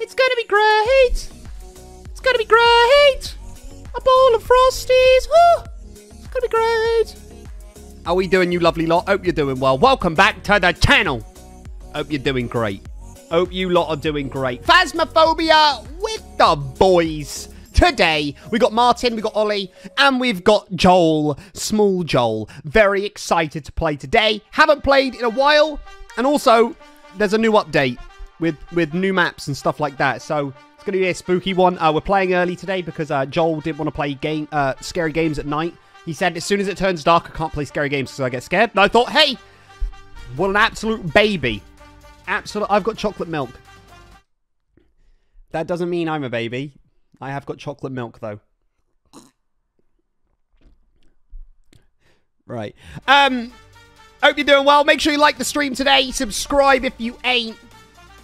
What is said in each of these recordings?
It's gonna be great. It's gonna be great. A bowl of frosties. Oh, it's gonna be great. How are we doing, you lovely lot? Hope you're doing well. Welcome back to the channel. Hope you're doing great. Hope you lot are doing great. Phasmophobia with the boys. Today, we got Martyn, we got Ollie, and we've got Joel, small Joel. Very excited to play today. Haven't played in a while, and also, there's a new update with, with new maps and stuff like that. So, it's going to be a spooky one. Uh, we're playing early today because uh, Joel didn't want to play game uh, scary games at night. He said, as soon as it turns dark, I can't play scary games because I get scared. And I thought, hey, what an absolute baby. Absolute. I've got chocolate milk. That doesn't mean I'm a baby. I have got chocolate milk though. Right. Um hope you're doing well. Make sure you like the stream today. Subscribe if you ain't.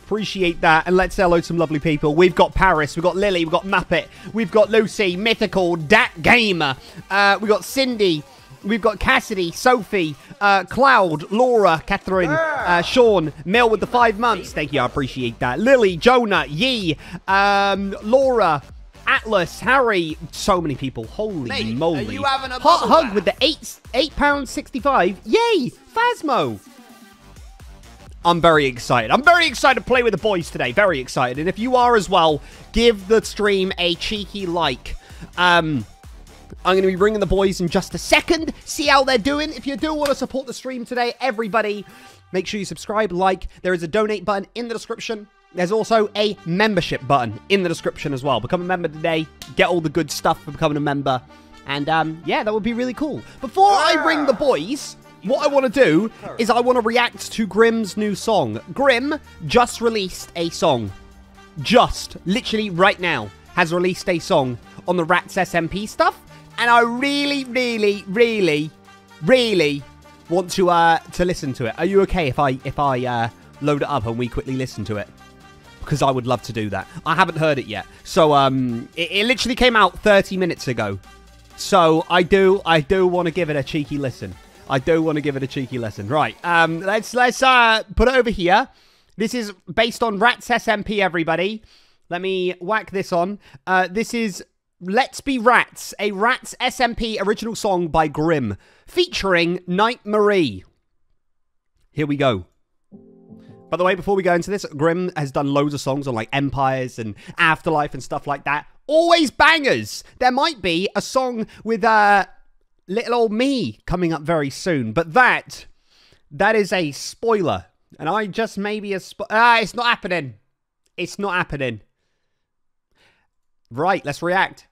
Appreciate that. And let's say hello to some lovely people. We've got Paris, we've got Lily, we've got Muppet, we've got Lucy, Mythical, Dat Gamer, uh, we've got Cindy, we've got Cassidy, Sophie, uh, Cloud, Laura, Catherine, uh, Sean, Mel with the five months. Thank you, I appreciate that. Lily, Jonah, Yee, um, Laura, Atlas, Harry, so many people. Holy Mate, moly! are you having a Hot hug with the eight eight pound sixty five. Yay, Phasmo! I'm very excited. I'm very excited to play with the boys today. Very excited. And if you are as well, give the stream a cheeky like. Um, I'm going to be bringing the boys in just a second. See how they're doing. If you do want to support the stream today, everybody, make sure you subscribe, like. There is a donate button in the description. There's also a membership button in the description as well. Become a member today. Get all the good stuff for becoming a member. And um, yeah, that would be really cool. Before I bring the boys, what I want to do is I want to react to Grimm's new song. Grimm just released a song. Just, literally right now, has released a song on the Rats SMP stuff. And I really, really, really, really want to uh to listen to it. Are you okay if I if I uh load it up and we quickly listen to it? Because I would love to do that. I haven't heard it yet. So um it, it literally came out 30 minutes ago. So I do I do want to give it a cheeky listen. I don't want to give it a cheeky lesson. Right. Um let's let's uh put it over here. This is based on Rats SMP everybody. Let me whack this on. Uh this is Let's Be Rats, a Rats SMP original song by Grimm, featuring Night Marie. Here we go. By the way, before we go into this, Grimm has done loads of songs on like Empires and Afterlife and stuff like that. Always bangers. There might be a song with uh little old me coming up very soon, but that that is a spoiler. And I just maybe a spo- ah, it's not happening. It's not happening. Right, let's react.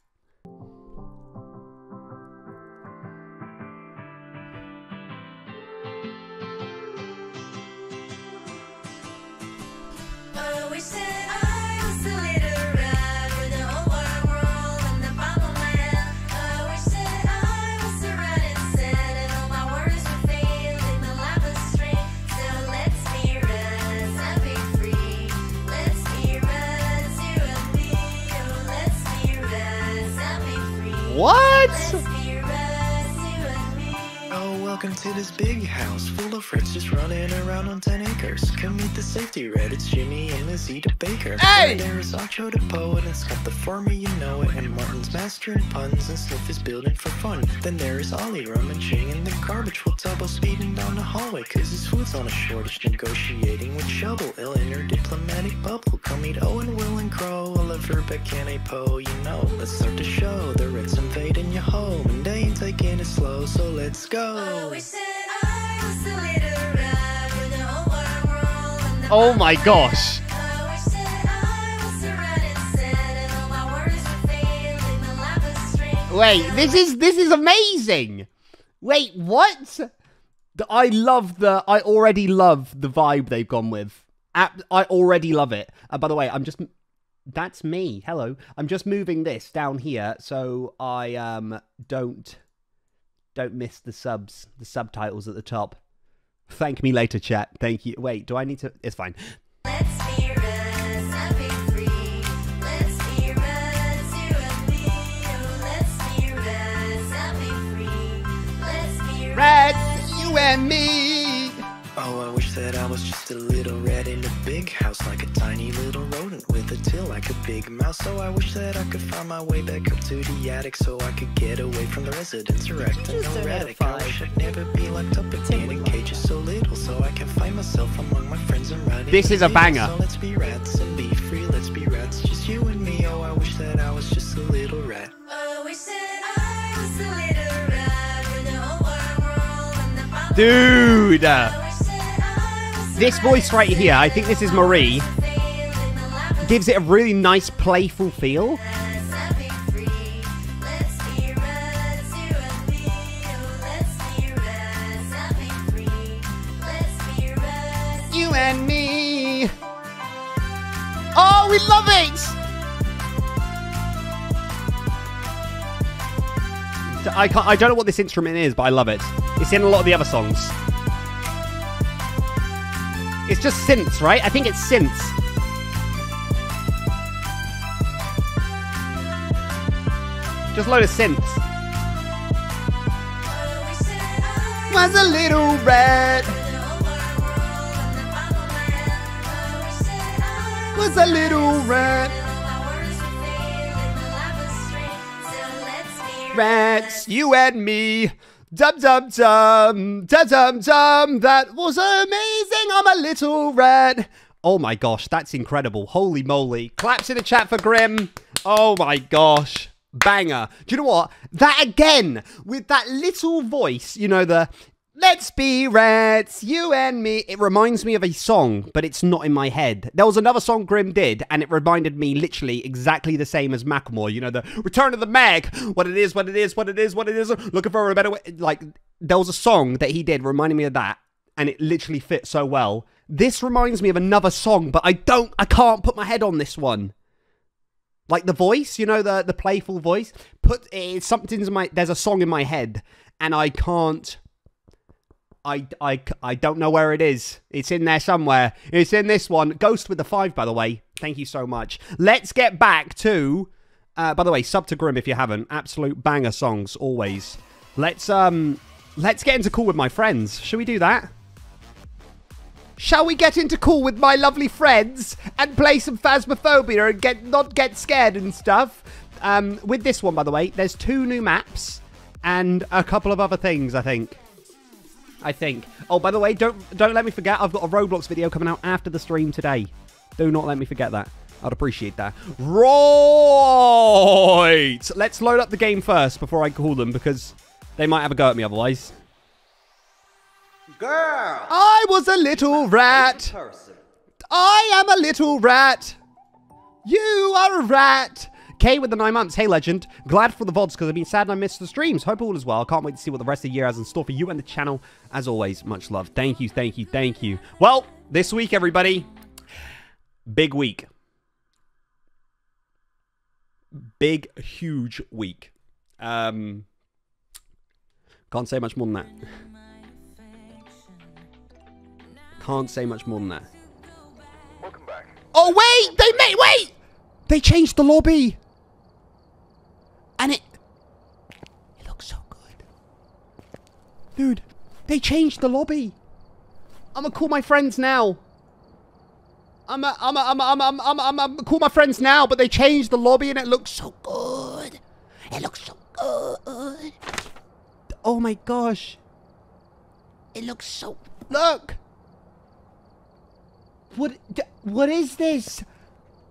What? Welcome to this big house full of Fritz just running around on 10 acres. Come meet the safety red, it's Jimmy and Lizzie the baker. Hey! And there is Ocho the poet and Scott the farmer, you know it. And Martyn's mastering puns and Sniff is building for fun. Then there is Ollie rummaging in the garbage while Tubbo speeding down the hallway. Cause his food's on a shortage, negotiating with Shubble. Ill in her diplomatic bubble. Come meet Owen, Will, and Crow. Oliver, Beck, and a Poe, you know. Let's start the show. The Reds invading your home. And they ain't taking it slow, so let's go. I wish that I was a little rat with the whole wide world in the Oh my gosh. hand. I wish that I was a rat instead, and all my worries would fail in the lava stream. Wait, this is this is amazing. Wait, what? The- I love the. I already love the vibe they've gone with. I already love it. Uh, by the way, I'm just. That's me. Hello. I'm just moving this down here so I um don't don't miss the subs, the subtitles at the top. Thank me later, chat. Thank you. Wait, do I need to? It's fine. Let's be rats and be free. Let's be rats, you and me. Oh, let's be rats and be free. Let's be Reds, you and me. Oh, was just a little rat in a big house, like a tiny little rodent with with a tail like a big mouse. So I wish that I could find my way back up to the attic so I could get away from the residents or acting Just a erratic. I wish I'd never be locked up again in cages so little so I can find myself among my friends and riding. This is a banger. So let's be rats and be free. Let's be rats, just you and me. Oh, I wish that I was just a little rat. Oh, wish that I was a little rat with the whole wide world in the palm of my Dude. Oh, This voice right here, I think this is Marie, gives it a really nice, playful feel. You and me. Oh, we love it! I, I don't know what this instrument is, but I love it. It's in a lot of the other songs. It's just synths, right? I think it's synths. Just load of synths. Was a little red. was a little red. Rats, you and me. Dum dum dum, dum dum dum. That was amazing. I'm a little rat. Oh my gosh, that's incredible. Holy moly. Claps in the chat for Grim. Oh my gosh. Banger. Do you know what? That again, with that little voice, you know, the Let's be rats, you and me. It reminds me of a song, but it's not in my head. There was another song Grim did, and it reminded me literally exactly the same as Macklemore. You know, the Return of the Mack. What it is, what it is, what it is, what it is. Looking for a better way. Like, there was a song that he did reminding me of that, and it literally fit so well. This reminds me of another song, but I don't, I can't put my head on this one. Like the voice, you know, the the playful voice. Put it's something's in my. There's a song in my head, and I can't. I, I, I don't know where it is. It's in there somewhere. It's in this one. Ghost with the five, by the way. Thank you so much. Let's get back to. Uh, by the way, sub to Grim if you haven't. Absolute banger songs always. Let's um, let's get into cool with my friends. Shall we do that? Shall we get into cool with my lovely friends and play some Phasmophobia and get not get scared and stuff? Um, with this one, by the way, there's two new maps and a couple of other things. I think. I think. Oh, by the way, don't don't let me forget. I've got a Roblox video coming out after the stream today. Do not let me forget that. I'd appreciate that. Right. Let's load up the game first before I call them because they might have a go at me otherwise. Girl! I was a little rat. I am a little rat. You are a rat. K with the nine months. Hey, legend. Glad for the VODs because I've been sad and I missed the streams. Hope all is well. Can't wait to see what the rest of the year has in store for you and the channel. As always, much love. Thank you, thank you, thank you. Well, this week, everybody, big week. Big, huge week. Um, can't say much more than that. Can't say much more than that. Welcome back. Oh wait, they made wait. They changed the lobby, and it it looks so good, dude. They changed the lobby. I'm gonna call my friends now. I'm I'm I'm I'm I'm I'm I'm I'm call my friends now, but they changed the lobby and it looks so good. It looks so good. Oh my gosh. It looks so look. What what is this?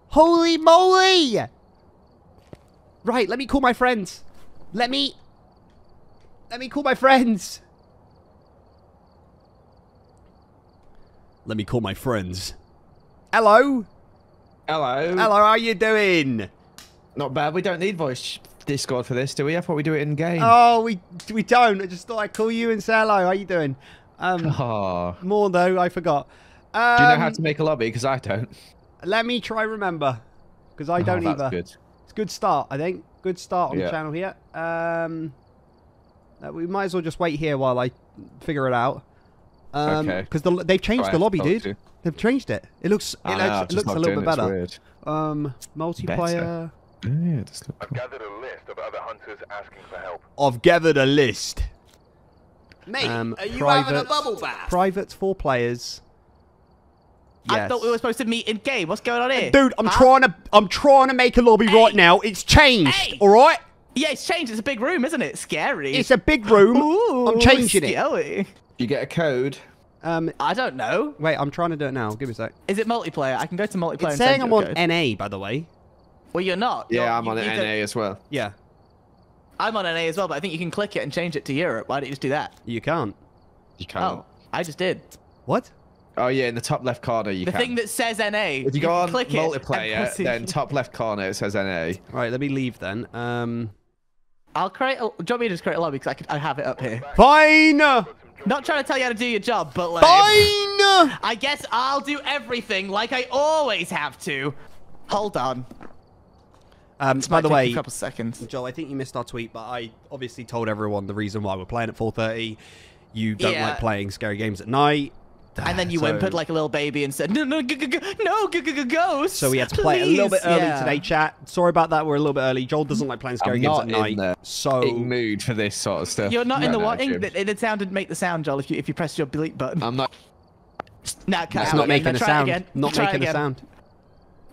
Holy moly! Right, let me call my friends. Let me Let me call my friends. Let me call my friends. Hello? Hello. Hello, how are you doing? Not bad. We don't need voice Discord for this, do we? I thought we do it in game. Oh, we we don't. I just thought I'd call you and say hello. How are you doing? Um Oh. more though, I forgot. Um, Do you know how to make a lobby? Because I don't. Let me try remember. Because I don't oh, that's either. good. It's a good start, I think. Good start on the channel here. Um, uh, we might as well just wait here while I figure it out. Um, Okay. Because the, they've changed Right, the lobby, dude. too. They've changed it. It looks. It know, looks, it looks a little bit better. weird. Um, multiplayer. Oh, yeah, this look I've gathered a list of other hunters asking for help. I've gathered a list. Mate, Um, are you private, having a bubble bath? Private four players. I thought we were supposed to meet in game. What's going on here? Dude, I'm Huh? trying to I'm trying to make a lobby right now. It's changed, Hey. all right? Yeah, it's changed. It's a big room, isn't it? Scary. It's a big room. Ooh, I'm changing it. You get a code. Um, I don't know. wait, I'm trying to do it now. Give me a sec. Is it multiplayer? I can go to multiplayer. It's and saying send I'm on code. NA, by the way. Well, you're not. Yeah, You're- I'm you- on you NA don't- as well. Yeah, I'm on NA as well, but I think you can click it and change it to Europe. Why don't you just do that? you can't. You can't. Oh, I just did. What? Oh yeah, in the top left corner you The can. thing that says NA. if you go on click it multiplayer, press it. then top left corner it says NA. Right, let me leave then. Um, I'll create. A, do you want me to just create a lobby because I, can, I have it up here. fine, Not trying to tell you how to do your job, but like. fine. I guess I'll do everything like I always have to. Hold on. Um, This by the way, a couple seconds. Joel, I think you missed our tweet, but I obviously told everyone the reason why we're playing at 4:30. You don't Yeah. like playing scary games at night. And then you So- whimpered like a little baby and said, "No, no, g- g- g- no, g- g- g- ghosts." So we had to play it a little bit early Yeah. today, chat. Sorry about that. We're a little bit early. Joel doesn't like playing scary I'm games not at in night. the So big mood for this sort of stuff. You're not in the now, what? Jim. It, it sound didn't make the sound, Joel. If you if you press your delete button. I'm not. Nah, cut it's out not again. making Now a sound. again. Not Try it making a sound.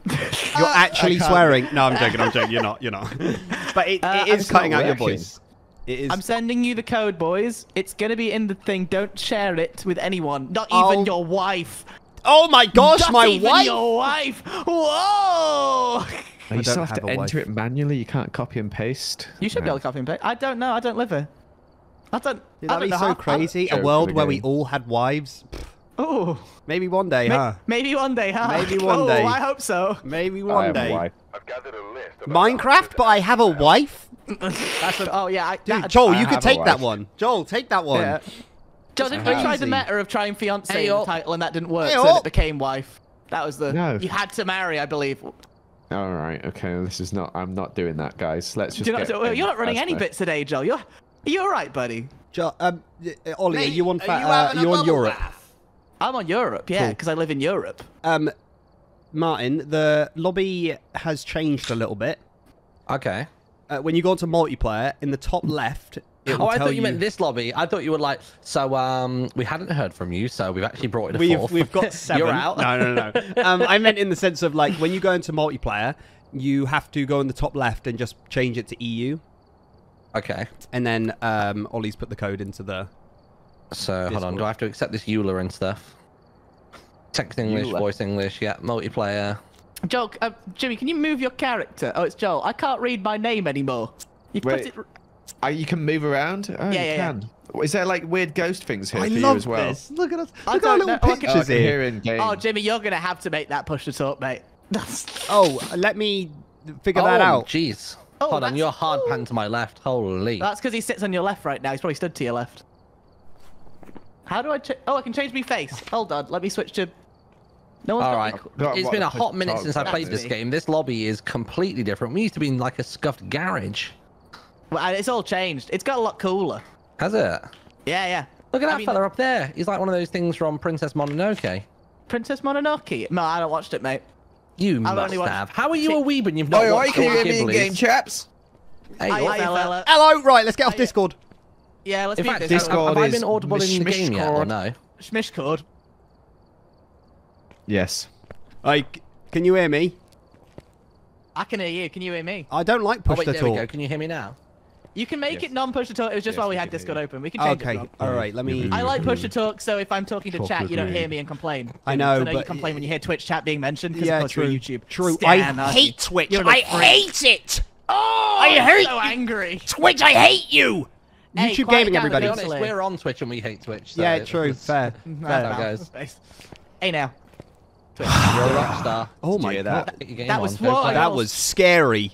You're actually swearing. No, I'm joking. I'm joking. You're not. You're not. But it, Uh, it is cutting out your voice. It is. I'm sending you the code, boys. It's gonna be in the thing. Don't share it with anyone. Not oh. even Oh. your wife. oh my gosh, Not my even wife. your wife. Whoa! Oh, you still have, have to enter wife. it manually. You can't copy and paste. You should be able to copy and paste. I don't know. I don't live here. I don't. Dude, that'd don't be know so how- crazy. A world where we all had wives. Oh, Maybe one day, may- huh? maybe one day, huh? Maybe one oh, day. Oh, I hope so. Maybe I one have a day. wife. I've gathered a list of Minecraft, but I have a wife. That's a, oh yeah. I, Dude, that, Joel, I you could take that one. Joel, take that one. Yeah. Joel, didn't we have. try the Easy. meta of trying fiance Hey, in the title and that didn't work, Hey, so it became wife. That was the. No. You had to marry, I believe. All right. Okay. This is not. I'm not doing that, guys. Let's just. Do you not, get so- you're not running any bits today, Joel. You're. you're you all right, buddy? Jo- um, uh, Ollie, are you on? are Fa- you, uh, are you on Europe? bath? I'm on Europe, yeah, Cool. because I live in Europe. Um, Martyn, the lobby has changed a little bit. Okay. Uh, when you go into multiplayer, in the top left, it Oh, I tell thought you, meant this lobby. I thought you were like, so um, we hadn't heard from you, so we've actually brought it a We've fourth. we've got 7 You're out. No, no, no. no. um, I meant in the sense of like when you go into multiplayer, you have to go in the top left and just change it to EU, Okay. and then um, Ollie's put the code into the. So hold on. Discord. Do I have to accept this Euler and stuff? Text English, Euler. voice English. Yeah, multiplayer. Joel, uh, Jimmy, can you move your character? Oh, it's Joel. I can't read my name anymore. You put it. Uh, you can move around. Oh, Yeah, you yeah, yeah. can. Is there like weird ghost things here I for you love as well? this. Look at us. I Look at our little know. Oh, Oh, I pictures here. in game. Oh, Jimmy, you're gonna have to make that push to talk, mate. Oh, let me figure oh, that out. jeez. Oh, Hold on, you're hard oh. pan to my left. Holy. That's because he sits on your left right now. He's probably stood to your left. How do I? Ch- oh, I can change my face. Hold on. Let me switch to. No one's All got right. me- Got It's been a hot minute since I played is. this game. This lobby is completely different. We used to be in like a scuffed garage. Well, it's all changed. It's got a lot cooler. Has it? Yeah, yeah. Look at I that mean, fella up there. He's like one of those things from Princess Mononoke. Princess Mononoke. No, I don't watched it, mate. You I've must only watched have. How are you a weeb when you've not watched all the Ghiblies? chaps? Hey, Hi, what- fella. Hello, right? Let's get off I- Discord. Yeah, let's In beat fact, this. Discord have I been audible in the game yet or Mishmishcord. no? Smishcord. Yes. Like, can you hear me? I can hear you. Can you hear me? I don't like Oh wait, to there we go. talk. Can you hear me now? You can make Yes. it non-push to talk. It was just Yes, while we we had Discord you. open. We can change Okay, it. Rob. all right. Let me. I like push to talk, so if I'm talking to Talk chat, you don't me. hear me and complain. I know, I know you complain when you hear Twitch chat being mentioned because Yeah, of course you're true. YouTube. True. Stan, I aren't you? hate Twitch. You're a I freak. hate it. Oh, I I'm hate so angry. Twitch, I hate you. Hey, YouTube quiet gaming, down To everybody. be honest, we're on Twitch and we hate Twitch. So Yeah, true. it's- Fair. That's fair. how it goes. Hey now. You're a rock star. Oh my god. that? Get your game That was what That was scary.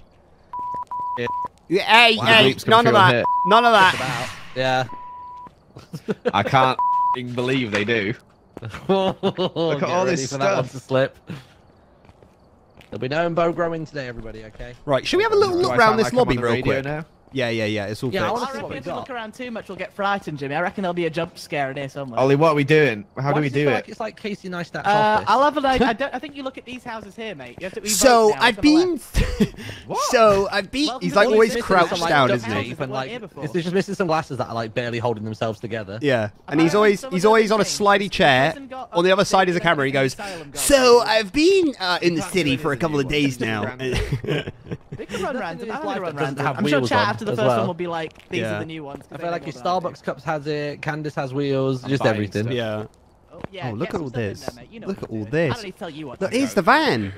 Yeah, Hey, Wow. hey, none of that. hit. None of that. Yeah. I can't believe they do. Look at all this for that one stuff. to slip. There'll be no bow growing today, everybody. Okay. Right, should we have a little Do look I around this like lobby real quick? Now? Yeah, yeah, yeah. It's all Yeah, I fixed. wanna I see what reckon if we look got. around too much, we'll get frightened, Jimmy. I reckon there'll be a jump scare in here somewhere. Ollie, what are we doing? How Why do we do it? Like it's like Casey Neistat's Uh, office. I'll have an idea. I, don't, I think you look at these houses here, mate. You have to. So now, I've it's on the been, so I've been. Welcome He's like always crouched some, like, down, duct isn't he? tape and, like, Here before. it's just missing some glasses that are like barely holding themselves together. Yeah, and he's always he's always on a things. slidey chair. On the other side is a camera. He goes, "So I've been uh, in the city for a couple of days now." random- They can run Nothing random. in I'm gonna run random. I'm sure chat on after the first well. one will be like, these Yeah. are the new ones. 'cause I feel like your more than I do. Starbucks cups has it, Candice has wheels, I'm just everything. stuff. yeah. Oh, oh yeah, Oh, look at all this. there. You know Look at all do. this. I don't need to tell you what. Look, here's the van.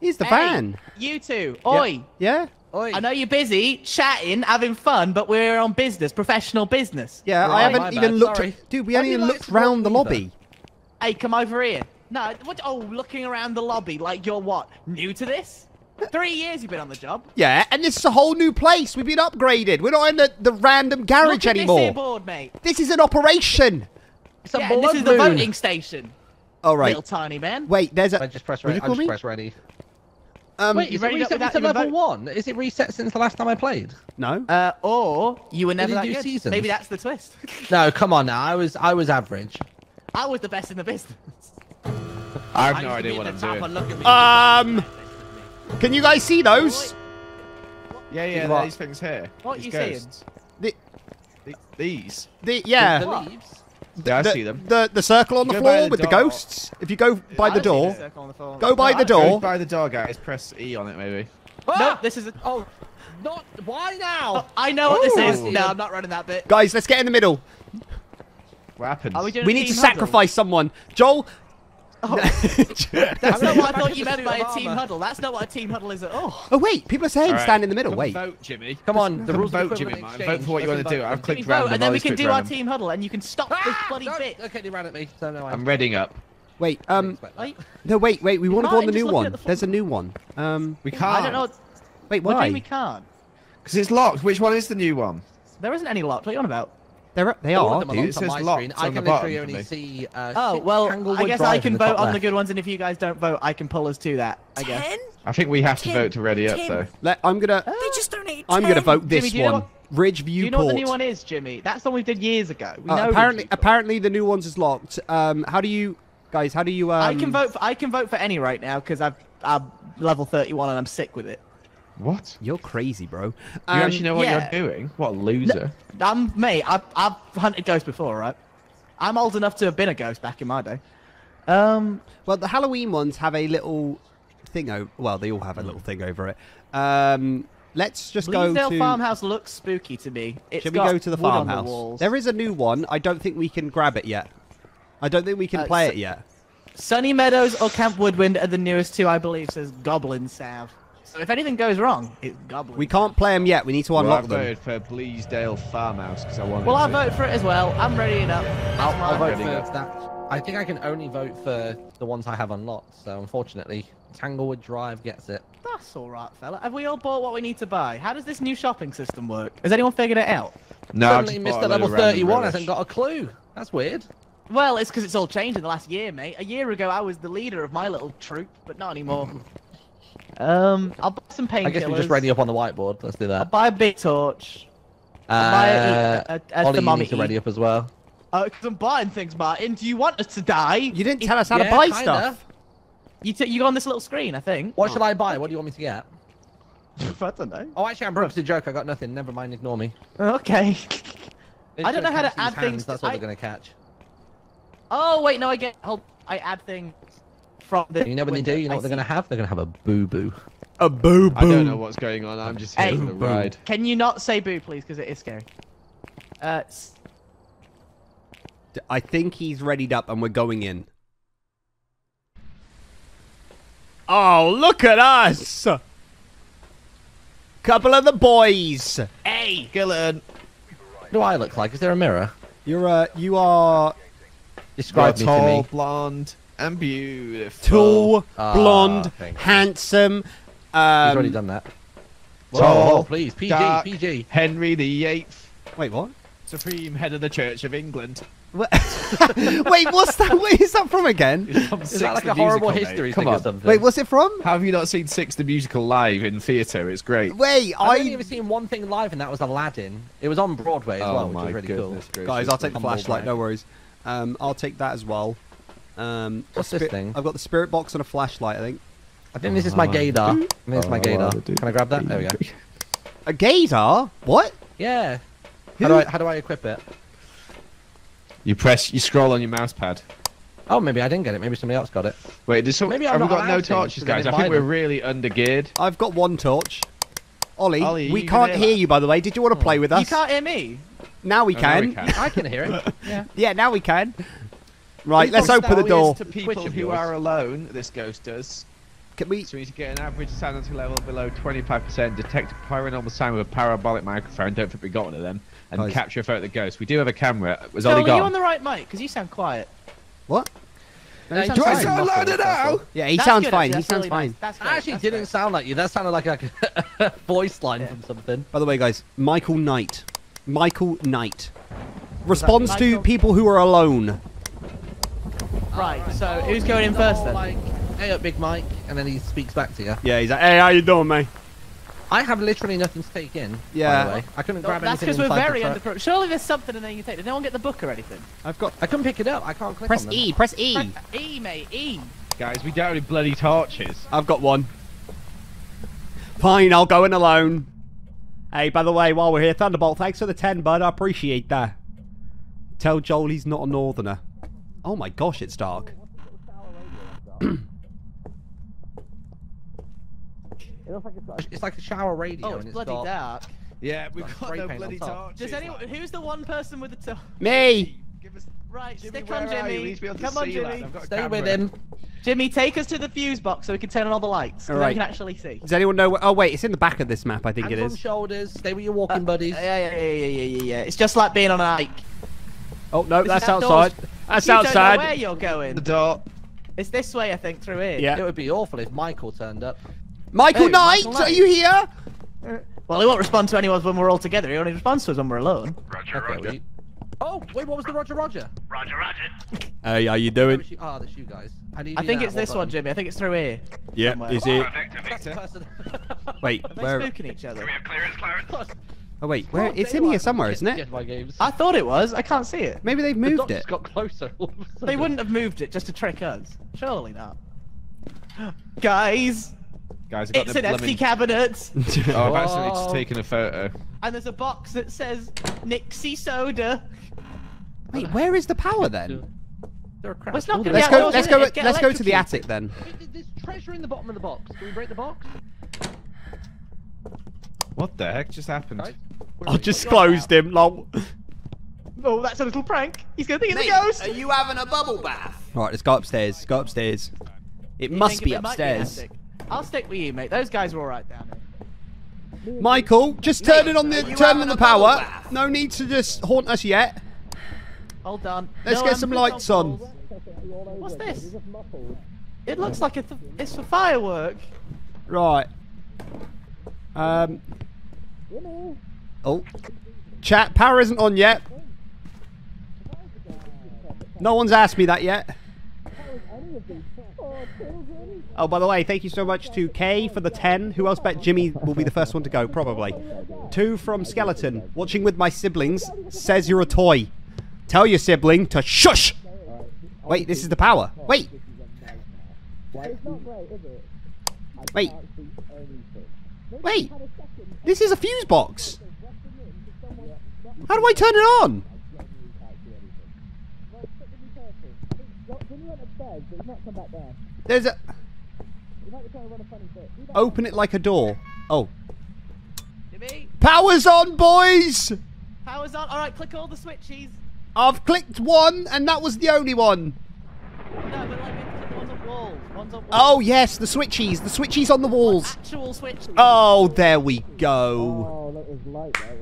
Here's the Hey, van. You two, Yeah. oi. Yeah. Oi. I know you're busy chatting, having fun, but we're on business, professional business. Yeah, I haven't my even bad, looked. sorry. Dude, we haven't even looked round the supporting lobby. Hey, come over here. No, what? Oh, looking around the lobby like you're what? New to this? Three years you've been on the job. Yeah, and this is a whole new place. We've been upgraded. We're not in the, the random garage Look at anymore. This here board, mate. This is an operation. It's a Yeah, and this is the moon. voting station. All right. Little tiny man. Wait, there's a. I just press ready. you I call just me? press ready. Um, Wait, you is it ready reset to level vote? one? Is it reset since the last time I played? no. Uh, or you were never that good. seasons? Maybe that's the twist. No, come on now. I was I was average. I was the best in the business. I have no idea what I'm doing. Um, can you guys see those? Yeah, yeah, these things here. What These you seeing? ghosts. The, The- These. the yeah. The What? leaves. Yeah, I the, see them. The the circle on the You go by floor the with the ghosts. If you go by I the don't door, circle on the phone. go by No, the door. Go by the door, guys. Press E on it, maybe. Ah! No, this is. A, Oh, not why now? oh, I know what this is. No, I'm not running that bit. guys, let's get in the middle. What happens? Are we doing? We need to huddle? sacrifice someone. Joel. That's not what I thought you meant by a team huddle. That's not what a team huddle is at all. Oh wait, people are saying All right. stand in the middle. Come Wait. vote, Jimmy. Come on, the Come rules of vote, Jimmy, man. Vote for what you want to do. Fucking I've vote. clicked Vote, random. and then we can click do our team huddle, and you can stop this Ah, bloody don't- bit. Okay, they ran at me. So no, I'm reading up. Wait. Um. Wait, No. Wait. Wait. We want to go on the new one. the There's a new one. Um. We can't. I don't know. Wait. What do you Why? we can't? Because it's locked. Which one is the new one? There isn't any locked. What are you on about? They're they All are, dude. on It says my locked screen. on I can literally only see. Uh, Oh six well, I guess Drive I can vote top on the good ones, and if you guys don't vote, I can pull us to that. I guess. Ten? I think we have to Tim, vote to ready up, though. Let, I'm gonna. They just donate I'm 10. gonna vote this Jimmy, know one. what- Ridge Do you know what the new one is, Jimmy? That's the one we did years ago. We Uh, know apparently, apparently the new ones is locked. Um. How do you, guys? How do you? Um, I can vote. For, I can vote for any right now because I've I'm level 31 and I'm sick with it. What? You're crazy, bro. You Um, actually know what yeah. you're doing? What a loser. I'm mate. I've I've hunted ghosts before, right? I'm old enough to have been a ghost back in my day. Um, Well, the Halloween ones have a little thing over. Well, they all have a little thing over it. Um. Let's just go Bleasdale to. Farmhouse looks spooky to me. It's Should we go to the farmhouse? walls. there is a new one. I don't think we can grab it yet. I don't think we can Uh, play so- it yet. Sunny Meadows or Camp Woodwind are the newest two, I believe. Says Goblin Sav. So if anything goes wrong, it's Goblin. We can't play them yet. We need to unlock Well, I unlock them. voted for Bleasdale Farmhouse because I wanted Well, I'll to. vote for it as well. I'm ready enough. I'll, I'll vote Ready for that. I think I can only vote for the ones I have unlocked. So unfortunately, Tanglewood Drive gets it. That's all right, fella. Have we all bought what we need to buy? How does this new shopping system work? Has anyone figured it out? No, I've Suddenly, just bought Mr. a Level 31 rubbish. hasn't got a clue. That's weird. Well, it's because it's all changed in the last year, mate. A year ago, I was the leader of my little troop, but not anymore. um, I'll buy some painkillers. I guess we're just ready up on the whiteboard. Let's do that. I'll that. buy a big torch. I'll buy a, Uh, a, a, a Ollie, you need thermometer. to ready up as well. Oh, because I'm buying things, Martyn. Do you want us to die? You didn't tell us how to buy kinda. stuff. You, t- you go on this little screen, I think. What should I buy? What do you want me to get? I don't know. Oh, actually, I'm Brooks. A joke. I got nothing. Never mind. Ignore me. Okay. I don't know how to add hands, things That's what I- they're gonna catch. Oh wait, no, I get. Hold, I add things from the. You know what they do? You know what they're gonna have? They're gonna have a boo boo. A boo boo. I don't know what's going on. I'm just here Hey. for the ride. Can you not say boo, please? Because it is scary. Uh, s- I think he's readied up and we're going in. Oh, look at us! Couple of the boys. hey, Gillen. What do I look like? Is there a mirror? You're uh, you are Describe You're me to tall, me. blonde, and beautiful. tall, Ah, blonde, thank you. handsome. He's already Um, done that. Tall, Whoa, please, PG, dark, PG. Henry the Eighth, wait, what? supreme head of the Church of England. Wait, what's that? Where is that from again? Is that like a horrible history Come thing or on. something? Wait, what's it from? Have you not seen Six the Musical live in theatre? It's great. Wait, I've only ever seen one thing live, and that was Aladdin. It was on Broadway as oh well, which was really goodness cool. gracious. guys, I'll take the flashlight. No worries. Um, I'll take that as well. Um, a What's this thing? I've got the spirit box and a flashlight. I think. I think this is my gaydar. I think this is my Oh, gaydar. Can I grab that? There we go. A gaydar? What? Yeah. How do I how do I equip it? You press, you scroll on your mouse pad. Oh, maybe I didn't get it. Maybe somebody else got it. Wait, does some, Maybe I'm have we not got no torches, guys? I think we're them. really undergeared. I've got one torch. Ollie, Ollie, we can't hear hear you, by the way. Did you want to play with us? You can't hear me. Now we Oh, now can. we can. I can hear it. Yeah. yeah, now we can. Right, let's open the door. To people Which of who are alone, this ghost does. Can we? So we need to get an average sanity level below 25%, detect a paranormal sign with a parabolic microphone, don't think we got one of them, and Guys. capture a photo of the ghost. We do have a camera. Was Joel, Ollie are you gone? on the right mic? Because you sound quiet. What? No, he Do sounds I fine. sound Muffled, louder now? Yeah, he That's sounds good, fine. actually. He That's sounds really fine. nice. That's I great. actually That's didn't great. sound like you. That sounded like a, a voice line Yeah. from something. By the way, guys, Michael Knight. Michael Knight responds to Michael? people who are alone. Right, so who's going in first then? Like, hey up, Big Mike, and then he speaks back to you. Yeah, he's like, "Hey, how you doing, mate?" I have literally nothing to take in. Yeah. By the way, I couldn't No, grab that's anything That's because we're very the truck. Surely there's something in there you can take. Did no one get the book or anything? I've got. I couldn't pick it up. I can't click Press on them. E. Press E. Press E, mate, E. Guys, we don't have any bloody torches. I've got one. Fine, I'll go in alone. Hey, by the way, while we're here, Thunderbolt, thanks for the 10, bud. I appreciate that. Tell Joel he's not a northerner. Oh my gosh, it's dark. It's like a shower radio, Oh, and it's it's bloody got. dark. Yeah, we've Got got no bloody top. torches. Does anyone? like- Who's the one person with the top? Me! Give us... Right, Jimmy, stick on are you? We Jimmy. need to be able to Come on. Jimmy. I've got a Stay with him. Jimmy, take us to the fuse box so we can turn on all the lights. 'cause then Alright. we can actually see. Does anyone know where... Oh, wait, it's in the back of this map, I think Hands it on shoulders. Stay with your walking buddies. Uh, yeah, yeah, yeah, yeah, yeah, yeah, yeah. It's just like being on a hike. Oh, no, This that's is outdoors. outside. That's you Don't know where you're going. The door. It's this way, I think, through here. Yeah. It would be awful if Michael turned up. Michael Hey, Knight, Michael are you here? Well, he won't respond to anyone when we're all together. He only responds to us when we're alone. Roger, Okay, roger. we- Oh, wait, what was the Roger Roger? Roger, roger. Hey, how you doing? was you- Ah, that's you guys. How do I think it's What this one. Jimmy. I think it's through here. Yeah, somewhere. is it? Victor, That's the Victor. person. Wait, Are they where... spooking each other? We have clearance, Clarence. Oh, wait, where... It's in here somewhere, isn't it? Get my games. I thought it was. I can't see it. Maybe they've moved dots it. got closer. all of a They wouldn't have moved it just to trick us. Surely not. Guys, Guys, I've got it's the an empty cabinet, Oh, I've accidentally just Whoa. taken a photo. and there's a box that says Nixie Soda. Wait, where is the power then? There are crap. Well, it's not Let's go. well, Let's go. it? Let's go to the attic then. There's treasure in the bottom of the box. Can we break the box? What the heck just happened? Guys? I just What's going on closed him. Lol. Oh, that's a little prank. He's gonna think it's a ghost. Are you having a bubble bath? Right, let's go upstairs. Go upstairs. It You must be it upstairs. attic? I'll stick with you, mate. Those guys are all right down there. Michael, just turn it on the turn on the power. No need to just haunt us yet. Hold on. Let's No get some lights on. What's this? It looks like it's, it's for firework. Right. Um. Oh. Chat, power isn't on yet. No one's asked me that yet. Oh, by the way, thank you so much to Kay for the 10. Who else bet Jimmy will be the first one to go? Probably. Two from Skeleton. Watching with my siblings. Says you're a toy. Tell your sibling to shush! Wait, this is the power. Wait. Wait. Wait. This is a fuse box. How do I turn it on? There's a. Open it like a door. Oh. Power's on, boys! power's on. All right, click all the switches. I've clicked one, and that was the only one. No, Oh, yes, the switchies. The switchies on the walls. Actual switches. Oh, there we go.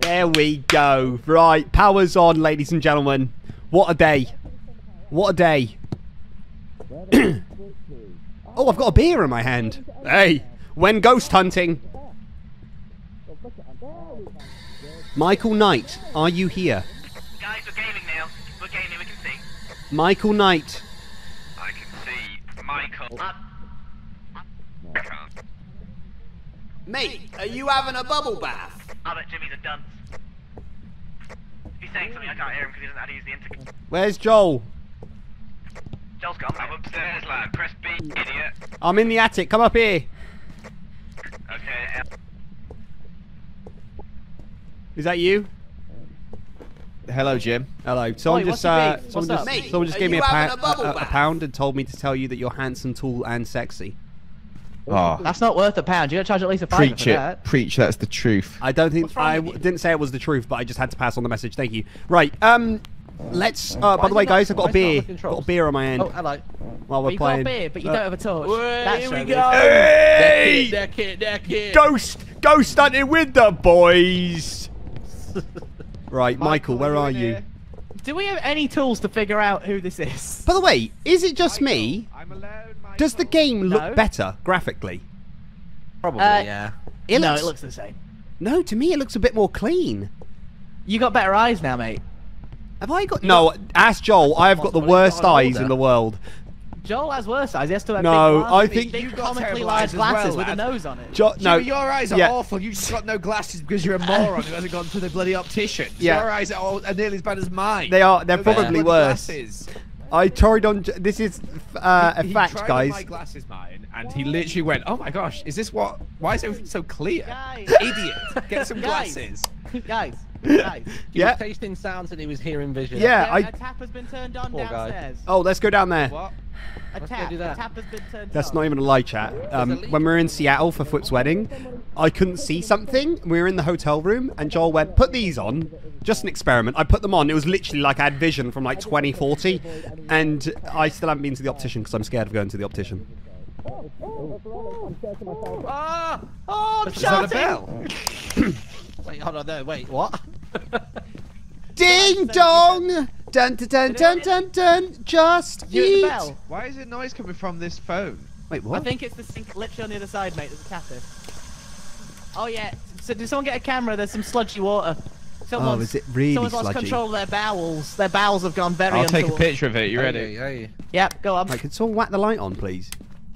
There we go. Right, power's on, ladies and gentlemen. What a day. What a day. oh, I've got a beer in my hand. Hey, when ghost hunting. Michael Knight, are you here? Guys, we're gaming now. We're gaming, we can see. Michael Knight. I can see Michael. I can't. Mate, are you having a bubble bath? I bet Jimmy's a dunce. He's saying something, I can't hear him because he doesn't know how to use the intercom. Where's Joel? Joel, Joel's gone. I'm upstairs, lad. Press B, idiot. I'm in the attic. Come up here. Okay. Is that you? Hello, Jim. Hello. Someone Oi, just, uh, someone just, up? Mate, someone just gave me a, pa- a a, a pound and told me to tell you that you're handsome, tall, and sexy. Oh, That's not worth a pound. You gotta charge at least a fiver preach for it. that. Preach. That's the truth. I don't think What's I with w- you? didn't say it was the truth, but I just had to pass on the message. Thank you. Right. Um. Let's. Uh, by the way, not- guys, I've got a is it not beer. Got a beer on my end. Oh, hello. while we're But you got a beer, but you Uh, don't have a torch. That's here we go. Hey! Deck it, deck it. Ghost, ghost hunting with the boys. right, Michael, where are you? Do we have any tools to figure out who this is? By the way, is it just me? I'm alone, Does the game look No. better graphically? Probably, Uh, yeah. It no, looks- it looks the same. No, to me it looks a bit more clean. You got better eyes now, mate. Have I got? No, ask Joel. I have got the worst eyes older. in the world. Joel has worse eyes. He has to have No, big I think big you got comically large glasses well, with a nose on it. Jo- no, Jimmy, your eyes are yeah. awful. You just got no glasses because you're a moron who hasn't gone to the bloody optician. Yeah. Your eyes are, all, are nearly as bad as mine. They are. They're Look probably bloody worse. Glasses. I tried on. This is uh, a he fact, tried on guys. my glasses, mine, and he literally went, "Oh my gosh, is this what? Why is everything so clear? Guys. Idiot! Get some Guys. glasses." guys, guys. He Yeah. was tasting sounds and he was hearing vision. Yeah, Yeah, I. a tap has been turned on Poor guy. Oh, let's go down there. What? A tap. do A tap has been turned That's on. not even a lie chat. Um, when we were in Seattle for Flip's wedding, I couldn't see something. We were in the hotel room, and Joel went, "Put these on." Just an experiment. I put them on. It was literally like I had vision from like 2040, and I still haven't been to the optician because I'm scared of going to the optician. Ah! Oh, I'm Is that a shouting! bell? Wait, hold on, no, wait, what? Ding dong! Dun dun dun dun dun dun. Just You hit the eat. bell. Why is it noise coming from this phone? Wait, what? I think it's the sink literally on the other side, mate. There's a tap here. Oh yeah. So did someone get a camera? There's some sludgy water. Someone's, Oh, is it really someone's lost control of their bowels. Their bowels have gone very I'll take a picture of it. You ready? hey. Yep, go on. Right, can someone whack the light on, please?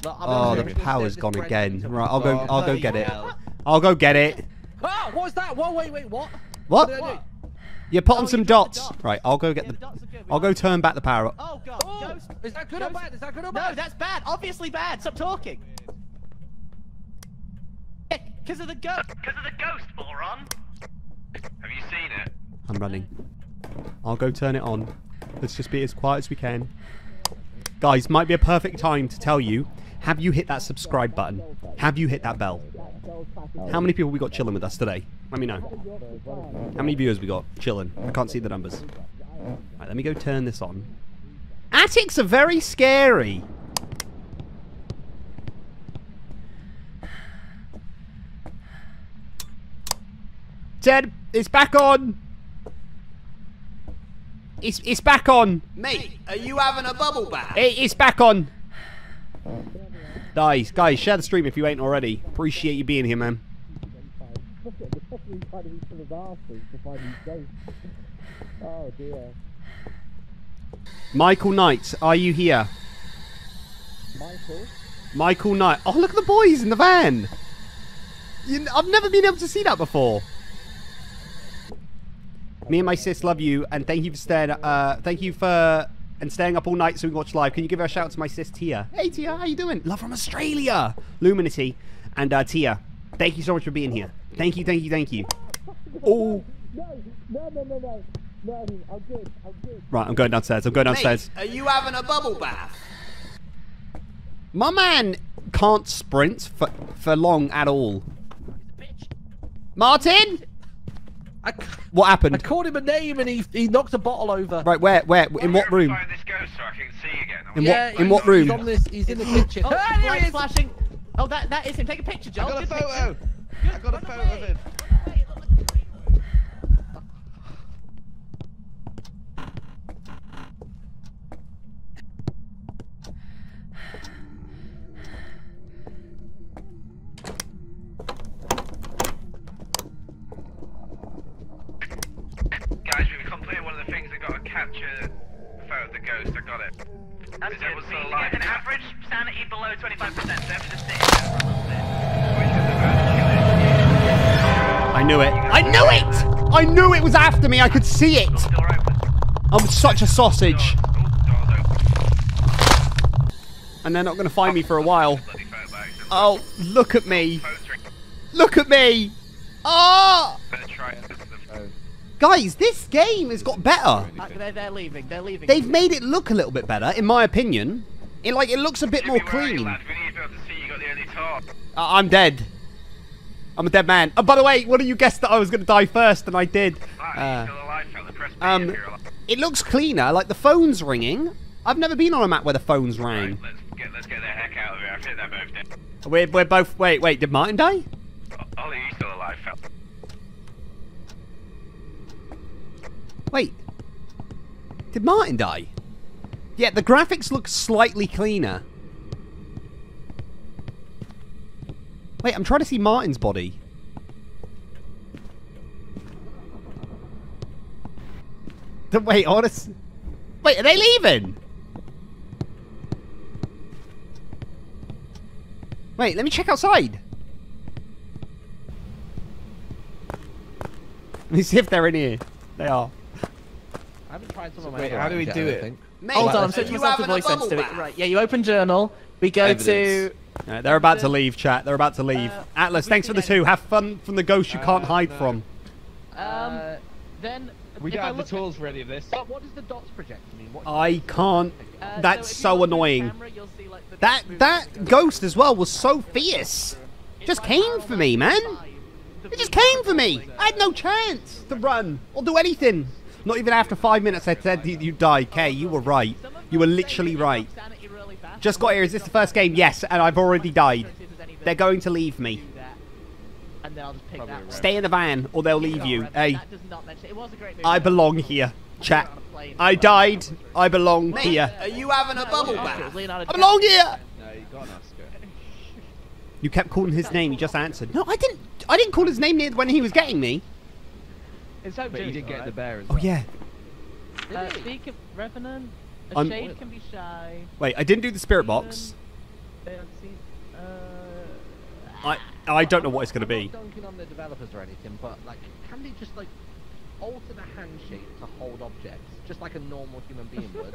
Look, Oh, the power's gone again. Right, I'll go. Oh, I'll go get it. hell. I'll go get it. Ah, what was that? Whoa, wait, wait, what? What? did I do? Oh, you put on Oh, some you dropped dots. Right, I'll go get Yeah, the. the dots good. I'll go like turn back the power up. Oh god, Oh, ghost. is that good or bad? Is that good or bad? No, that's bad. Obviously bad. Stop talking. Because of the ghost. Because of the ghost, moron. Have you seen it? I'm running. I'll go turn it on. Let's just be as quiet as we can. Guys, might be a perfect time to tell you. Have you hit that subscribe button? Have you hit that bell? How many people we got chilling with us today? Let me know. How many viewers we got chilling? I can't see the numbers. Right, let me go turn this on. Attics are very scary. Ted, it's back on. It's it's back on. Mate, are you having a bubble bath? It, it's back on. Guys, guys, share the stream if you ain't already. Appreciate you being here, man. Michael Knight, are you here? Michael? Michael Knight. Oh, look at the boys in the van. You, I've never been able to see that before. Me and my sis love you, and thank you for staying. Uh, thank you for and staying up all night so we can watch live. Can you give her a shout out to my sis Tia? Hey Tia, how you doing? Love from Australia, Luminity, and uh, Tia. Thank you so much for being here. Thank you, thank you, thank you. Oh. Right, I'm going downstairs. I'm going downstairs. Mate, are you having a bubble bath? My man can't sprint for for long at all. Martyn, I, what happened? I called him a name and he, he knocked a bottle over. Right, where, where, in what room? This so I can see again. In Yeah, what, in what room? He's, on this, he's in the kitchen. Oh, the there he is. flashing. Oh, that that is him. Take a picture, Joel. I got a Good photo. picture. I got a photo away. of him. Wait, look, look, look. Guys, we've completed one of the things that got to capture the photo of the ghost. I got it. That's good. everyone We still alive? get an average sanity below 25%, so have to sit I knew it. I knew it! I knew it was after me. I could see it. I'm such a sausage. Door's open. and they're not going to find me for a while. Bloody photo bags. Oh, look at me. Look at me. Oh! Better try and listen to the phone. Guys, this game has got better. Uh, they're, they're leaving. They're leaving. They've made it look a little bit better, in my opinion. It like it looks a bit more Jimmy, where are you, clean. lad? We need to be able to see you got the only top. Uh, I'm dead. I'm a dead man. Oh, by the way, what do you guess that I was going to die first, and I did? Uh, are you still alive, fella? Press B um, if you're alive. it looks cleaner. Like the phone's ringing. I've never been on a map where the phone's rang. Right, let's get let's get the heck out of here. I think they're both dead. We're, we're both. Wait, wait. Did Martyn die? Ollie, you still alive, fella? Wait. Did Martyn die? Yeah, the graphics look slightly cleaner. Wait, I'm trying to see Martyn's body. The- Wait, honest. Wait, are they leaving? Wait, let me check outside. Let me see if they're in here. They are. I haven't tried some of my Wait, how do we yet, do it? think. Mate, Hold on, I'm Are switching you myself to voice bubble sensitivity. bath? Right, yeah, you open journal. We go Evidence. to. Alright, they're about to leave, chat. They're about to leave. Uh, Atlas, thanks for the two. Have fun from the ghost you can't Uh, hide no. from. Um, Uh, then. We if don't have the look at- tools ready for this. What, what does the dots project mean? What I can't. uh, That's if you so look through the annoying. camera, you'll see, like, the That that as it goes. ghost as well was so fierce. Just came for me, man. It just came for me. I had no chance to run or do anything. Not even after five minutes I said you, you died. Kay, you were right. You were literally right. sanity really fast. Just got here. Is this the first game? Yes, and I've already died. They're going to leave me. And then I'll just pick that. Stay in the van or they'll leave you. Hey, That does not mention. It was a great movie. I belong here. Chat. I died. I belong Mate, here. are you having a bubble bath? I belong here. No, you got an Oscar. You kept calling his name. He just answered. No, I didn't. I didn't call his name when he was getting me. It's so But you did get the bear as Oh yeah. Uh, speak of Revenant, a I'm- shade can be shy. Wait, I didn't do the spirit box. Uh, I I don't know what it's gonna I'm be. not dunking on the developers or anything, but like, can they just like alter the handshake to hold objects, just like a normal human being would?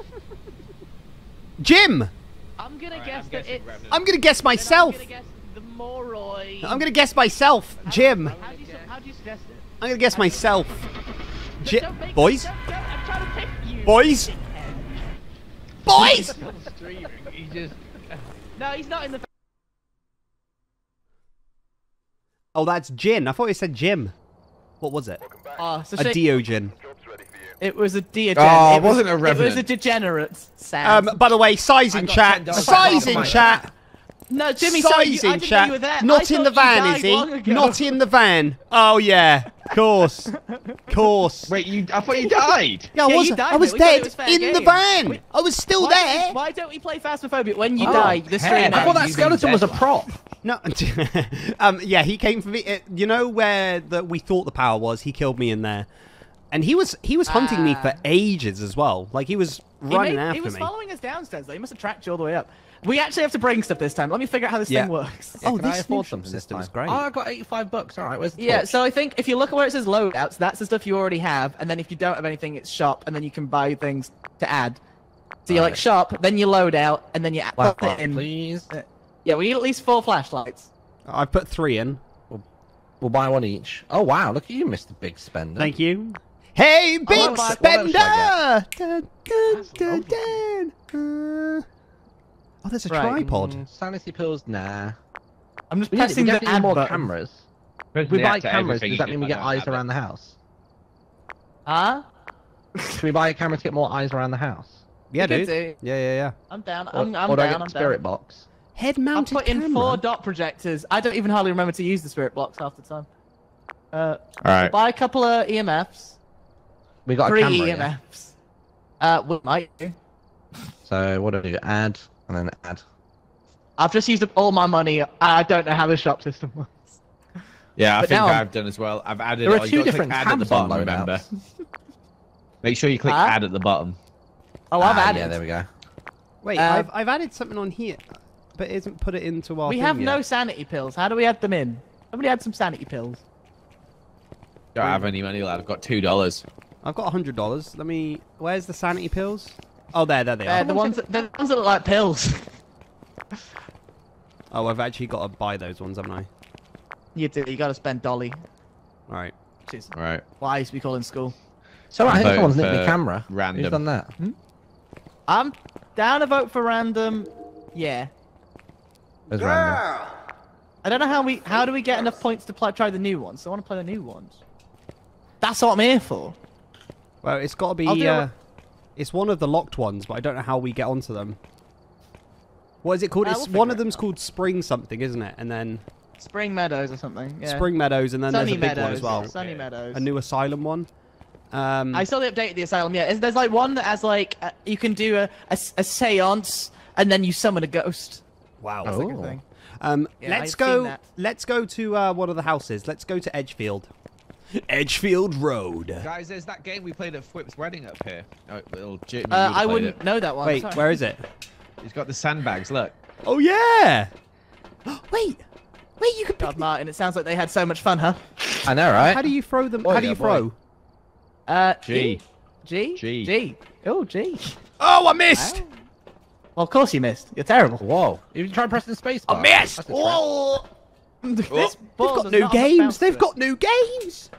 Jim. I'm gonna Alright, guess I'm that guessing it's. Revenant. I'm gonna guess myself. I'm gonna guess the Moroi. I'm gonna guess myself, Jim. How do you, how do you suggest it? I'm gonna guess myself. Ji- Don't make- boys, don't- don't- I'm trying to pick you. boys, boys. He just. No, he's not in the. Oh, that's Jinn. I thought it said Jim. What was it? Oh, so A shit. Deogen. It was a Deogen. Oh, it it wasn't a revenant. It was a degenerate sound. Um, by the way, size in chat. $10 Size in off my- chat. No, Jimmy, sorry, you, Size I in didn't know chat. you were there. Not I in the van, is he? Not in the van. Oh yeah, of course, of course. Wait, you? I thought you died. Yeah, I Yeah, wasn't. died, I was. We dead was fair in the van. We- I was still Why there. Don't, why don't we play Phasmophobia when you Oh, die? The stream I thought that skeleton was a prop. No, um, yeah, he came for me. Uh, you know where the, we thought the power was? He killed me in there, and he was he was hunting me for Ah. ages as well. Like he was He, running made- after me. he was me. following us downstairs though. He must have tracked you all the way up. We actually have to bring stuff this time. Let me figure out how this Yeah. thing works. Oh, Can I this afford new something this system is great. Oh, I got 85 bucks. All right, where's the Yeah, torch? so I think if you look at where it says loadouts, that's the stuff you already have, and then if you don't have anything, it's shop, and then you can buy things to add. So you like shop, then you load out, and then you add Last put it in. please. Yeah, we need at least four flashlights. I put three in. We'll buy one each. Oh wow, look at you, Mr. Big Spender. Thank you. Hey, big what spender! should I Dun, dun, dun, dun. Uh, Oh, there's a Right, tripod. Mm, sanity pills, nah. I'm just We need, we pressing the add more button. cameras. If we buy cameras, does that mean we get eyes have around the house? Huh? Should we buy a camera to get more eyes around the house? Yeah, dude. do. Yeah, yeah, yeah. I'm down. I'm, I'm or do I down. get I'm the spirit down. box? Head mounted. I'm mounted putting four dot projectors. I don't even hardly remember to use the spirit box half the time. Uh, All right. buy a couple of EMFs. We got Three a camera. yeah? EMFs. Uh, we might do. So what do we do? Add and then add. I've just used up all my money. I don't know how the shop system works. Yeah, I But think now I'm- I've done as well. I've added. There are oh, two different click add at the bottom. Remember. Make sure you click Huh? add at the bottom. Oh, I've Ah, added. Yeah, there we go. Wait, Uh, I've, I've added something on here, but it isn't put it into our we thing have no sanity pills. How do we add them in? Somebody add some sanity pills. Don't have any money, lad. I've got two dollars. I've got a hundred dollars. Let me. Where's the sanity pills? Oh, there, there they Uh, are. the ones, that, the ones that look like pills. Oh, I've actually got to buy those ones, haven't I? You do. You got to spend dolly, All right. which is Right. what I used to be called in school. So I think someone's nicked for my camera. random. Who's done that? I'm down to vote for random. Yeah. There's random. I don't know how we how do we get enough points to play, try the new ones. I want to play the new ones. That's what I'm here for. Well, it's got to I'll be. do Uh, it's one of the locked ones, but I don't know how we get onto them. What is it called? Uh, it's we'll one of them's called Spring something, isn't it? And then Spring Meadows or something. Yeah. Spring Meadows, and then Sunny there's a big Meadows. one as well. Sunny Okay. Meadows. A new Asylum one. Um, I saw the update of the asylum. Yeah, there's like one that has like uh, you can do a a séance and then you summon a ghost. wow. That's like a Oh. thing. Um, Yeah, let's I've go. Let's go to uh, one of the houses. Let's go to Edgefield. Edgefield Road. Guys, there's that game we played at Whip's wedding up here. Oh, little Jimmy. Uh, would've I wouldn't know that one. Wait, sorry. where is it? It. He's got the sandbags. Look. Oh yeah. Wait, wait. You can. God, Pick... Martyn, it sounds like they had so much fun, huh? I know, right? How do you throw them? Boy, how do yeah, you boy. throw? Uh, G. G. G. G. Oh, G. Oh, I missed. Well, of course you missed. You're terrible. Whoa! You try pressing space bar. I missed. That's a trick. Oh. This They've got new not have much games. They've got new games.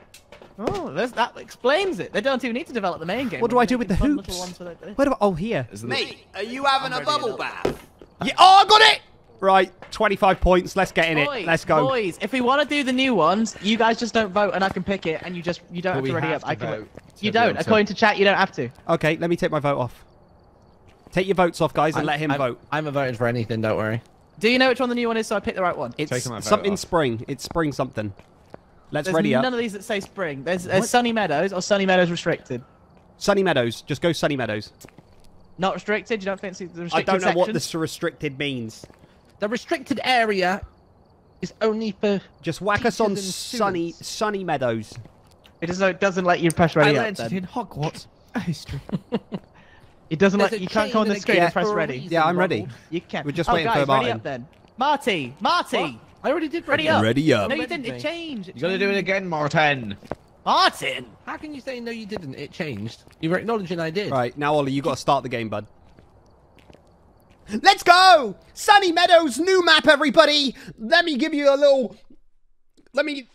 Oh, that explains it. They don't even need to develop the main game. What do I do with the making hoops? little ones with it. Where do I? Oh, here. There's a little- Mate, are you having a bubble bath? Yeah. Oh, I got it. Right, 25 points. Let's get in Boys, it. Let's go. Boys, if we want to do the new ones, you guys just don't vote and I can pick it and you just you don't But have to ready have up. I can. vote You don't. According to chat, you don't have to. Okay, let me take my vote off. Take your votes off, guys, and let him I'm, vote. I'm a voting for anything. Don't worry. Do you know which one the new one is so I pick the right one? It's Taking my vote something off. spring. It's spring something. Let's There's ready none up. of these that say spring. There's, there's What? Sunny Meadows or Sunny Meadows restricted. Sunny Meadows. Just go Sunny Meadows. Not restricted. You don't fancy the restricted I don't know what this restricted means. The restricted area is only for. Just whack us on sunny students. Sunny Meadows. It doesn't. It doesn't let you press ready I up. learned Then. in Hogwarts history. It doesn't There's let you can't go on the screen gate and press ready. Yeah, I'm ready. Ronald. You can. We're just oh, waiting for guys, Martyn. Ready up then. Marty, Marty, What? I already did ready ready up. Ready up. No, you Ready didn't. me. It changed. It You gotta do it again, Martyn. Martyn. How can you say no? You didn't. It changed. You were acknowledging I did. Right, now Oli, you got to start the game, bud. Let's go! Sunny Meadows, new map, everybody! Let me give you a little. Let me.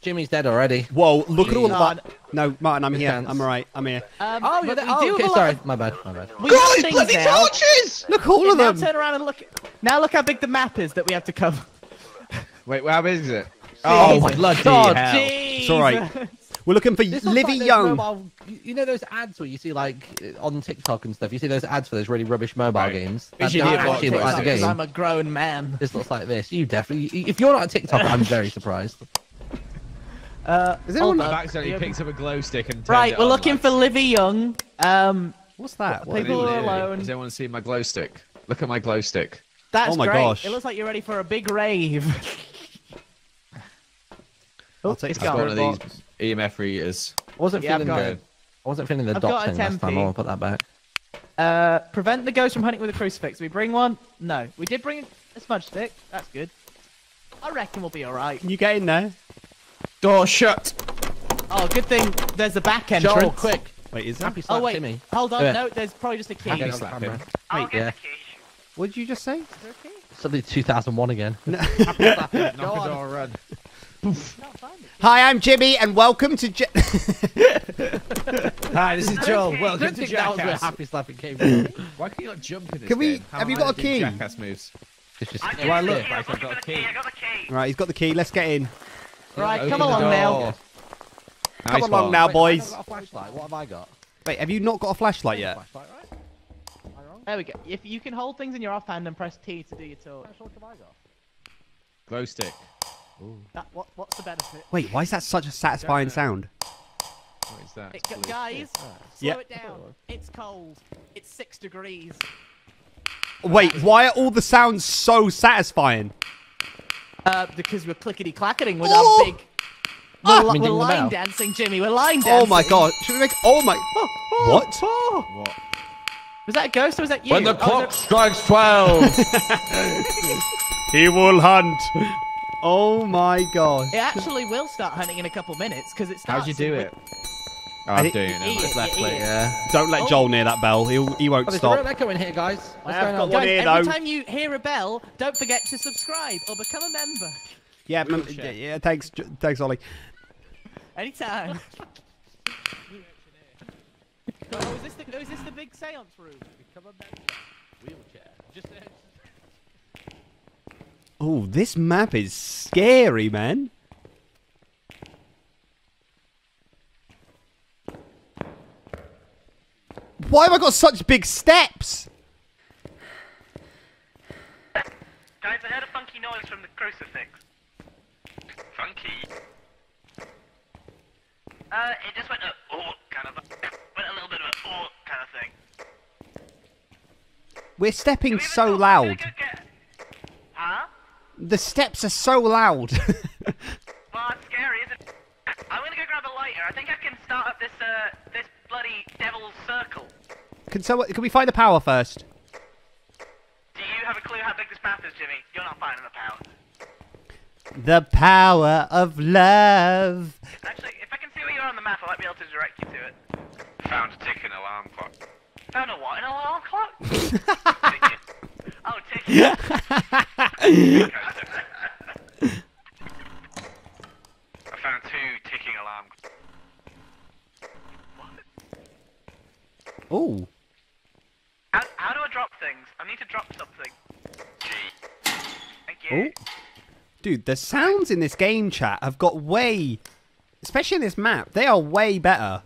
Jimmy's dead already. Whoa, look at all of that. No, Martyn, I'm Good here. chance. I'm alright. I'm here. Um, Oh, you're there. we Oh, do have okay. a lot Sorry, of- my bad. My bad. We have things now. Look all Yeah, of now them. turn around and look. Now look how big the map is that we have to cover. Wait, how big is it? Oh, Jesus. bloody God, hell. jeez. It's alright. We're looking for This looks Livy like those Young. Mobile, you you know those ads where you see like uh, on TikTok and stuff. You see those ads for those really rubbish mobile Right. games. We That's should not hear actually look like the Because game. I'm a grown man. This looks like this. You definitely. If you're not a TikTok, I'm very surprised. Uh, Is anyone- hold I've on. accidentally Yeah. picked up a glow stick and turned Right, it we're on, looking lads. for Livy Young. Um, What's that? What People Really? are alone. Does anyone see my glow stick? Look at my glow stick. that's Oh my great. gosh. It looks like you're ready for a big rave. oh, I'll take it's that. I've got gone. one of these EMF readers. I wasn't Yeah, I've feeling got the. it. I wasn't feeling the I've dot got a thing last time. tempi. I'll put that back. Uh, prevent the ghost from hunting with a crucifix. Did we bring one? No. We did bring a smudge stick. That's good. I reckon we'll be alright. Can you get in there? Door shut. Oh, good thing there's a back entrance. Joel, quick. Wait, is there? Happy slap Oh, wait. Timmy. Hold on. Do it. No, there's probably just a key. Happy Happy Is slap slap him. him. I'll Wait, get yeah. the key. What did you just say? there a key? Something 2001 again. Knock a door, run. Not find it. Hi, I'm Jimmy, and welcome to. J- Hi, this is Joel. I Welcome don't to think that was Jackass. Happy slapping came from. Why can you not jump in this Can we- game? How have you got a key? Jackass moves. It's just. I Do I look Yeah, I've got a the key. key? I got the key. right, he's got the key. Let's get in. Right, come along door. now. Come Nice along one. now, Wait, boys. I've got a flashlight. What have I got? Wait, have you not got a flashlight yet? Flashlight, right? Am I wrong? There we go. If you can hold things in your offhand and press T to do your torch. What have I got? Glow stick. That, what, what's the benefit? Wait, why is that such a satisfying sound? What is that? It, guys, slow Yeah. it down. It's cold. It's six degrees. Wait, why are all the sounds so satisfying? Uh, because we're clickety clacketing with Oh! our big. We're, Ah! li- we're line dancing, Jimmy. We're line dancing. Oh my god. Should we make. Oh my. What? What? Was that a ghost or was that you? When the Oh, clock no- strikes 12. He will hunt. Oh my god. It actually will start hunting in a couple minutes because it starts. How'd you do with- it? I'm doing it. Eat now. it, Left eat yeah. Don't let Oh. Joel near that bell. He'll, he won't Oh, there's a real stop. echo in here, guys. What's have going got on? one Guys, here, every time you hear a bell, don't forget to subscribe or become a member. Yeah, mem- yeah. Thanks, thanks, Oli. Anytime. oh, is this the, oh, is this the big seance room? Become a member. Wheelchair. Just Oh, this map is scary, man. Why have I got such big steps? Guys, I heard a funky noise from the crucifix. Funky? Uh, it just went a oh kind of went a little bit of a oh kind of thing. We're stepping we so loud. can we go get- Huh? The steps are so loud. Well, it's scary, isn't it? I'm gonna go grab a lighter. I think I can start up this uh this bloody devil's circle. Can someone? Can we find the power first? Do you have a clue how big this map is, Jimmy? You're not finding the power. The power of love. Actually, if I can see where you are on the map, I might be able to direct you to it. Found a ticking alarm clock. Found a what? An alarm clock? ticking. Oh, ticking. I found two ticking alarm Oh, How, how do I drop things? I need to drop something. G. Thank oh, you. dude, the sounds in this game chat have got way, especially in this map, they are way better.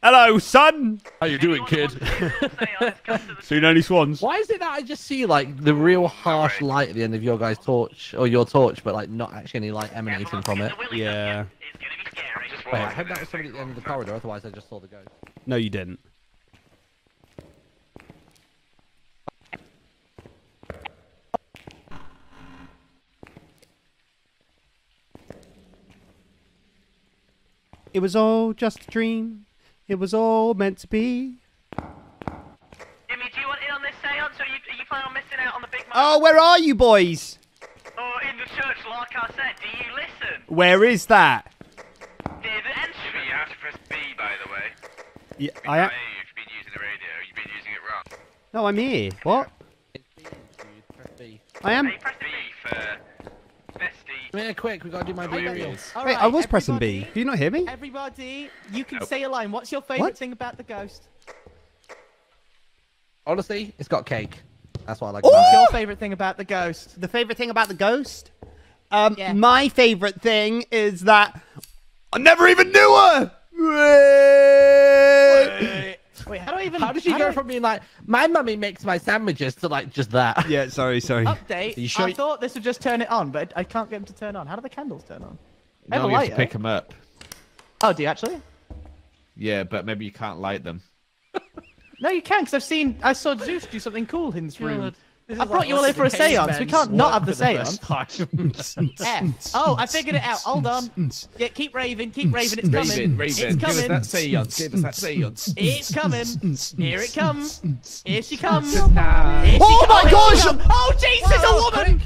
Hello, son. How you doing, kid? Seen any swans? Why is it that I just see like the real harsh light at the end of your guy's torch or your torch, but like not actually any light emanating from it? Yeah. It's gonna be scary. Wait, I hope that was somebody at the end of the corridor. Otherwise, I just saw the ghost. No, you didn't. It was all just a dream. It was all meant to be. Jimmy, do you want in on this seance, or are you, are you planning on missing out on the big moment? Oh, where are you boys? Or in the church, like I said, do you listen? Where is that? Near the entrance. You have to press B, by the way. Yeah, I am. You've been using the radio. You've been using it wrong. No, I'm here. What? I am. Hey, press B for bestie. Come here, quick. We gotta do my burial. All Wait, right, I was pressing B. Do you not hear me? Everybody, you can Nope. say a line. What's your favourite What? thing about the ghost? Honestly, it's got cake. That's what I like. Ooh! What's your favourite thing about the ghost? The favorite thing about the ghost? Um, Yeah. my favorite thing is that I never even knew her. Wait, how do I even? How did she how go do I- from being like, my mummy makes my sandwiches to like just that? yeah, sorry, sorry. update? you sure I you- thought this would just turn it on, but I can't get them to turn on. How do the candles turn on? I have No, a you have to pick them up. Oh, do you actually? Yeah, but maybe you can't light them. No, you can, because I've seen. I saw Zeus do something cool in this room. This I is brought like you all in for a seance. We can't not have work the seance. time. Oh, I figured it out. Hold on. Yeah, keep raving, keep raving. It's coming. It's coming. seance. Give us that seance. It's coming. Here it comes. Here she comes. Here she Oh my gosh! Here she comes. Oh, Jesus, Whoa, a woman!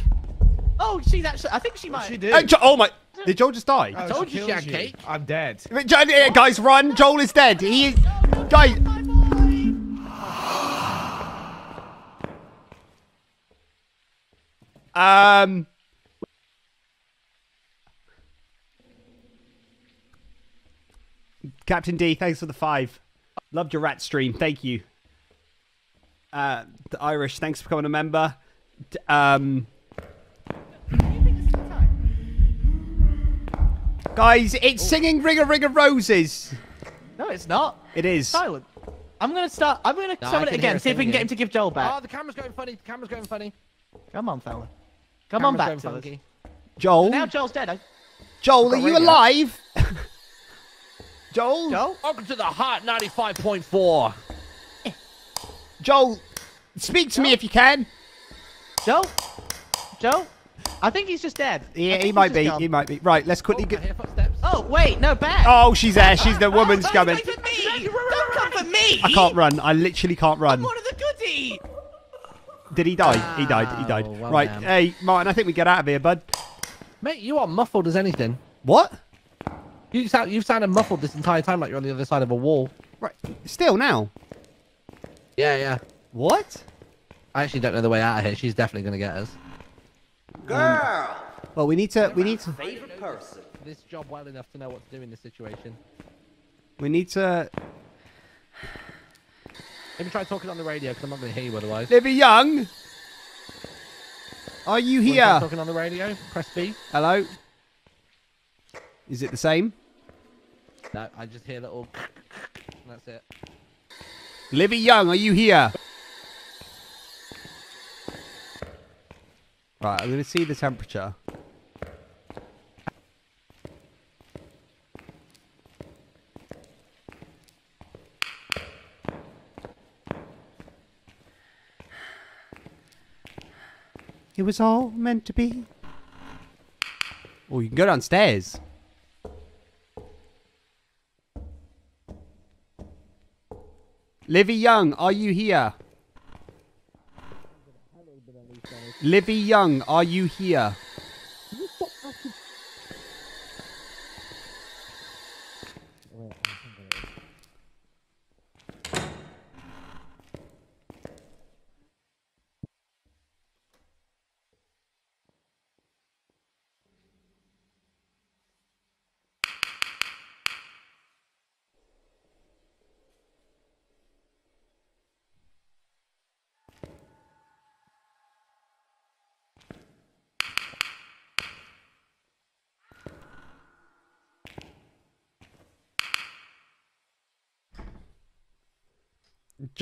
Oh, she's actually. I think she might. She did. Hey, oh my! Did Joel just die? Oh, told you she oh, killed had cake. I'm dead. Guys, run! Joel is dead. He is. Guys. Um. Captain D, thanks for the five. Loved your rat stream. Thank you. Uh, the Irish, thanks for becoming a member. D- Um, guys, it's singing "Ring a Ring of Roses." No, it's not. It is. Silent. I'm gonna start. I'm gonna No, I summon it again. hear See if we can singing. get him to give Joel Oh, back. the camera's going funny. The camera's going funny. Come on, fella. Come on back going to us. funky. Joel. Now Joel's dead. I... Joel, are got you radio. alive? Joel? Joel? Welcome to the Heart 95.4. Joel, speak to me if you can. Joel? Joel? I think he's just dead. Yeah, he might be. gone. He might be. Right, let's quickly oh, I get. hear. Oh, wait, no, back. Oh, she's there. She's the woman's oh, coming. Come for me! Don't come for me! I can't run. I literally can't run. I'm one of the goodies! Did he die? He died. He died. Well right. done. Hey, Martyn, I think we get out of here, bud. Mate, you are muffled as anything. What? You sound you've sounded muffled this entire time like you're on the other side of a wall. Right. Still now. Yeah, yeah. What? I actually don't know the way out of here. She's definitely gonna get us. Girl, um, Well, we need to. We need to. favorite person. This job well enough to know what to do in this situation. We need to. Maybe try talking on the radio because I'm not gonna hear you otherwise. Libby Young. Are you Wanna try here? Talking on the radio. Press B. Hello. Is it the same? No, I just hear little. That's it. Libby Young, are you here? Right, I'm going to see the temperature. It was all meant to be. Oh, you can go downstairs. Livy Young, are you here? Livy Young, are you here?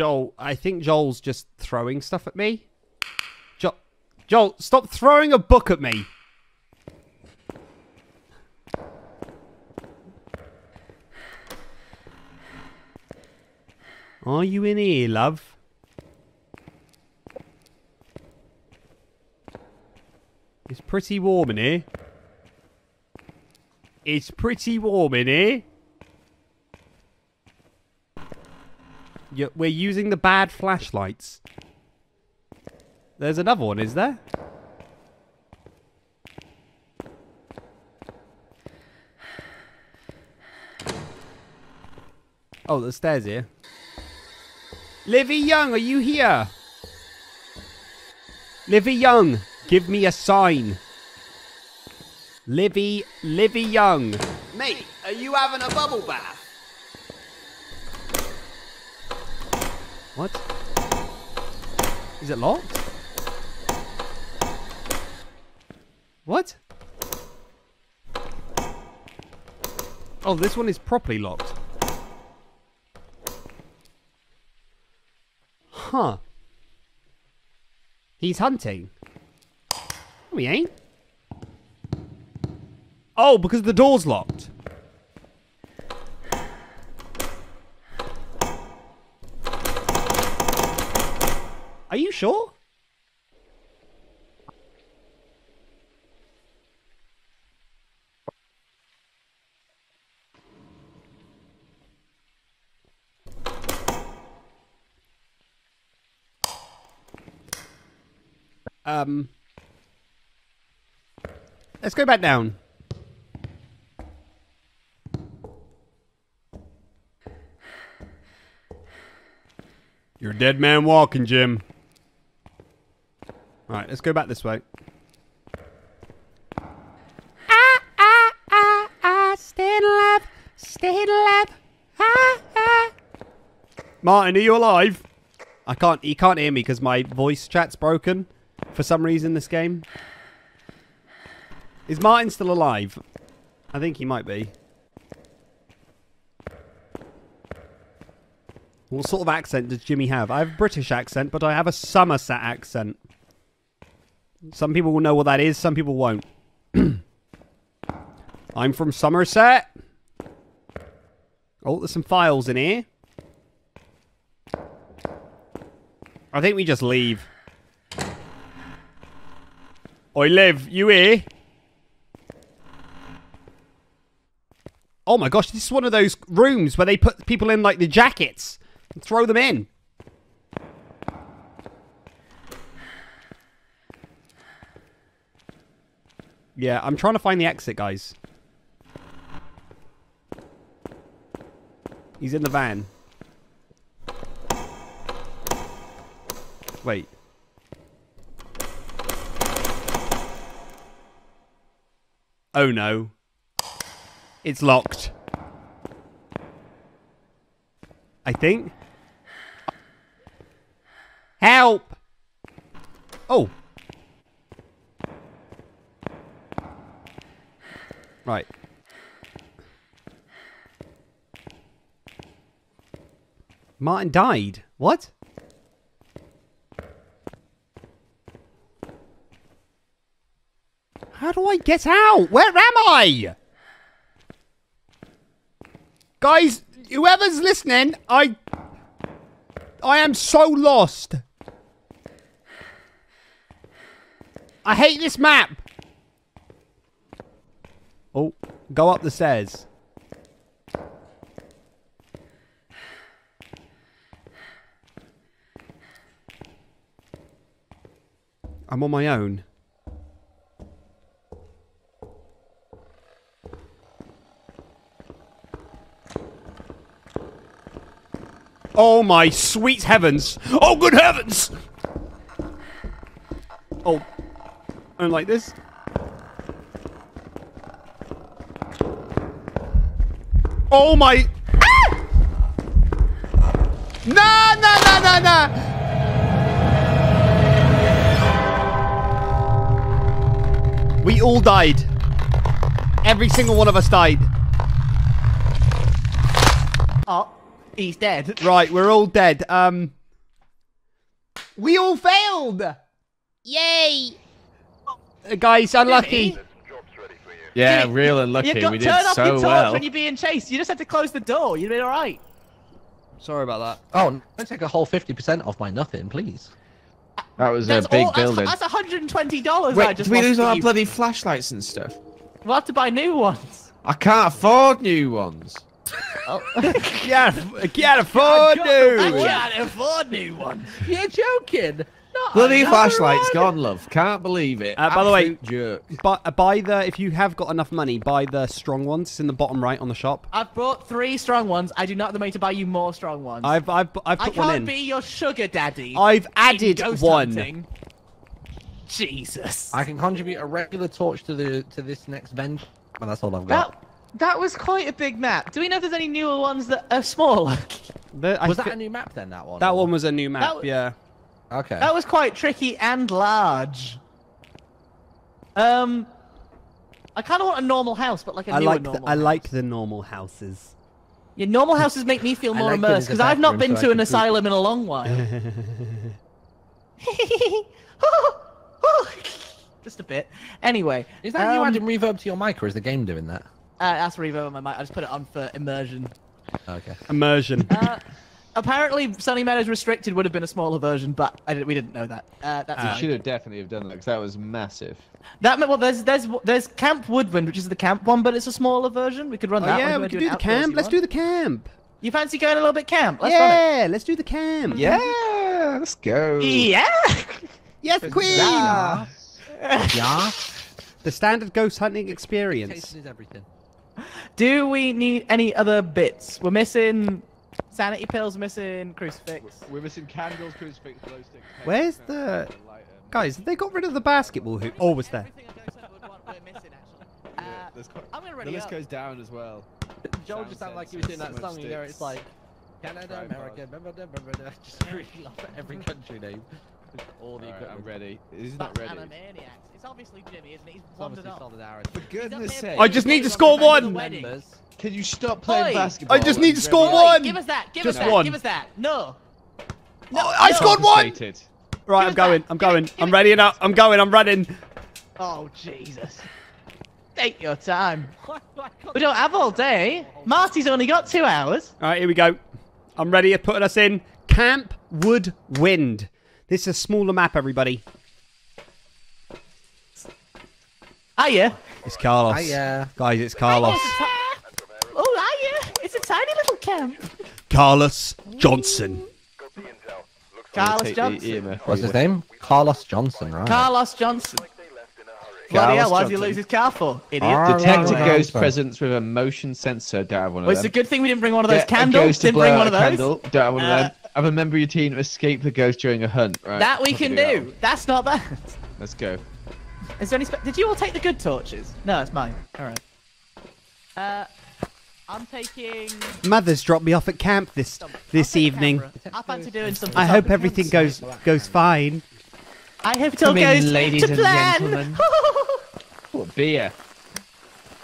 Joel, I think Joel's just throwing stuff at me. Joel, Joel, stop throwing a book at me. Are you in here, love? It's pretty warm in here. It's pretty warm in here. Yeah, we're using the bad flashlights. There's another one, is there? Oh, the stairs here. Livy Young, are you here? Livy Young, give me a sign. Livy, Livy Young. Mate, are you having a bubble bath? What? Is it locked? What? Oh, this one is properly locked. Huh. He's hunting. No, he ain't. Oh, because the door's locked. Are you sure? Um. Let's go back down. You're a dead man walking, Jim. Alright, let's go back this way. Ah, ah, ah, ah, staying alive, staying alive. Ah, ah. Martyn, are you alive? I can't, he can't hear me because my voice chat's broken for some reason this game. Is Martyn still alive? I think he might be. What sort of accent does Jimmy have? I have a British accent, but I have a Somerset accent. Some people will know what that is, some people won't. I'm from Somerset. Oh, there's some files in here. I think we just leave. Oi, Liv, you here? Oh my gosh, this is one of those rooms where they put people in like the jackets and throw them in. Yeah, I'm trying to find the exit, guys. He's in the van. Wait. Oh no. It's locked. I think. Help! Oh. Right. Martyn died. What? How do I get out? Where am I? Guys, whoever's listening, I I am so lost. I hate this map. Oh, go up the stairs. I'm on my own. Oh my sweet heavens! Oh good heavens! Oh, I don't like this. Oh my! Ah! No, no, no, no, no! We all died. Every single one of us died. Oh, he's dead. Right, we're all dead. Um, we all failed. Yay! Uh, guys, unlucky. Yeah, Jimmy, real you- unlucky. You got we turn did off your so torch well. when you're being chased. You just had to close the door. You'd been all right. Sorry about that. Oh, don't take a whole 50% off my nothing, please. That was That's a big all, that's- building. That's, 120 dollars. I Wait, just did we lost lose to our you. bloody flashlights and stuff? We'll have to buy new ones. I can't afford new ones. Oh. Can't, can't afford I to. can't afford new ones. You're joking. Not Bloody another flashlights one. gone, love. Can't believe it. Uh, by the way- jerk. But uh, buy the if you have got enough money, buy the strong ones. It's in the bottom right on the shop. I've bought three strong ones. I do not have the money to buy you more strong ones. I've I've I've put one can't in. be your sugar daddy. I've added one. hunting. Jesus. I can contribute a regular torch to the to this next bench, but that's all I've got. That that was quite a big map. Do we know if there's any newer ones that are smaller? The- was that a new map then? That one. that one was a new map. That yeah. Okay. That was quite tricky and large. Um, I kind of want a normal house, but like a I newer like the, normal. I house. like the normal houses. Yeah, normal houses make me feel more like immersed because I've not been so to an can poop. asylum in a long while. Just a bit. Anyway, Is that you um, adding reverb to your mic, or is the game doing that? Uh, that's reverb on my mic. I just put it on for immersion. Okay. Immersion. Uh, apparently, Sunny Meadows Restricted would have been a smaller version, but I didn't, we didn't know that. Uh, that's You should have definitely have done that because that was massive. That well, there's there's there's Camp Woodwind, which is the camp one, but it's a smaller version. We could run oh that. yeah, one we if can we're do the camp. Let's one. do the camp. You fancy going a little bit camp? Let's run yeah, let's do the camp. Yeah, let's go. Yeah. Yes, Queen. Yeah. Yeah. The standard ghost hunting experience. Is everything. Do we need any other bits? We're missing sanity pills. Missing crucifix. We're missing candles, crucifix, glow sticks. Where's the- and light, um, Guys, have they got rid of the basketball hoop? Oh, was there? Everything a ghost hunter would want, we're missing, actually. Uh, yeah, I'm gonna The list up. goes down as well. Joel just sounded like he was doing that smoke song, you know, it's like Canada, Tripod. America, blah, blah, just really love every country name. With All the Alright, I'm ready. He's That's not ready. Animaniacs. It's obviously Jimmy, isn't it? He's It's wandered off. solidarity. For goodness sake. I just need to score one. Members. Can you stop playing Oi. basketball? I just need to score Oi, one. Give us that. Give Just us that. one. Give us that. No. Oh, I no. scored one. Right, I'm going. I'm Give it, going. give I'm it. ready up. I'm going. I'm running. Oh Jesus. Take your time. We don't have all day. Eh? Marty's only got two hours. All right, here we go. I'm ready at putting us in Camp Woodwind. This is a smaller map, everybody. Hiya. It's Carlos. Hiya. Guys, it's Carlos. Oh, hiya. It's a tiny little camp. Carlos Johnson. Carlos Johnson. What's his name? Carlos Johnson, right? Carlos Johnson. Bloody hell, why did he lose his car for? Idiot. Detect a Right. ghost presence with a motion sensor. Don't have one of Well, it's a good thing we didn't bring one of those Get a candles. ghost to Didn't bring one of those. candle. Don't have one Uh, of them. Have a member of your team escape the ghost during a hunt. Right. That we we can can do do. That's not bad. Let's go. Is there any? Spe- Did you all take the good torches? No, it's mine. All right. Uh, I'm taking. Mother's dropped me off at camp this this evening. I fancy doing some. I hope everything goes goes fine. I hope it all Come in, goes ladies to and plan. gentlemen. What beer?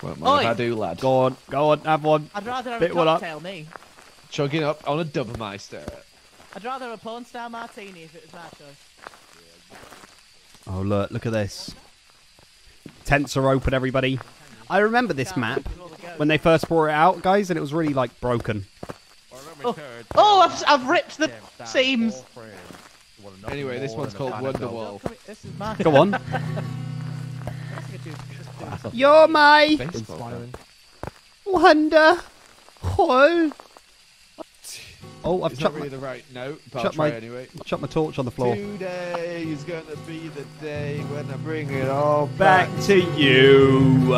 Won't mind if I do, lad. Go on, go on, have one. I'd rather have Bit a one up. cocktail, me. Chugging up on a Dobermeister. I'd rather have a porn star martini if it was my choice. Oh look, look at this. Tents are open, everybody. I remember this map when they first brought it out, guys, and it was really like broken. Oh, oh, oh I've, I've ripped the seams. Anyway, this one's called Wonderwall. Come here, This is my. Go on. You're my Baseball. wonder. Oh, oh I've It's chucked really my, the right note, but chucked my, anyway. chucked my torch on the floor. Today is gonna be the day when I bring it all Back back. to you.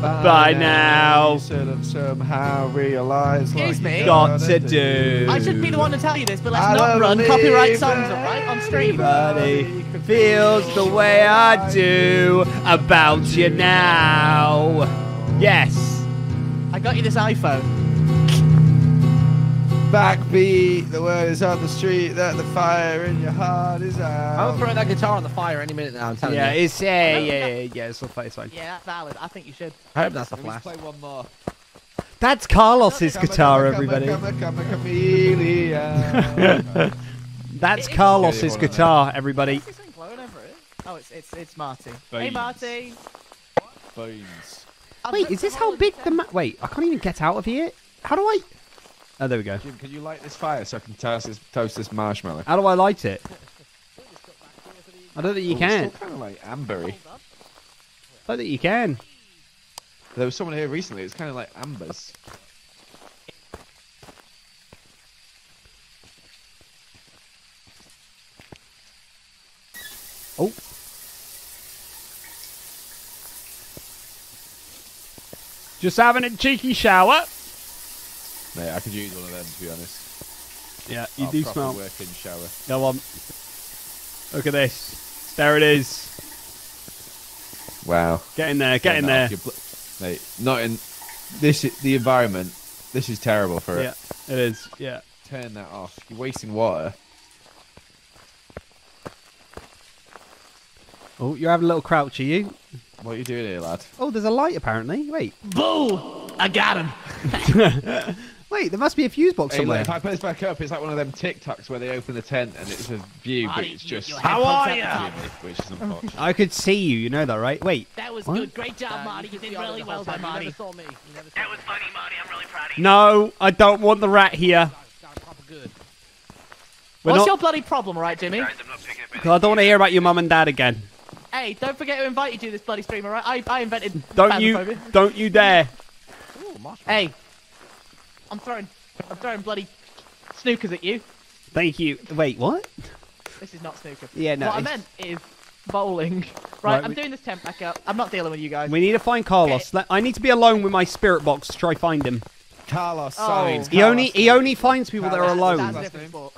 By now. you should have somehow realized what Excuse me? you Got gotta to do. I should be the one to tell you this, but let's I not run copyright songs, it. alright, on stream. Everybody feels the way I do about you now. Yes. I got you this iPhone. Backbeat, the word is on the street that the fire in your heart is out. I'm throwing that guitar on the fire any minute now. I'm telling Yeah, you. it's yeah, yeah, yeah, yeah. It's, fine, it's fine. Yeah, that's valid. I think you should. I hope that's a Let me just flash. play one more. That's Carlos's Come a, guitar, come a, everybody. Come a, come a, chameleon. That's It is Carlos's really one of guitar, everybody. Is this thing glowing over it? Oh, it's it's it's Marty. Hey, Beans. Marty. Bones. I've Wait, ripped is this the how whole of big your the map? Wait, I can't even get out of here. How do I? Oh, there we go. Jim, can you light this fire so I can toast this, toast this marshmallow? How do I light it? I don't think you can. It's kind of like ambery. I don't think you can. There was someone here recently. It's kind of like ambers. Oh. Just having a cheeky shower. Mate, I could use one of them to be honest. Yeah, you I'll do proper smell. Working shower. Go on. Look at this. There it is. Wow. Get in there. Get in Turn that there. off your bl- Mate, not in this. The environment. This is terrible for Yeah, it. it is. Yeah. Turn that off. You're wasting water. Oh, you're having a little crouch, are you? What are you doing here, lad? Oh, there's a light apparently. Wait. Boo! I got him. Wait, there must be a fuse box Hey, look, somewhere. if I put this back up, it's like one of them TikToks where they open the tent and it's a view, but Marty, it's just how are you? Which is unfortunate. I could see you, you know that, right? Wait. That was What? good. Great job, uh, Marty. You did really well there, You Marty. never saw me. You never saw That was funny, Marty. I'm really proud of you. No, I don't want the rat here. We're What's not. your bloody problem, right, Jimmy? Guys, I'm not picking up any. 'cause I don't want to hear about your mum and dad again. Hey, don't forget who invited you to this bloody stream, alright? I, I invented Don't you? Don't you dare. Hey, I'm throwing, I'm throwing bloody snookers at you. Thank you. Wait, what? This is not snooker. Yeah, no, What I meant is bowling. Right, Right, I'm we- doing this tent back up. I'm not dealing with you guys. We need to find Carlos. Let- I need to be alone with my spirit box to try to find him. Carlos Oh. signs. He only Carlos he only finds people that are alone. That's a different sport.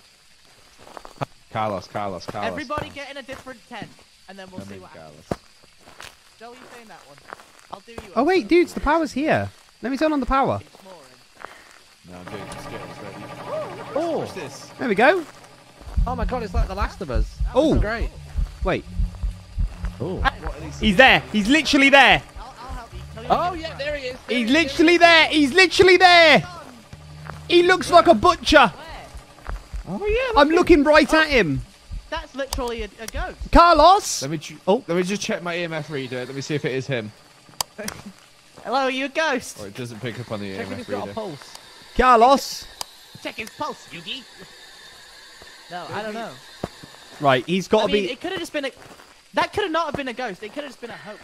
Carlos, Carlos, Carlos. Everybody get in a different tent, and then we'll Don't see make what happens. Carlos. Joel, you saying that one? I'll do you. Oh wait, dudes, the power's here. Let me turn on the power. It's. No, I'm doing some skills ready. Oh, Watch this. There we go. oh my god, it's like The Last of Us. Oh, Great. wait. Oh. Ah, what are these? He's there. He's literally there. I'll, I'll help you. Tell you Oh yeah, there he is. There He's he is. literally there. He's literally there. He looks like a butcher. Where? Oh yeah. I'm looking right at oh, him. That's literally a, a ghost. Carlos. Let me. Oh. Let me just check my EMF reader. Let me see if it is him. Hello, are you a ghost? Or it doesn't pick up on the Check if EMF he's got a reader. pulse. Carlos. Check his pulse, Yugi. No, I don't know. Right, he's got to mean, be. it could have just been a. That could have not have been a ghost. It could have just been a hoax.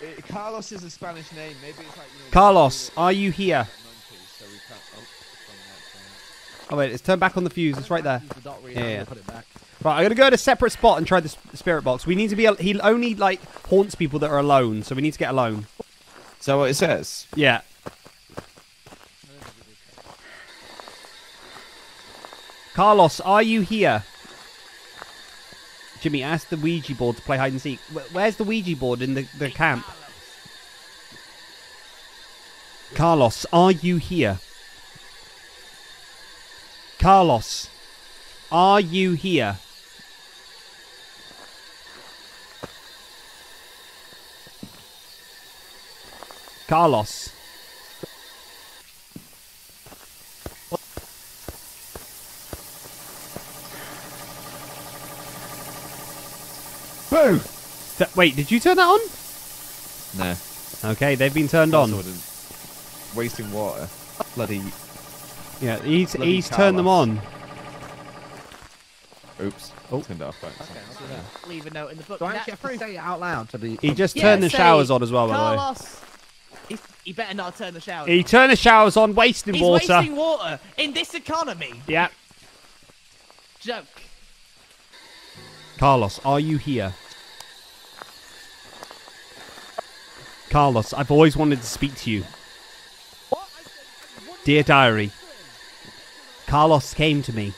It- Carlos is a Spanish name. Maybe it's like you know. Carlos, are you here? monkeys, so we can't- oh, it's on that side. Oh wait, it's turned back on the fuse. It's right there. Use the dot reader Yeah, yeah. we'll put it back. Right, I'm gonna go to a separate spot and try the spirit box. We need to be. He only like haunts people that are alone, so we need to get alone. Is that what it says? Yeah. Carlos, are you here? Jimmy, ask the Ouija board to play hide and seek. Where's the Ouija board in the, the camp? Carlos, are you here? Carlos, are you here? Carlos. Boo! Th- wait, did you turn that on? No. Okay, they've been turned on. Wouldn't. Wasting water. Bloody. Yeah, he's Bloody he's turned them on. Oops. Oh. Turned it off by accident. Leave a note in the book. Do I Nat actually have to say it out loud to the? He just Yeah, turned the showers on as well, by the way. Carlos. He's, he better not turn the showers He on. turned the showers on, wasting He's water. wasting water in this economy. Yeah. Joke. Carlos, are you here? Carlos, I've always wanted to speak to you. Dear diary, Carlos came to me.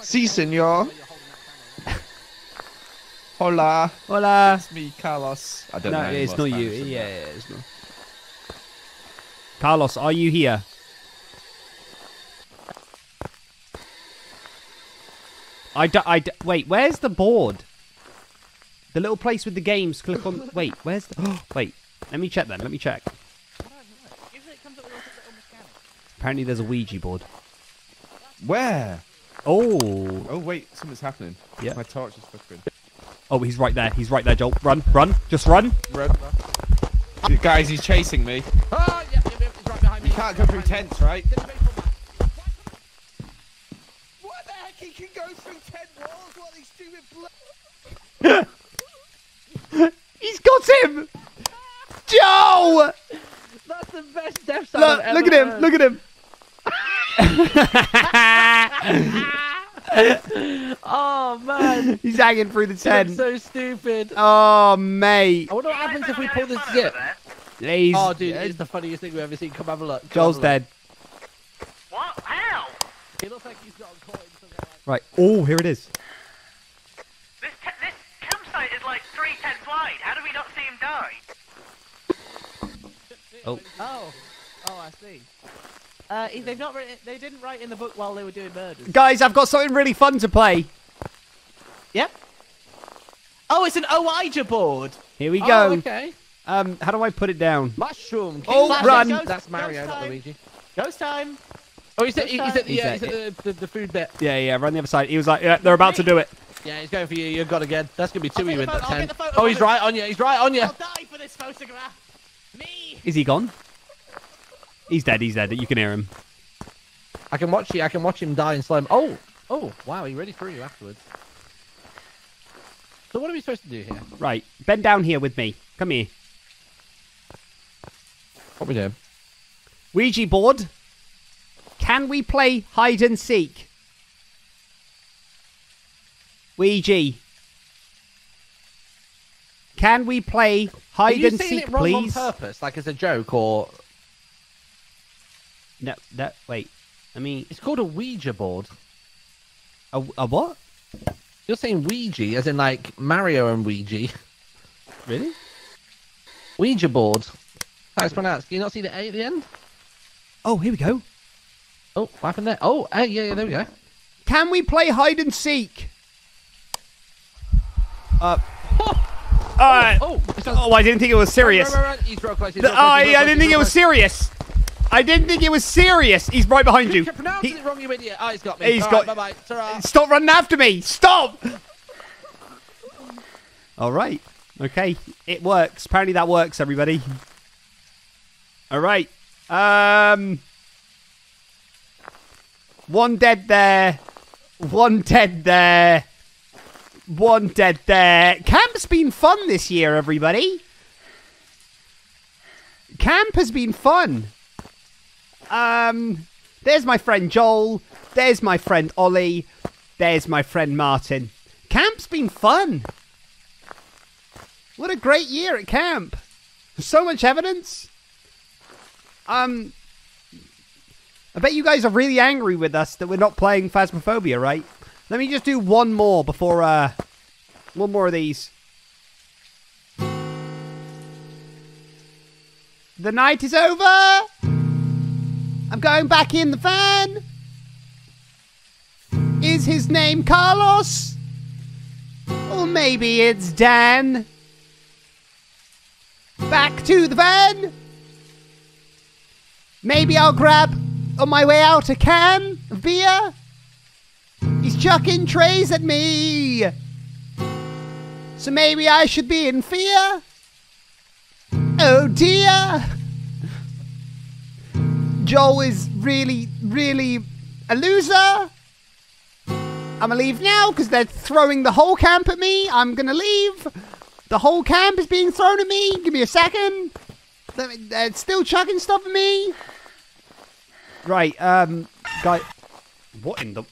Si, senor. Hola. Hola. It's me, Carlos. I don't No, know. it's not you. Spanish than Yeah, yeah, it's not. Carlos, are you here? I, d- I d- wait. Where's the board? The little place with the games. Click on. Wait, where's the? Oh, wait. Let me check then. Let me check. Usually it comes up with lots of little mechanics. Apparently, there's a Ouija board. Where? Oh. Oh wait, something's happening. Yeah. My torch is flickering. Oh, he's right there. He's right there, Joel. Run, run, just run. Run. Guys, he's chasing me. Oh, yeah, yeah, yeah, he's right behind me. You can't go through tents, right? What the heck? He can go through ten walls. What these stupid blo- He's got him. Joe. That's the best death sound Look, I've look at him. heard. Look at him. Oh man, He's hanging through the that's tent. so stupid. Oh, mate. I wonder what happens if we pull this zip. He's, Oh, dude, it's the funniest thing we've ever seen. Come have a look. Come Joel's a look. dead. What? How? He looks like he's got caught in something like. Right. Oh, here it is. This te- this campsite is like three tents wide. How do we not see him die? Oh. Oh. Oh, I see. Uh, they've not written, they didn't write in the book while they were doing murders. Guys, I've got something really fun to play. Yep. Oh, it's an Ouija board. Here we Oh, go. okay. Um, how do I put it down? Mushroom. Oh, King run. Ghost- That's Mario, Ghost not time. Luigi. Ghost time. Oh, he's at, Ghost he's time. at, the, yeah, at he's the, the, the food bit. Yeah, yeah, run the other side. He was like, yeah, they're about to do it. Yeah, he's going for you. You've got again. That's gonna be two of you in that photo- I'll tent. get the photo Oh, he's right on you. He's right on you. I'll die for this photograph. Me. Is he gone? He's dead. He's dead. You can hear him. I can watch you. I can watch him die in slow. Oh, oh, wow. He really threw you afterwards. So what are we supposed to do here? Right. Bend down here with me. Come here. What are we doing? Ouija board. Can we play hide and seek? Ouija. Can we play hide and seek, it wrong please? on purpose, like as a joke, or No, that. Wait. I mean, it's called a Ouija board? a, a what? You're saying Ouija, as in like Mario and Ouija. Really? Ouija board. How it's pronounced? Can you not see the A at the end? Oh, here we go. Oh, what happened there? Oh, hey, yeah, yeah, there we go. Can we play hide and seek? Uh. Alright. Oh, it sounds- Oh, I didn't think it was serious. Run, run, run. He's real. He's The- oh, I, I didn't think it was serious. I didn't think it was serious. He's right behind you. He- it wrong, you idiot. Oh, he's got me. He's All got- Right, bye-bye. Ta-ra. Stop running after me. Stop. All right. Okay. It works. Apparently that works, everybody. All right. Um. One dead there. One dead there. One dead there. Camp's been fun this year, everybody. Camp has been fun. Um, there's my friend Joel. There's my friend Oli. There's my friend Martyn. Camp's been fun. What a great year at camp. So much evidence. Um, I bet you guys are really angry with us that we're not playing Phasmophobia, right? Let me just do one more before, uh, one more of these. The night is over. I'm going back in the van. Is his name Carlos? Or maybe it's Dan. Back to the van. Maybe I'll grab on my way out a can of beer. He's chucking trays at me. So maybe I should be in fear. Oh dear. Joel is really, really a loser. I'm gonna leave now because they're throwing the whole camp at me. I'm gonna leave. The whole camp is being thrown at me. Give me a second. They're still chucking stuff at me. Right, um, guy. What in the?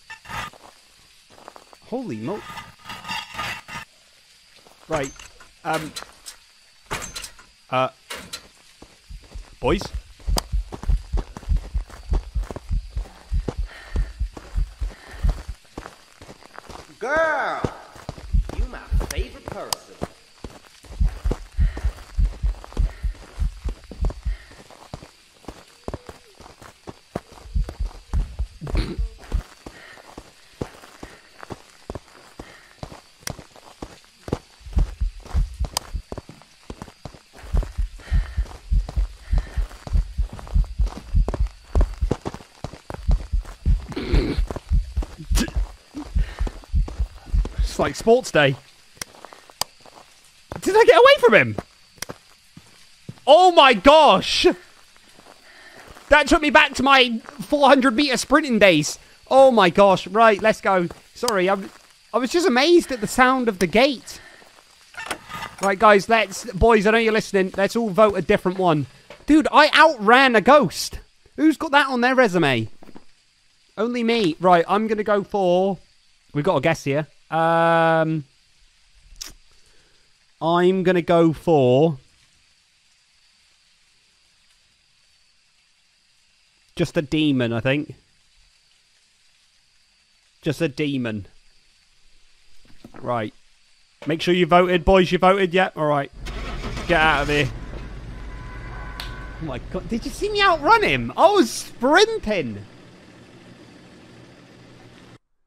Holy mo! Right, um, uh, boys. Girl, you my favorite person. It's like sports day. Did I get away from him? Oh my gosh! That took me back to my 400 meter sprinting days. Oh my gosh! Right, let's go. Sorry, I'm, I was just amazed at the sound of the gate. Right, guys, let's boys. I know you're listening. Let's all vote a different one. Dude, I outran a ghost. Who's got that on their resume? Only me. Right, I'm gonna go for. We've got a guess here. Um, I'm gonna go for just a demon. I think. Just a demon. Right. Make sure you voted, boys. You voted, yep. All right. Get out of here. Oh my god! Did you see me outrun him? I was sprinting.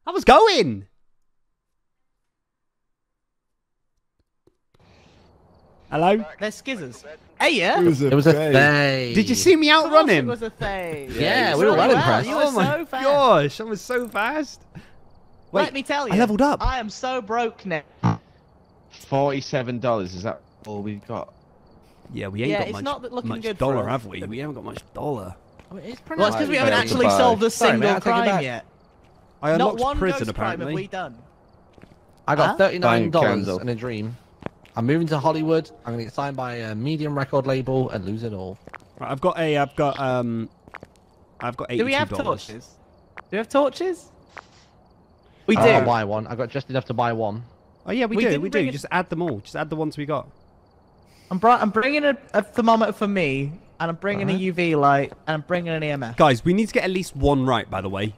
I was going. Hello? They're skizzers. Hey, yeah. It was a thing. Did you see me Of outrun course it was a thing. Yeah, we were So well well, impressed. You were oh my so fast. gosh, I was so fast. Wait, Let me tell you. I leveled up. I am so broke now. Forty-seven dollars. Is that all we've got? Yeah, we ain't Yeah, got it's much, not looking much good for dollar, have we? We haven't got much dollar. Oh, it is Well, it's because we haven't actually to buy. solved a Sorry, mate, single I'll take it crime yet. I Not one prison ghost crime have apparently. we done. I got Huh? thirty-nine dollars Candle. and a dream. I'm moving to Hollywood. I'm gonna get signed by a medium record label and lose it all. Right, I've got a, I've got um, I've got eighty-two Do we have torches? Do we have torches? We do. I'll buy one. I got just enough to buy one. Oh yeah, we, We do, we do. bring it- Just add them all. Just add the ones we got. I'm, br- I'm bringing a, a thermometer for me, and I'm bringing a UV light, and I'm bringing an EMF. Guys, we need to get at least one right. By the way,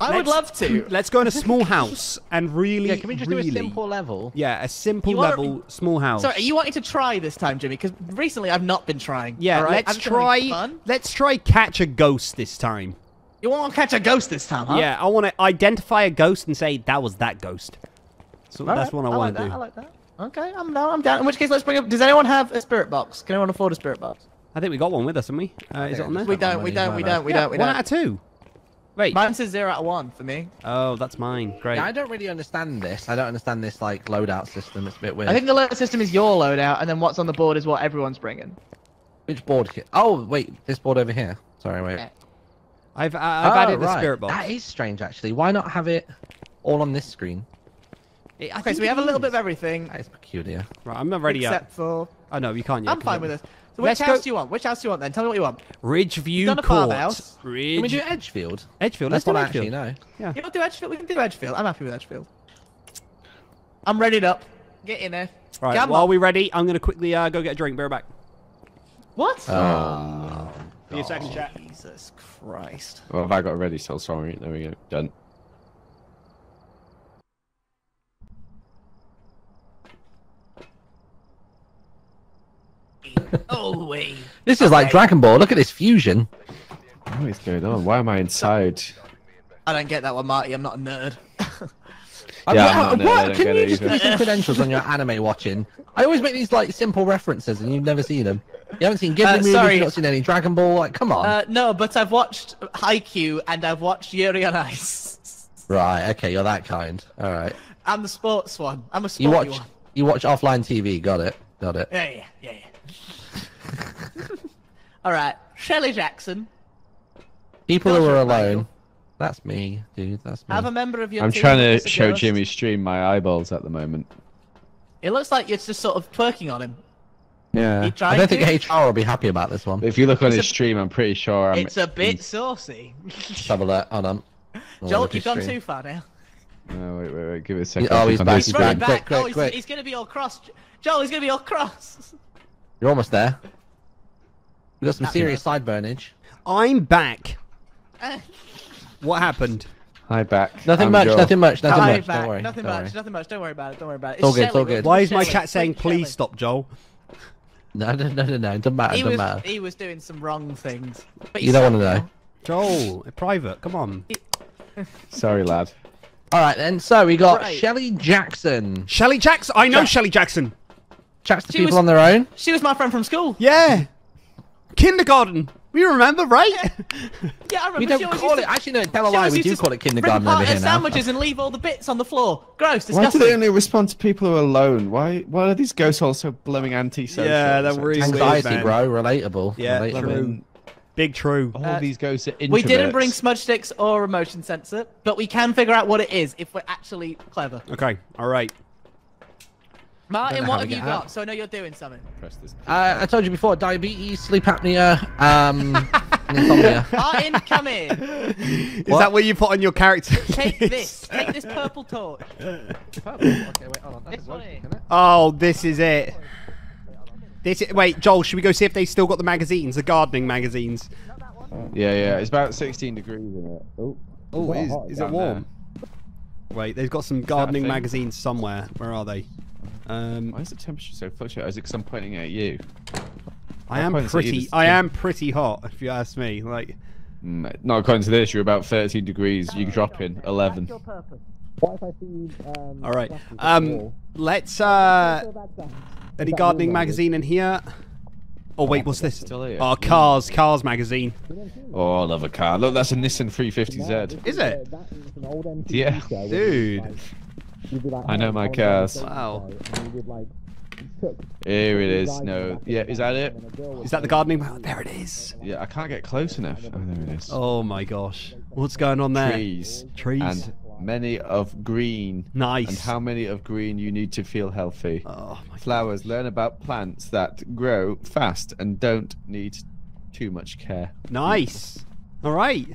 I would love to. Let's go in a small house and really, Yeah, can we just really, do a simple level? yeah, a simple wanna- level small house. Sorry, are you wanting to try this time, Jimmy? Because recently I've not been trying. yeah, right? let's I'm try. Let's try catch a ghost this time. You want to catch a ghost this time, huh? Yeah, I want to identify a ghost and say that was that ghost. So All that's right, what I like want to do. I like that. Okay, I'm down. I'm down. In which case, let's bring up. Does anyone have a spirit box? Can anyone afford a spirit box? I think we got one with us, haven't we? Uh, is it on there? We don't. We don't. We don't. We don't. We one don't. out of two. Wait. Mine says zero out of one for me. Oh, that's mine. Great. Yeah, I don't really understand this. I don't understand this like loadout system. It's a bit weird. I think the loadout system is your loadout, and then what's on the board is what everyone's bringing. Which board? ki- Oh wait, this board over here. Sorry, wait. Yeah. I've I- I've Oh, added the right. spirit box. That is strange, actually. Why not have it all on this screen? Okay, so we have a little bit of everything, That is peculiar. Right, I'm not ready except yet. for. Oh no, you can't yet. I'm fine with this. So which Let's house go- do you want? Which house do you want then? Tell me what you want. Ridgeview done a Court. farmhouse. Ridge... Can we do Edgefield? Edgefield. That's Let's do what I Edgefield. actually know. Yeah. You want to do Edgefield? We can do Edgefield. I'm happy with Edgefield. I'm readied up. Get in there. Right. Come while on. we're ready, I'm gonna quickly uh, go get a drink. Be right back. What? Oh. Give me a second, chat. Jesus Christ. Well, have I got ready so Sorry. There we go. Done. Oh wait. This is like Dragon Ball. Look at this fusion. What is going on? Why am I inside? I don't get that one, Marty. I'm not a nerd. Yeah, what- I'm not- no, I what? don't Can get you just give me some credentials on your anime watching? I always make these like simple references, and you've never seen them. You haven't seen Ghibli Uh, movies. sorry. You've not seen any Dragon Ball. Like, come on. Uh, no, but I've watched Haikyuu and I've watched Yuri on Ice. right. Okay. You're that kind. All right. I'm the sports one. I'm a sporty You watch. one. You watch offline TV. Got it. Got it. Yeah, yeah, yeah, yeah. All right, Shelley Jackson. People who are alone. Michael. That's me, dude. That's me. Have a member of your I'm team trying to show ghost. Jimmy Stream my eyeballs at the moment. It looks like you're just sort of twerking on him. Yeah. I don't to? think HR will be happy about this one. If you look on It's his a- stream, I'm pretty sure I'm. It's a bit saucy. Let's have a look. Hold on. Joel, you've gone too far now. No, wait, wait, wait. Give it a second. Oh, he's Click back, he's Running back. back. Quick, oh, quick, he's, quick. he's going to be all cross. Joel, he's going to be all cross. You're almost there. We got some serious sideburnage. I'm back. What happened? Hi, back. Nothing I'm much. Joel. Nothing much. Nothing Hi, much. back. Don't worry. Nothing don't much. worry. Nothing much. Don't worry about it. Don't worry about it. It's all good, it's all good. Why is my chat saying Shelley. please stop, Joel? No, no, no, no, no. Doesn't matter. He Doesn't was, matter. he was doing some wrong things. But You don't want to know. Joel, private. Come on. Sorry, lad. All right, then. So we got Right. Shelley Jackson. Shelley Jackson. I know Jack- Shelley Jackson. Chats to She people was- on their own. She was my friend from school. Yeah. Kindergarten. We remember, right? Yeah, I remember. We don't always call used it. to- Actually, no. Tell a she lie. We used do to call it kindergarten rip over apart here her now. sandwiches and leave all the bits on the floor. Gross, Why do disgusting. they only respond to people who are alone? Why? Why are these ghosts all so blooming anti-social? Yeah, they're It's like, really just- weird, Anxiety, bro. Relatable. Yeah, Relatable. true. Big true. All Uh, these ghosts are We didn't bring smudge sticks or a motion sensor, but we can figure out what it is if we're actually clever. Okay. All right. Martyn, what have you got? out. So I know you're doing something. Press this. Uh, I told you before. Diabetes, sleep apnea, um, insomnia. Martyn, come here. Is What? that what you put on your character? Take this. Take this purple torch. Okay, wait, hold on. This one here. Oh, this is it. This is, wait, Joel, should we go see if they still got the magazines, the gardening magazines? Yeah, yeah. It's about 16 degrees in it. Oh. Oh, is, is it down warm? Wait, they've got some gardening magazines somewhere. Where are they? Um, Why is the temperature so fluctuating? Is it because I'm pointing at you? I am point to you, pretty. I am pretty hot, if you ask me. Like, Mm, Not according to this. You're about 13 degrees. You drop in 11. all right. Um, let's. Uh, any gardening magazine in here? Oh wait, what's this? Still here. Oh, Cars, Cars magazine. Oh, I love a car. Look, that's a Nissan 350Z. Is it? Yeah. Dude. I know my cars. Wow. Here it is. No. Yeah, is that it? Is that the gardening? mag- There it is. Yeah, I can't get close enough. Oh, there it is. Oh my gosh. What's going on there? Trees. Trees. And many of green. Nice. And how many of green you need to feel healthy. Oh my Flowers. Learn about plants that grow fast and don't need too much care. Nice. All right.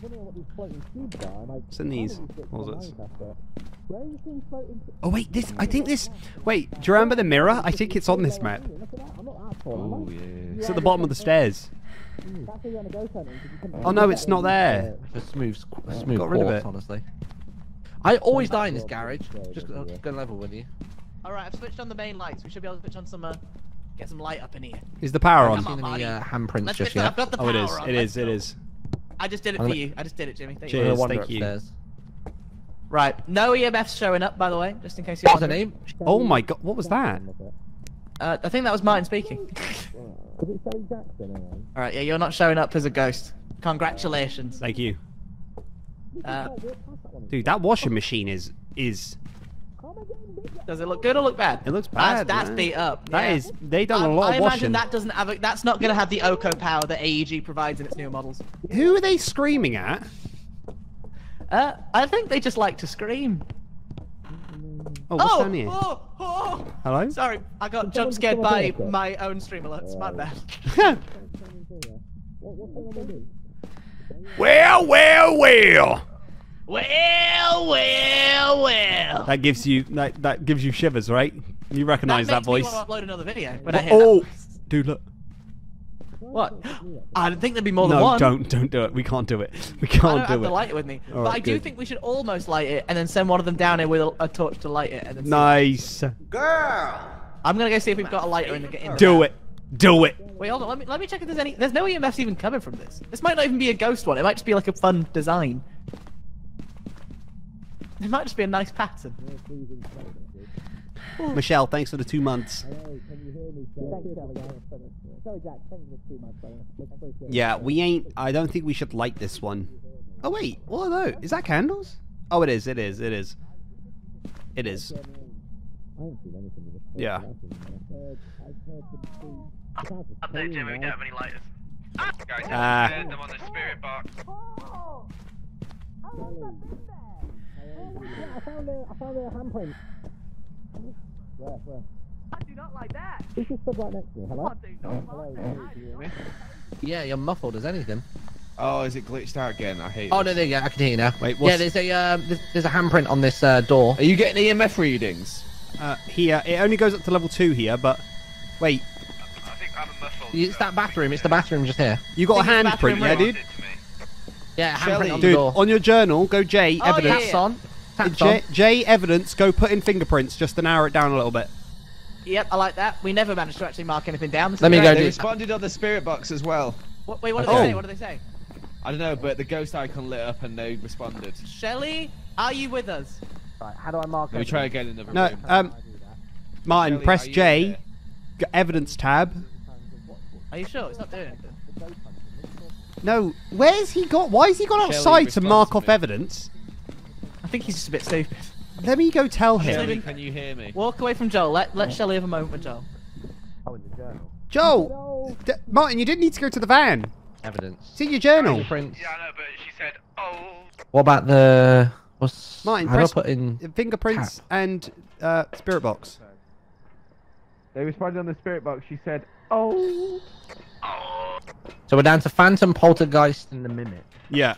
What's in these? What was this? Oh wait, this. I think this. Wait, do you remember the mirror? I think it's on this map. Oh yeah. It's at the bottom of the stairs. Oh no, it's not there. It's a smooth, squ- smooth got rid of it. honestly. I always die in this garage. Just uh, go level with you. All right, I've switched on the main lights. We should be able to switch on some, uh, get some light up in here. Is the power I on? haven't seen any uh, handprints Let's just get, yet. I've got the Oh, power it is. on. It Let's is. It go. is. I just did it I'm for gonna- you. I just did it, Jimmy. Thank I'm you. gonna Cheers, wander thank you. upstairs. Right, no EMFs showing up, by the way, just in case you What's her wondering. name? Oh my god, what was that? Uh, I think that was Martyn speaking. All right, yeah, you're not showing up as a ghost. Congratulations. Thank you, Uh, dude. That washing machine is is. Does it look good or look bad? It looks bad. that's man. beat up. That yeah. is. They done I, a lot I of imagine washing. that doesn't have. A, that's not going to have the Oko power that AEG provides in its newer models. Who are they screaming at? Uh, I think they just like to scream. Oh, what's oh, down here? oh, oh. Hello? Sorry, I got jump scared by my own stream alerts. My bad. well, well, well. Well, well, well. That gives you that, that gives you shivers, right? You recognise that, makes me voice. want to upload another video. When I hear oh, that. dude, look. What? I didn't think there'd be more than no, one. don't don't do it. We can't do it. We can't don't have do the it. lighter with me, All but right, I do good. think we should almost light it and then send one of them down here with a, a torch to light it. And then see- Nice. Girl! I'm gonna go see if we've got a lighter in the. In the Do it. Do it. Wait, hold on. Let me let me check if there's any. There's no EMFs even coming from this. This might not even be a ghost one. It might just be like a fun design. It might just be a nice pattern. Michelle, thanks for the two months. Yeah, we ain't. I don't think we should light this one. Oh wait, what are those? Is that candles? Oh, it is. It is. It is. It is. Yeah. Update Jimmy, we don't have any lighters. Guys, Ah. uh, them on the spirit box. I found a, I found a handprint. Where, where? I do not like that. Yeah, you're muffled as anything. Oh, is it glitched out again? I hate Oh this. no, there you go. I can hear you now. Wait, yeah, there's a um, there's, there's a handprint on this uh, door. Are you getting EMF readings? Uh, here, it only goes up to level two here, but wait, I think I'm muffled. It's that bathroom. It's the bathroom just here. you got a handprint, yeah, dude? It to. Yeah, handprint Shelley. on the Dude, door. on your journal, go J Oh, evidence. Taps on. Taps J. J evidence. Go put in fingerprints just to narrow it down a little bit. Yep, I like that. We never managed to actually mark anything down. This is Let me great. go They do- responded on the spirit box as well. What, wait, what did Oh. they say? What did they say? I don't know, but the ghost icon lit up and they responded. Shelley, are you with us? Right, how do I mark Let me try again in the No, room. um, Martyn, Shelley, press are J, there? evidence tab. Are you sure? It's not doing anything. No, where's he got? Why has he gone outside to mark off evidence? I think he's just a bit stupid. Let me go tell him. Shelley, can you hear me? Walk away from Joel. Let let Shelley have a moment with Joel. Joel, D- Martyn, you didn't need to go to the van. Evidence. It's in your journal. Fingerprints. Yeah, I know, but she said, oh. What about the what's? Martyn, how do I press put in? fingerprints and uh, spirit box. They responded on the spirit box. She said, "Oh." So we're down to Phantom, Poltergeist, and the Mimic. Yeah.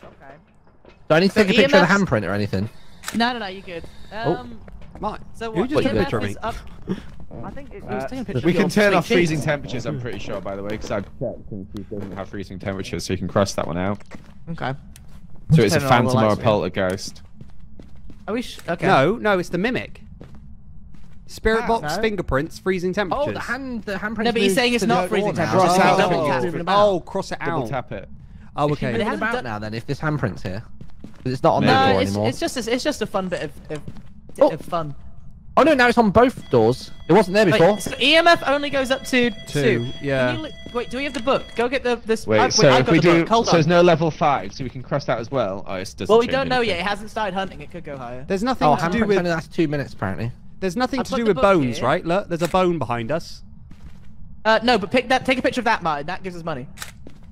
Do I need to So take a picture of the handprint or anything? No, no, no, you're good. Um, Martyn, so who what? just you EMF picture of is me? up- I think it, it Uh, was taking a picture we can turn off freezing cheeks. temperatures. I'm pretty sure, by the way, because I've checked and she doesn't have freezing temperatures, so you can cross that one out. Okay. So it's a Turn on all the phantom or a lights, yeah. poltergeist. Are we? Sh- okay. No, no, it's the mimic. Spirit How? box, No. fingerprints, freezing temperatures. Oh, the hand, the handprint. No, but he's saying it's not freezing temperatures. Cross it's out. Oh. tap. Moving Oh, cross it Double out. tap it. Oh, But it okay. hasn't about done- now then if this handprint's here. 'Cause it's not on Maybe. that No, door it's, anymore. it's just a, it's just a fun bit of, of, Oh. of fun. Oh no, now it's on both doors. It wasn't there before. Wait, so EMF only goes up to two. yeah. Can you wait, do we have the book? Go get the this. Wait, I, so I've if got we the do, book. Hold so on. there's no level five, so we can cross that as well. Oh, it doesn't. well, we don't know anything. yet. It hasn't started hunting. It could go higher. There's nothing Oh, to do with. only lasts two minutes apparently. There's nothing I to do with bones, here. right? Look, there's a bone behind us. Uh, no, but pick that. Take a picture of that, Martyn. That gives us money.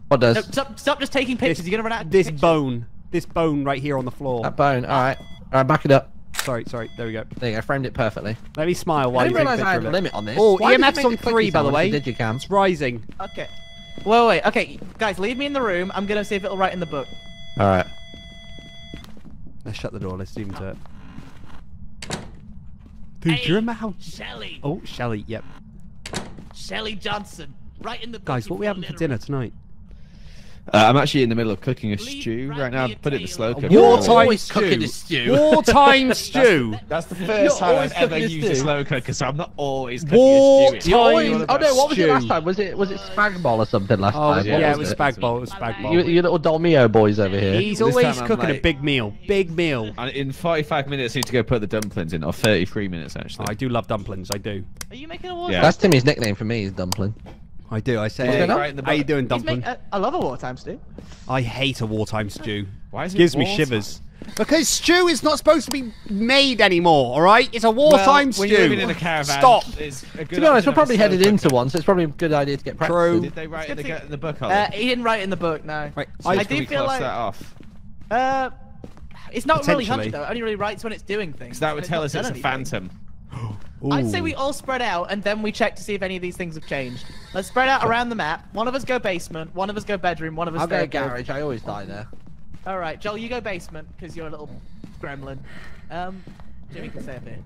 What does No, stop, stop just taking pictures. This- You're gonna run out. Of This pictures. bone, this bone right here on the floor. that bone? All right, all right, back it up. Sorry, sorry. There we go. There you go, framed it perfectly. Let me smile I while you didn't take a realise I picture had of a it. limit on this. Oh, Why did you EMF's on three, by the way. with the Digicam. It's rising. Okay. Wait, wait. Okay, guys, leave me in the room. I'm gonna see if it'll write in the book. All right. Let's shut the door. Let's zoom to it. Dude, do you remember how? Shelley. Oh, Shelley. Yep. Shelley Johnson. Right in the book. Guys, you what we having for dinner tonight? Uh, I'm actually in the middle of cooking a Leave stew right right now. me put it in the slow cooker. You're Wartime stew. cooking a stew. Wartime stew. That's the You're first time I've ever cooking a used a slow cooker, so I'm not always cooking War a stew. You Time oh no, what was it last time? Was it was it spag bol or something last Oh, time? yeah, What it was spag bowl. It was spag bowl. You, you little Dolmio boys over here. He's This always time I'm cooking a big meal. Big meal. And in 45 minutes, I need to go put the dumplings in, or 33 minutes actually. I do love dumplings. I do. Are you making a war? Yeah. That's Timmy's nickname for me. Is dumpling. I do. I say, hey. Right how you doing, dumpling? make, uh, I love a wartime stew. I hate a wartime stew. Why is it Gives me shivers. Because stew is not supposed to be made anymore. All right, it's a wartime well, stew. when you're living in a caravan, Stop. it's a good To be honest, we're probably a slow headed into one, so it's probably a good idea to get practice. True. Did they write in the, good in the book? Uh, he didn't write in the book, no. Right, So I, I can do feel like- that off. Uh, it's not really hunted though. It only really writes when it's doing things. Because that would tell us it's a anything. phantom. I'd say we all spread out and then we check to see if any of these things have changed. Let's spread out around the map. One of us go basement, one of us go bedroom, one of us I'll go go garage. I always die there. All right, Joel, you go basement because you're a little gremlin. Um, Jimmy can stay up here.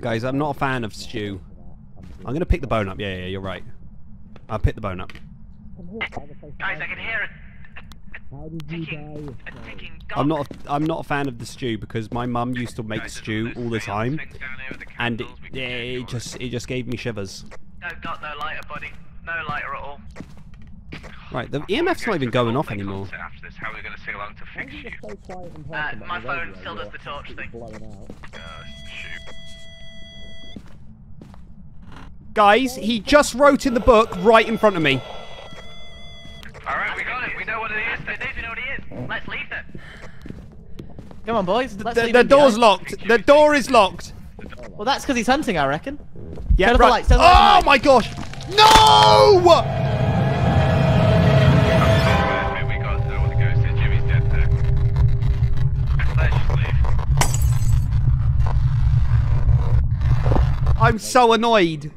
Guys, I'm not a fan of stew. I'm gonna pick the bone up. Yeah, yeah, you're right. I'll pick the bone up. Guys, I can hear a, a, a ticking, a ticking dog. I'm not. A, I'm not a fan of the stew because my mum used to make stew all the time, and it, yeah, it just it just gave me shivers. No, got no lighter, buddy. No lighter at all. Right, the EMF's not even going off anymore. After this, how are we going to sing along to fix you? Uh, my phone still does the torch thing. Uh. Guys, he just wrote in the book right in front of me. Alright, we got it. We know what it is. They do know what it is. Let's leave then. Come on, boys. Let's The, the door's locked. The door is locked. Well, that's because he's hunting, I reckon. Yeah, the right. lights, the Oh my gosh! No! I'm so to know what the ghost is. Jimmy's dead there. Let's just leave. I'm so annoyed.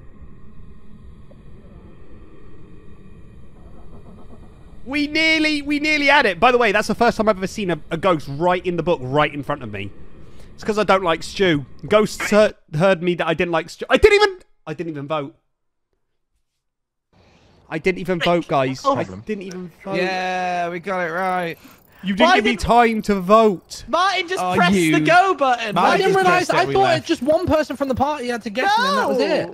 We nearly, we nearly had it. By the way, that's the first time I've ever seen a, a ghost right in the book, right in front of me. It's because I don't like stew. Ghosts heard, heard me that I didn't like stew. I didn't even, I didn't even vote. I didn't even vote, guys. Oh, I didn't even vote. Yeah, we got it right. You didn't Why give me time to vote. Martyn just Oh, pressed the go button. Martyn I didn't realise. I we thought left. just one person from the party had to guess, and that was it.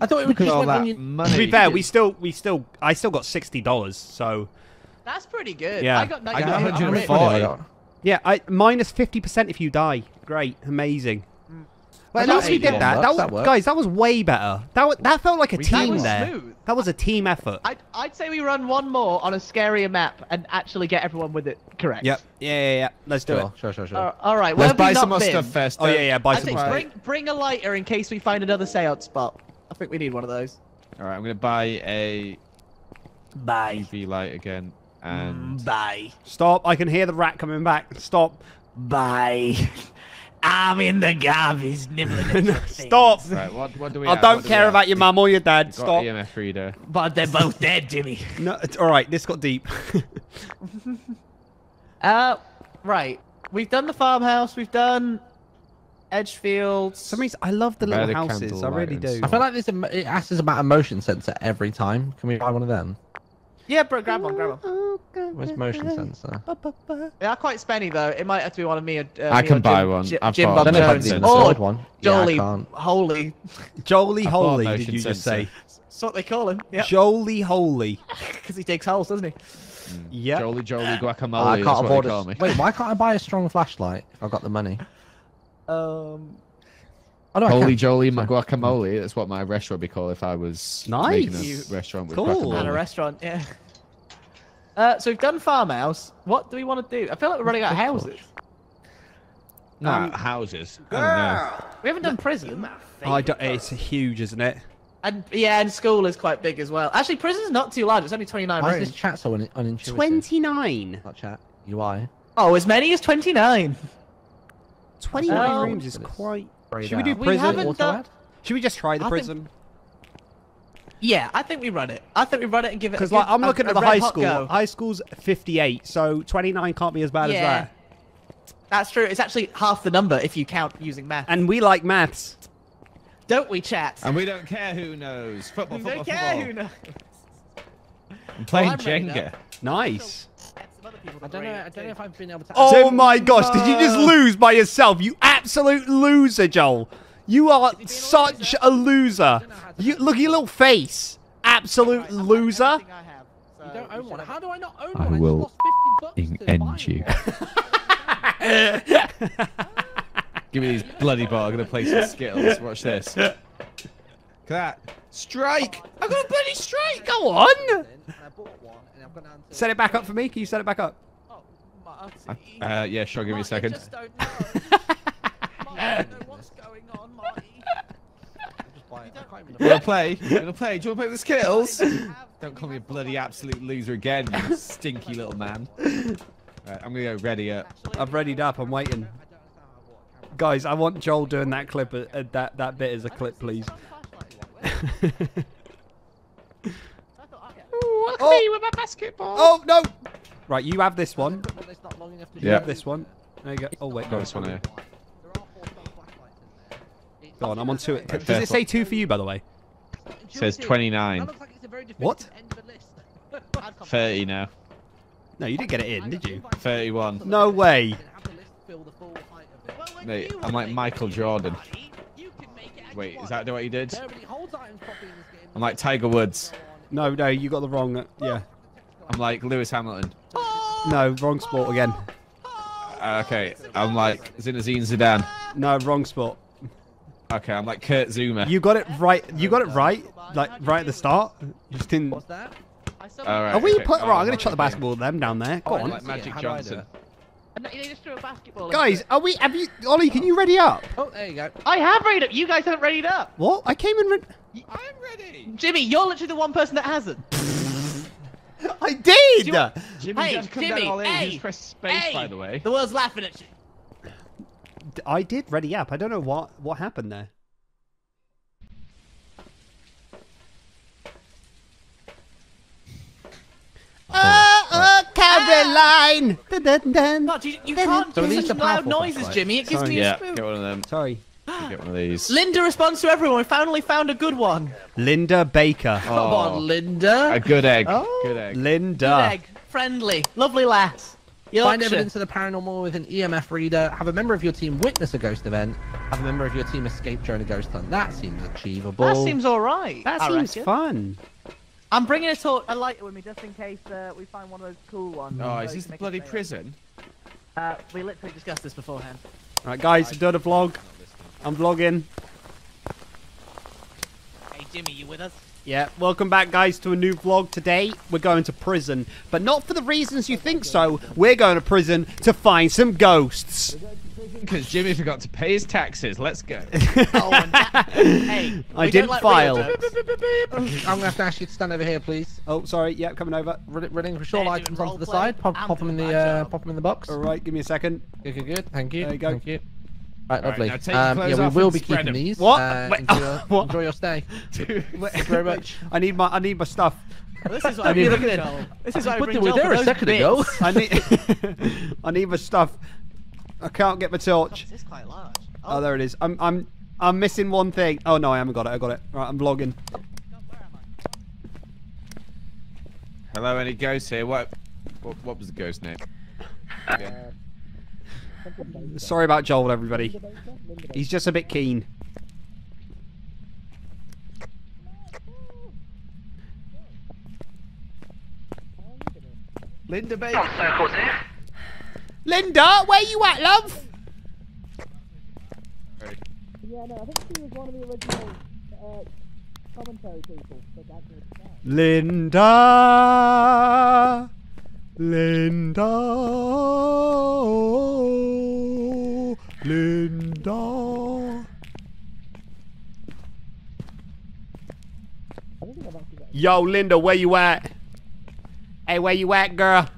I thought it would Look at just all went that you. money. To be fair, we still, we still, I still got sixty dollars. So That's pretty good. Yeah. I got, I got I'm rich. 140. yeah, I minus fifty percent if you die. Great, amazing. Well, at least we did 81 that. That, was, that guys, that was way better. That wa- that felt like a That team was there. smooth. That was a team effort. I'd, I'd say we run one more on a scarier map and actually get everyone with it correct. Yep. Yeah, yeah, yeah. Let's do it. Sure, sure, sure, sure. Uh, all right. Where Let's buy some not more been? stuff first. Oh yeah, yeah. Buy I some think more. bring bring a lighter in case we find another seance spot. I think we need one of those. All right, I'm gonna buy a Bye. UV light again, and Bye. Stop! I can hear the rat coming back. Stop! Bye. I'm in the garbage nibbling. Stop! right, what what do we? I have? don't What do we care have? about your mum or your dad. Got Stop! EMF reader. But they're both dead, Jimmy. No, it's all right. This got deep. Uh, right. We've done the farmhouse. We've done Edgefields. For some reason, I love the little houses. I candlelight really do. I feel like this it asks us about a motion sensor every time. Can we buy one of them? Yeah, bro, grab one, grab one. Where's motion sensor? They are quite spenny though. It might have to be one of me or uh, I me can or buy Jim, one. Jim, I've Jim got- Bob I don't know if I've Jones. seen the Or sword one. Yeah, Jolie, holy. Jolie I bought a Holy, did motion you just sensor. say? That's what they call him. Yeah. Jolie Holy. Because he digs holes, doesn't he? Yeah. Jolie Jolie guacamole. I can't what afford they it. call me. Wait, why can't I buy a strong flashlight if I've got the money? Um. Oh, no, I Holy can. Jolie guacamole. That's what my restaurant would be called if I was making Nice. a restaurant with Cool. guacamole. At a restaurant, yeah. Uh, so we've done farmhouse. What do we want to do? I feel like we're running out of houses. No, Um, houses. I don't know. We haven't done prison. Oh, I don't, it's huge, isn't it? And yeah, and school is quite big as well. Actually, prison's not too large. It's only 29 Why is this chat so un- unintuitive? 29. Not chat. UI. Oh, as many as 29. 29 Oh. rooms is quite. Grayed Should we do out. We prison? done- Should we just try the I think- prison? Yeah, I think we run it. I think we run it and give it. Because a like I'm looking a at the high school. go. High school's 58, so 29 can't be as bad as that. That's true. It's actually half the number if you count using math. And we like maths. Don't we, chat? And we don't care who knows. Football, We football, don't care football. who knows. I'm playing Well, I'm. Jenga. Nice. I don't know. I don't know if I've been able to. Oh my gosh! Did you just lose by yourself? You absolute loser, Joel. You are such a loser. You look at your little face. Absolute loser. I You don't own one. How do I not own I one? will I just lost 50 bucks to End you. Give me these bloody ball. I'm gonna play some Skittles. Watch this. Look at that. Strike! I've got a bloody strike. Go on. And I bought one, and I've gone down to- Set it back up for me. Can you set it back up? Oh, Uh, yeah, sure. Give me a Marty, I second. just don't know. Marty, I don't know what's going on, Marty. Just buy. I can't even You wanna play? You wanna play? Do you wanna play with the Skittles? Have- Don't call me a bloody absolute loser again, you stinky little man. Right, I'm gonna go ready up. I've readied up. I'm waiting. I don't understand how I bought a camera. Guys, I want Joel doing that clip, uh, uh, that that bit as a clip, please. Look Oh. me with my basketball. Oh no! Right, you have this one. But it's not long enough to You Yeah. have this one. There you go. Oh wait, Got no, this one here. Go on, I'm on two. Does it say two for you, by the way? Says 29. That looks like it's a very What? definitive end of a list. 30 now. No, you didn't get it in, did you? 31. No way. Have the list fill the full height of it. Mate, I'm like Michael Jordan. Wait, is that what you did? There are many hold items properly in this game. I'm like Tiger Woods. No, no, you got the wrong. Uh, yeah. I'm like Lewis Hamilton. No, wrong sport again. Uh, okay, I'm like Zinedine Zidane. No, wrong sport. Okay, I'm like Kurt Zouma. You got it right. You got it right. Like right at the start. You just didn't. What's that? Alright, Are we okay. put? Oh, Right, I'm gonna chuck the basketball at them down there. Go Oh, on, like Magic How do Johnson. It? And they just threw a basketball. in guys. it. Are we? Have you? Oli, can you ready up? Oh, there you go. I have read up. You guys haven't read up. What? I came in. Re- I'm ready. Jimmy, you're literally the one person that hasn't. I did. you want- Jimmy Hey, just come Jimmy, down all in. hey, Just press space, hey. by the way. The world's laughing at you. I did ready up. I don't know what what happened there. Oh, oh, Caroline! Dun, dun, dun. God, you, you can't So do these such loud noises, flashlights. Jimmy. It gives Sorry. me a Yeah, spook. get one of them. Sorry, Get one of these. Linda responds to everyone. We finally found a good one. Linda Baker. Come Oh, on, Linda. A good egg. Oh. Good egg. Linda. Good egg. Friendly. Lovely lass. Find evidence of the paranormal with an EMF reader. Have a member of your team witness a ghost event. Have a member of your team escape during a ghost hunt. That seems achievable. That seems alright. That I seems reckon. fun. I'm bringing a, tor- a lighter with me just in case uh, we find one of those cool ones. Oh, So is this the bloody prison? Uh, we literally discussed this beforehand. Right, guys, I've done a vlog. I'm vlogging. Hey, Jimmy, you with us? Yeah, welcome back, guys, to a new vlog. Today, we're going to prison, but not for the reasons you think so. We're going to prison to find some ghosts. Because Jimmy forgot to pay his taxes. Let's go. Oh, and that- hey, I didn't like file. I'm gonna have to ask you to stand over here, please. Oh, sorry. Yeah, coming over. Run- Running for short They're items doing onto the side. Pop, pop them in the uh, pop them in the box. All right, give me a second. Good, good, good. Thank you. There you go. Thank you. Right, All right, lovely. now take um, yeah, we will be keeping keeping 'em. these. What? Uh, Wait, enjoy, your, what? enjoy your stay. Thank you very much. I need my I need my stuff. This is I why we need- bring Joel. This is why we What bring did we Joel do for a second bits. ago? I need I need my stuff. I can't get my torch. This is quite large. Oh, there it is. I'm I'm I'm missing one thing. Oh no, I haven't got it. I got it. Right, I'm vlogging. Hello, any ghosts here? What? What, what was the ghost name? Okay. Sorry about Joel, everybody. He's just a bit keen. Linda Baker. On circles here. Linda, where you at, love? Linda, Linda, oh, Linda. Yo, Linda, where you at? Hey, where you at, girl?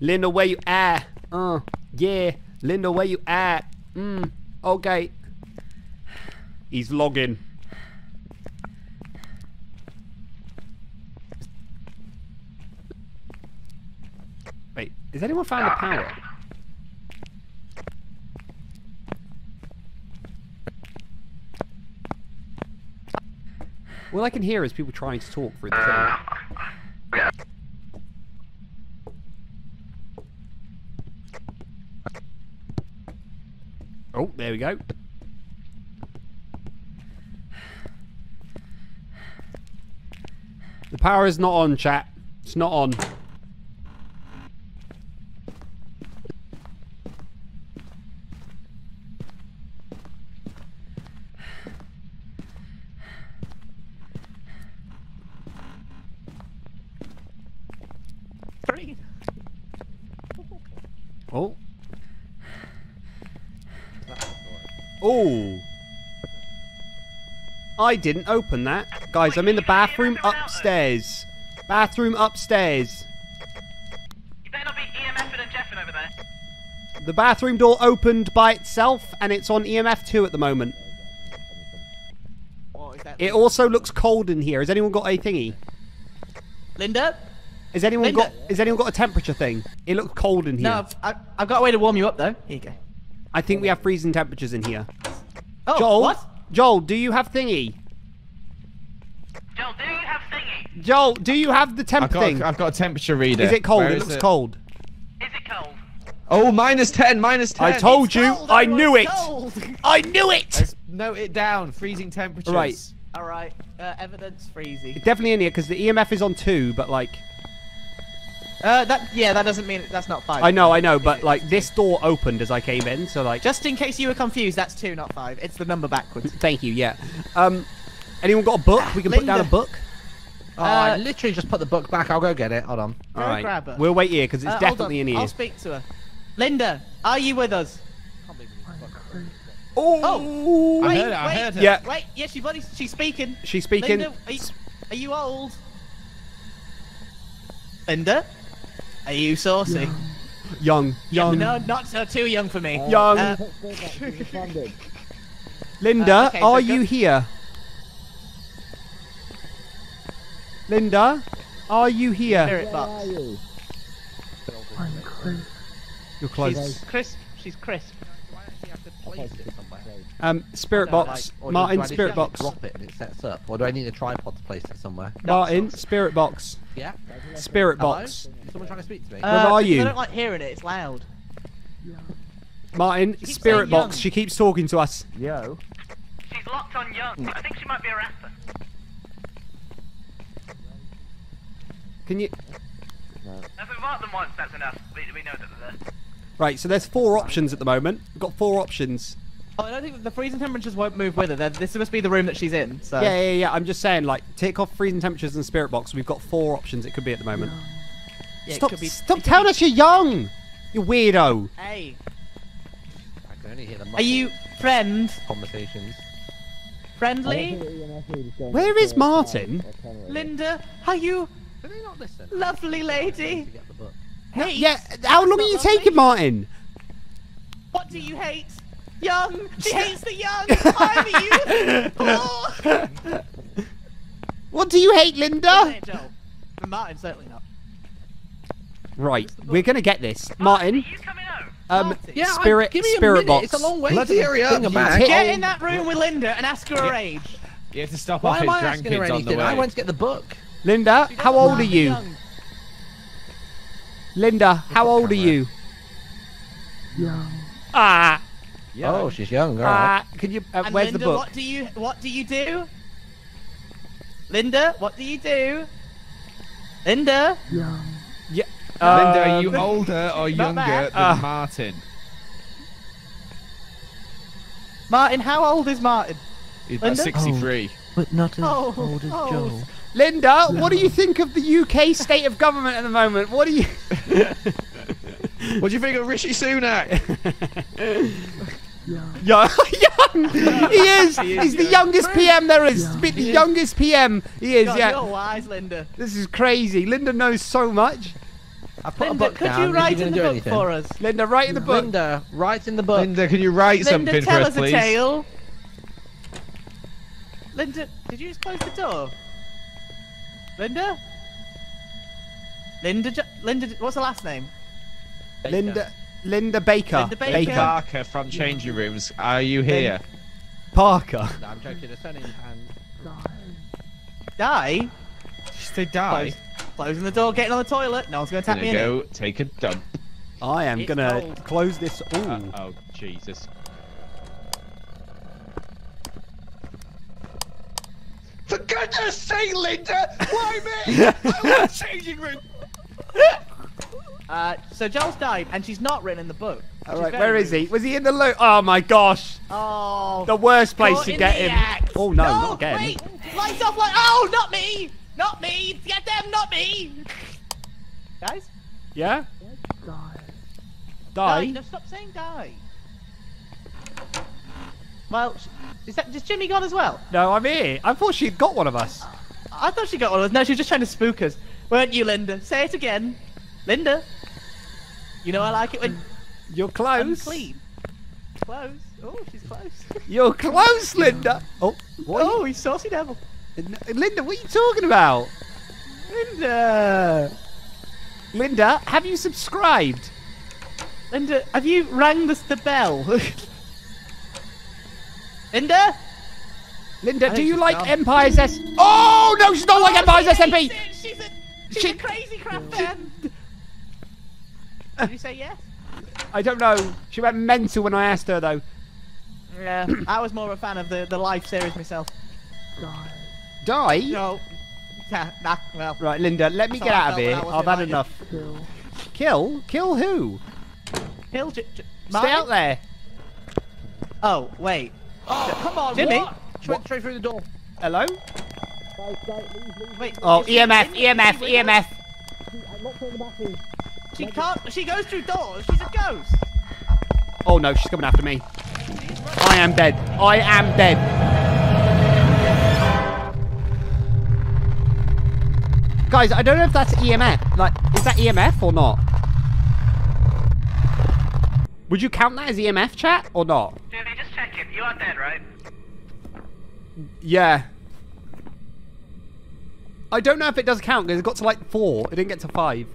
Linda, where you at? Uh, yeah. Linda, where you at? Mm, okay. He's logging. Wait, has anyone found the power? All I can hear is people trying to talk through the thing. Oh, there we go. The power is not on, chat. It's not on. Three. Oh. Oh. I didn't open that. Guys, I'm in the bathroom upstairs. Bathroom upstairs. You better not be EMFing and Jeffing over there. The bathroom door opened by itself, and it's on EMF two at the moment. What is that? It also looks cold in here. Has anyone got a thingy? Linda? Has anyone Linda? got? Has anyone got a temperature thing? It looks cold in here. No, I've, I've got a way to warm you up though. Here you go. I think we have freezing temperatures in here. Oh, Joel, what? Joel, do you have thingy? Joel, do you have thingy? Joel, do you have the temp I've got, thing? a, I've got a temperature reader. Is it cold? Where it is looks cold. Is it cold? Oh, minus 10, minus 10. I told you. Cold, I everyone, knew it. cold. I knew it. Let's note it down. Freezing temperatures. Right. All right. Uh, evidence freezy. Definitely in here because the EMF is on two, but like Uh, that yeah, that doesn't mean that's not five. I know, I know, but like this door opened as I came in, so like Just in case you were confused, that's two, not five. It's the number backwards. thank you, yeah. Um, anyone got a book? We can put down a book. Oh, I Uh, literally just put the book back. I'll go get it. Hold on. All Go right, grab her. we'll wait here because it's Uh, hold definitely on. in here. I'll speak to her. Linda, are you with us? Oh, Wait, heard her, I wait, heard her. Yeah. Wait, yeah, she buddy, she's speaking. she's speaking. Linda, are you, are you old? Linda, are you saucy? Young, young, No, not so too young for me. young. Uh, Linda, uh, okay, so are go- you here? Linda, are you here? Spirit box. You're close. She's crisp. She's crisp. Do I actually have to place it somewhere? Um, spirit No, box. Or do- do Martyn, spirit box. Drop it and it sets up, or do I need a tripod to place it somewhere? Martyn, spirit box. Yeah. Spirit Hello? box. Is someone trying to speak to me? Uh, are you? I don't like hearing it. It's loud. Martyn, spirit box. young. She keeps talking to us. Yo. She's locked on young. I think she might be a rapper. Can you? If we've marked them once, that's enough. We, we know that they're there. Right. So there's four options at the moment. We've got four options. Oh, I don't think the freezing temperatures won't move with her. They're- This must be the room that she's in. So. Yeah, yeah, yeah. I'm just saying, like, take off freezing temperatures and spirit box. We've got four options. It could be at the moment. Yeah, stop! be- stop telling be- us you're young. You weirdo. Hey, I can only hear the are you friend conversations. friendly? Where is Martyn? Linda, are you Do they not listen? lovely lady? To get the book. Hate? Yeah. How long are you taking, Martyn? What do you hate? Young. She hates the young. I'm the youth. What do you hate, Linda? it, Joel? And Martyn certainly not. Right. We're gonna get this, Are Martyn. you coming home? Um, Martyn. Yeah, I- spirit, give me a spirit minute. box. It's a long way. Bloody to hurry up, think you Get in that room with Linda and ask her her age. You have to stop Why off am his I asking her grandkids on the anything? way. I went to get the book. Linda, how old are you? young. Linda, how old are you? Young. Ah, Oh, she's young. All right. ah. Can you? Uh, And where's Linda, the book? what do you what do you do? Linda, what do you do? Linda, Young. Yeah. Linda, are you um, older or younger bad. than Ah. Martyn? Martyn, how old is Martyn? He's about Linda? 63. But not as Oh, old as oh. Joel. Linda, what do you think of the UK state of government at the moment? What do you? What do you think of Rishi Sunak? Young, young. He is. He's the youngest PM there is. He's been the youngest PM. He is. God, Yeah. you're wise, Linda. This is crazy. Linda knows so much. I put a Linda, book could down. you write he in the book anything? for us? Linda, write in the book. Linda, write in the book. Linda, can you write Linda, something tell for us, us a tale. Linda, did you just close the door? Linda? Linda, Jo- Linda, what's her last name? Linda, Linda Baker. Linda Baker. Parker from Changing Rooms, are you here? Parker. No, I'm joking. The surname and Die? They die. Close. Closing the door, getting on the toilet. No one's going to tap Gonna me in. go take a dump. I am It's gonna cold. close this. Ooh. Uh, oh, Jesus. For goodness sake, Linda! Why me? I want changing room! Uh, so Joel's died, and she's not written in the book. All which right, very where is he? Was he in the loot? Oh my gosh, Oh. the worst place to get him. act. Oh no, not again. Wait, lights off, like, oh, not me, not me, get them, not me. Guys, Yeah. die. Die. No, stop saying die. Well, is that is Jimmy gone as well? No, I'm here. I thought she'd got one of us. I thought she got one of us. No, she was just trying to spook us. Weren't you, Linda? Say it again, Linda. You know I like it when You're close. Unclean. Close. Oh, she's close. You're close, Linda. Oh, what? Oh, he's saucy devil. Linda, what are you talking about? Linda. Linda, have you subscribed? Linda, have you rang the, the bell? Linda? Linda, do you like gone. Empire's S? Oh no, she's not oh, like Empire's SMP. She's a, she's She- a crazy crap fan. Did you say yes? I don't know. She went mental when I asked her though. Yeah, I was more of a fan of the, the live series myself. Die? No. Nah, nah, well. Right, Linda, let me get out of here. I've had enough. Kill? Kill who? Kill J- Stay out there. Oh, wait. Oh, come on, Jimmy? what? Straight, straight through the door. Hello? Wait. Oh, EMF, EMF, EMF. She can't. She goes through doors. She's a ghost. Oh no, she's coming after me. I am dead. I am dead. Guys, I don't know if that's EMF. Like, is that EMF or not? Would you count that as EMF chat or not? Are dead, right? Yeah. I don't know if it does count because it got to like four. It didn't get to five.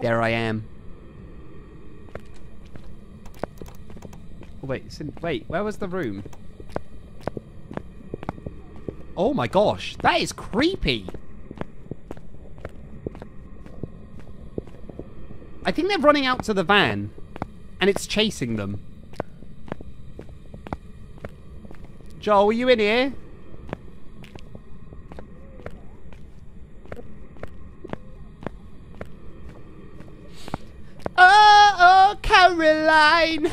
There I am. Wait, wait, where was the room? Oh my gosh, that is creepy. I think they're running out to the van, and it's chasing them. Joel, were you in here? Oh, oh, Caroline.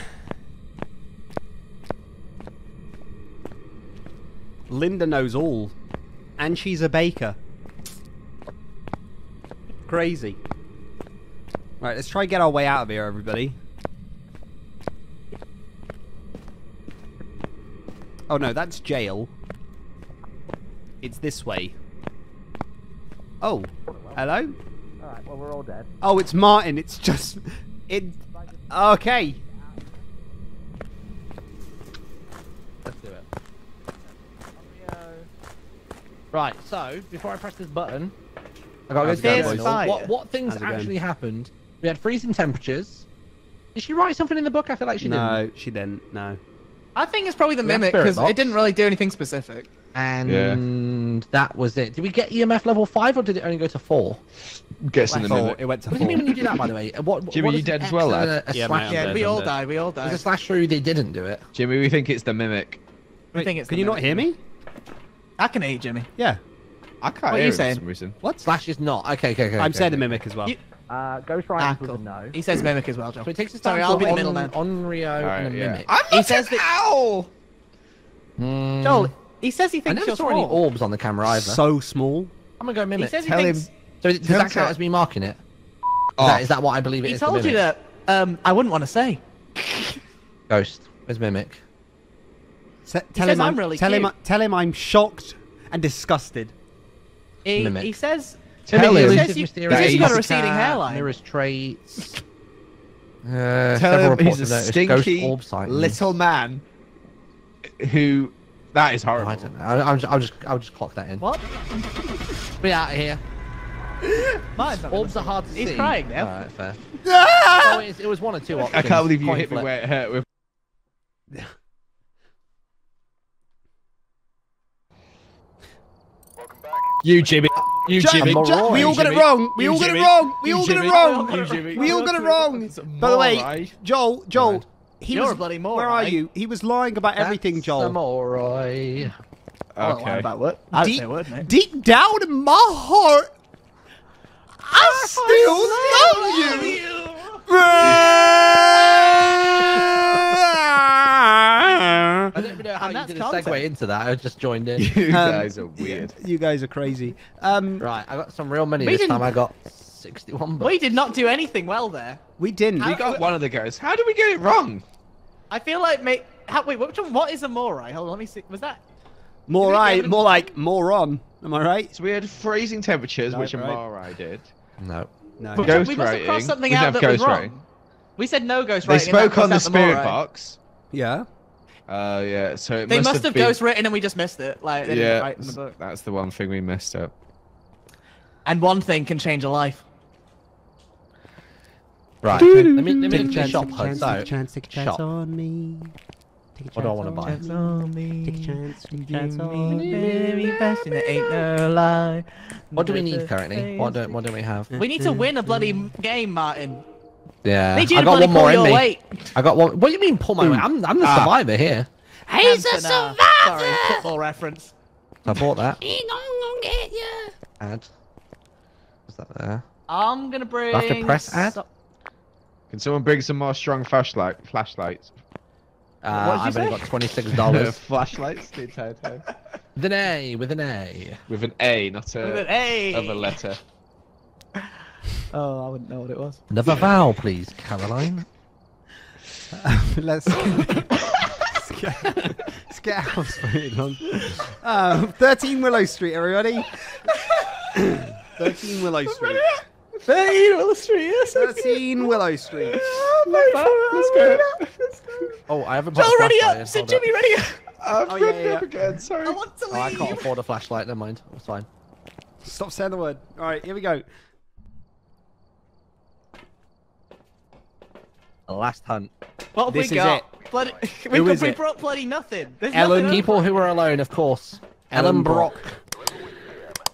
Linda knows all. And she's a baker. Crazy. Right, let's try and get our way out of here, everybody. Oh no, that's jail. It's this way. Oh, hello? Alright, well, we're all dead. Oh, it's Martyn. It's just it. Okay. Let's do it. Right, so before I press this button, I gotta go it to going, the. What, what things How's it going? actually happened? We had freezing temperatures. Did she write something in the book? I feel like she did. no, she didn't. No. I think it's probably the We mimic because it didn't really do anything specific. didn't. And that was it. Did we get EMF level five or did it only go to four? Guessing the Four. mimic. It went to What do you mean when you do that, by the way? Uh, what, Jimmy, what you is dead an as well, lad? A, a Yeah, slash Yeah, we all dead. died. We all There's died. a slash through they didn't do it. Jimmy, we think it's the mimic. I think it's Can the you not hear me? I can hear you, Jimmy. Yeah. I can't What are hear you it for some reason. What? Slash is not. Okay, okay, okay. I'm okay, saying the mimic as well. You- Uh, Ghost Ah, Rider was cool. a no. He says mimic as well, Joe. So it takes us Sorry, I'll be the on, middleman. Onryo Alright, and a yeah. mimic. I'm He says an that- owl. Mm. Joel, he says he I thinks never you're saw any orbs on the camera either. So small. I'm gonna go Mimic. He mimic. says he thinks. him. So does Tell that count as me marking it? Is, Oh. that, is that what I believe it He is? the told you that. Um, I wouldn't want to say. Ghost. Where's mimic? Se- tell says him I'm really tell him tell him I'm shocked and disgusted. He, he says. Tell he him. says you, he Mysterious got a receding cat, hairline. Mirror's traits. Uh, Tell several him he's a have noticed ghost stinky little man who. That is Oh, horrible. I don't know. I'll, I'll, just, I'll just I'll just clock that in. What? Be out of here. Mine's not Orbs are hard to He's see. crying now. Alright, fair. oh, it, it was one or two options. I can't believe you Coin hit me where it hurt with. You, Jimmy. You, Ja- Jimmy. Ja- we all got it wrong. We You, all got it wrong. We all got it wrong. We all got it wrong. By the way, Joel, Joel, he You're was. a bloody Where are you? He was lying about everything, That's Joel. Samurai. I don't Okay. about what? I don't Deep- say a word, mate. Deep down in my heart, I still love you. I don't know how And you that's did a segue into that. I just joined in. You Um, guys are weird. You guys are crazy. Um, right, I got some real money this didn't- time. I got 61 bucks. We did not do anything well there. we didn't. We got one of the guys. How did we get it wrong? I feel like, mate. How, wait, which one? What is a Moroi? Hold on, let me see. Was that? More Did right, more like moron. Am I right? So we had freezing temperatures, No, which right. Amara did. No. No. We Ghost must have writing. crossed something We out have that ghost was wrong. writing. We said no ghost They writing. and that spoke on the crossed out moral spirit right. box. Yeah. Uh, yeah. So it They must, must have been... ghost written and we just missed it. Like Yeah, didn't in the book. that's the one thing we messed up. And one thing can change a life. Right. Let me, let me Take a chance, shop take a chance, So, take a chance, take a chance shop. on me. Take a What do I wanna on buy? me. Take a chance, take a chance on me. Very best, and it ain't no lie. What do we need currently? What do, what do we have? We need to win a bloody game, Martyn. Yeah. Need you I to got one more in me. weight. I got one. What do you mean pull my weight? I'm, I'm the Ah. survivor here. He's a survivor. Sorry, football reference. I bought that. He gonna get ya. Add. What's that there? I'm gonna bring. Do I have to press add? so- Can someone bring some more strong flashlight flashlights? Uh, What did you I've only got twenty six Uh, dollars. flashlights the entire time. with an A. With an A. With an A, not a With an A. other letter. Oh, I wouldn't know what it was. Another vowel, please, Caroline. Let's, let's get, let's get house voted on. Um, 13 Willow Street, everybody. 13 Willow Street. Hey, illustrator. 13 Willow Street. Let's go. Oh, I haven't put Joel, a ready up. Sit hold. Jimmy, ready up. I've Oh, yeah, written yeah, up again, sorry. I want to leave. Oh, I can't afford a flashlight. Never mind. It's fine. Stop saying the word. All right, here we go. The last hunt. What have This we is got? Bloody, we, Who is we it? brought bloody nothing. There's Ellen nothing People who are alone, of course. Ellen Ellen Brock.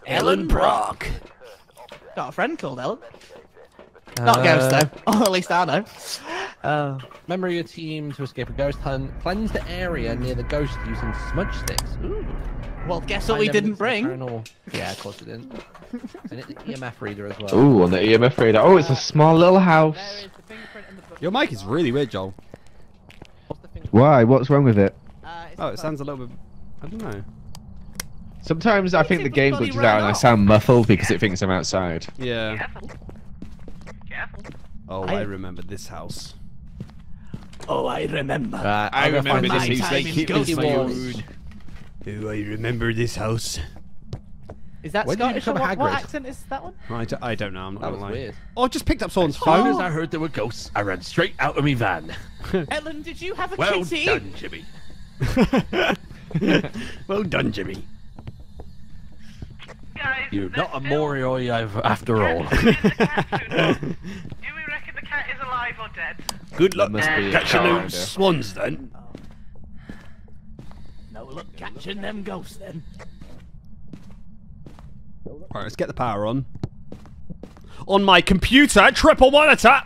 Ellen Brock. Got a friend called Ellen. Not Ghost though. Oh, at least I know. Uh, Member of your team to escape a ghost hunt. Cleanse the area near the ghost using smudge sticks. Ooh. well, guess what Find we didn't bring? paranormal- Yeah, of course we didn't. and it's an EMF reader as well. Ooh, on the EMF reader. Oh, it's a small little house. Your mic is really weird, Joel. What's the thing? Why? What's wrong with it? Uh, Oh, it sounds a little bit. I don't know. Sometimes I think the game bloody glitches out and I sound muffled because it thinks I'm outside. Yeah. Careful. Careful. Oh, I- I remember this house. Oh, I remember. Right, I I'll remember this house. time They keep me Wars. food. Oh, I remember this house. Is that When did you Scottish? Or become what, what accent is that one? I, d- I don't know. I'm not That gonna was lie. weird. Oh, I just picked up someone's oh. As soon as. I heard there were ghosts, I ran straight out of my van. Ellen, did you have a Well kitty? done, Jimmy. well done, Jimmy. Guys, You're not a still- Moroi after all. Cat soon? Do we reckon the cat is alive or dead? Good luck must be catching those swans then. Oh. No, luck catching them ghosts then. Right, let's get the power on. On my computer, triple monitor.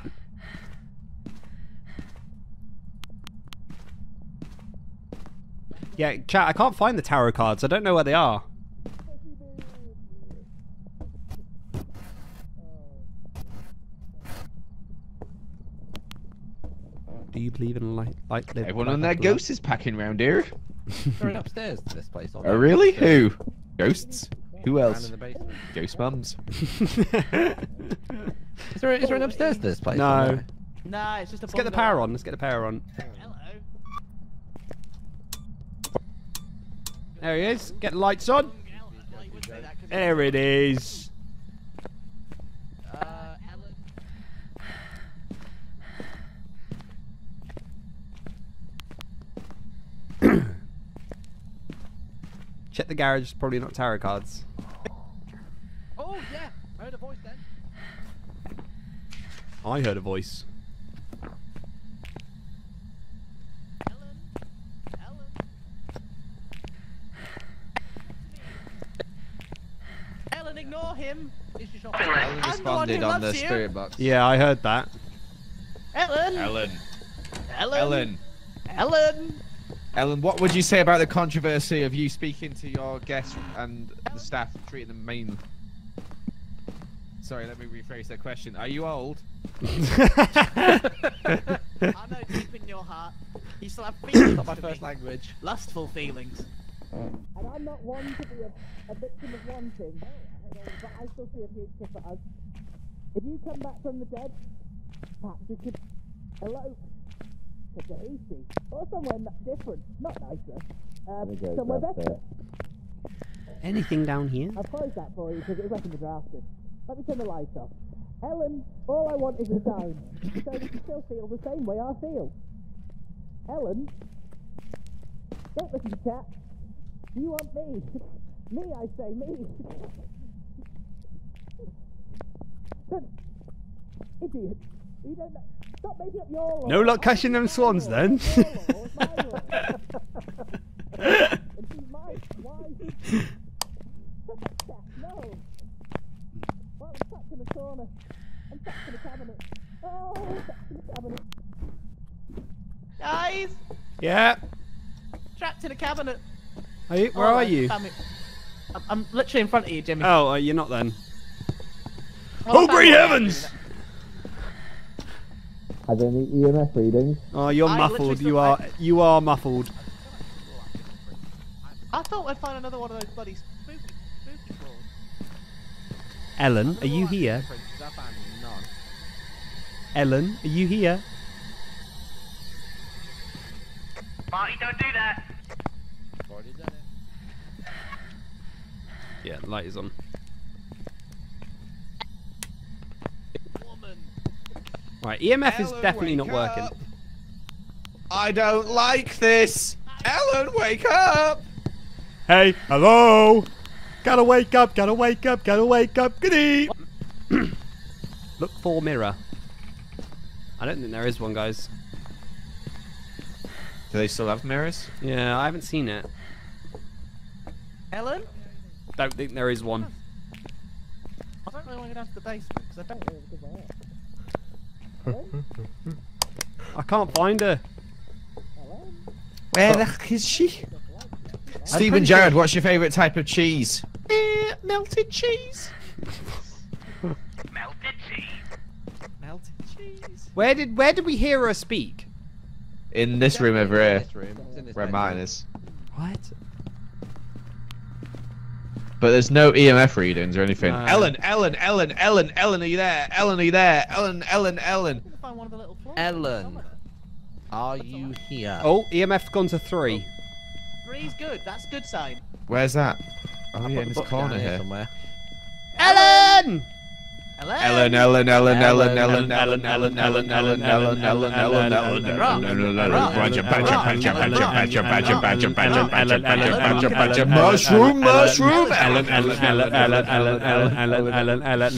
Yeah, chat. I can't find the tarot cards. I don't know where they are. Do you believe in light? light live, Everyone life on their after ghosts is packing round here. They're upstairs to this place. Oh, they? really? Who? Ghosts? Who else? in the basement. Ghost mums. Is there, is there an upstairs to this place? No. No, it's just a Let's get the power on. Let's get the power on. Hello. There he is. Get the lights on. There it is. Uh, Check the garage. Probably not tarot cards. Oh, yeah. I heard a voice then. I heard a voice. Ellen. Ellen. Ellen, ignore him. Is your shop? Ellen I'm the responded on the you. spirit box. Yeah, I heard that. Ellen. Ellen. Ellen. Ellen. Ellen. Ellen, what would you say about the controversy of you speaking to your guests and the staff, treating them mean? Sorry, let me rephrase that question. Are you old? I know deep in your heart, you still have feelings Not my for first me. language. Lustful feelings. And I'm not one to be a, a victim of one thing, but I still see a future for us. If you come back from the dead, perhaps we could elope to Tahiti or somewhere n- different, not nicer, um, somewhere better. Anything down here? I've closed that for you because it was left in the drafted. Let me turn the lights off. Ellen, all I want is a sign, so we can still feel the same way I feel. Ellen, don't listen to chat. You want me. Me, I say, me. Idiot. You don't know. Stop making up your. No luck catching them swans then. And she's mine. Why? no. Well, I'm trapped in a corner. I'm trapped in a cabinet. Oh, I'm trapped in a cabinet. Guys, yeah. trapped in a cabinet. Are you, where Oh, are you? I'm, I'm literally in front of you, Jimmy. Oh, uh, you're not then. Well, I Oh, found great one. heavens! Had any EMF readings? Oh, you're I muffled. You are. You are muffled. I thought I'd find another one of those bloody spooky, spooky balls. Ellen, are you here? I found none. Ellen, are you here? Marty, don't do that. Already done it. Yeah, the light is on. Right, EMF is definitely not working. up. I don't like this. Ellen, wake up. Hey, hello! Gotta wake up, gotta wake up, gotta wake up, goody! Look for mirror. I don't think there is one, guys. Do they still have mirrors? Yeah, I haven't seen it. Ellen? Don't think there is one. I don't really want to go down to the basement because I don't know where I can't find her. Where the heck is she? Stephen Jared, what's your favourite type of cheese? Melted cheese. Melted cheese. Melted cheese. Where did where did we hear her speak? In this room over here, This room. This where bedroom. Martyn is. What? But there's no EMF readings or anything. No. Ellen, Ellen, Ellen, Ellen, Ellen, are you there? Ellen, are you there? Ellen, Ellen, Ellen. Find one of the little floors. Ellen, are you here? Oh, EMF's gone to three. Three's good. That's a good sign. Where's that? Oh I'll yeah, put in the this book down corner here here. somewhere. Ellen! Hello. Ellen, Ellen, Ellen, Ellen, Ellen, Ellen, Ellen, Ellen, Ellen, Ellen, Ellen, Ellen, Ellen, Mushroom, mushroom, Ellen, Ellen, Ellen, Ellen, Ellen, Ellen, Ellen, Ellen, Ellen.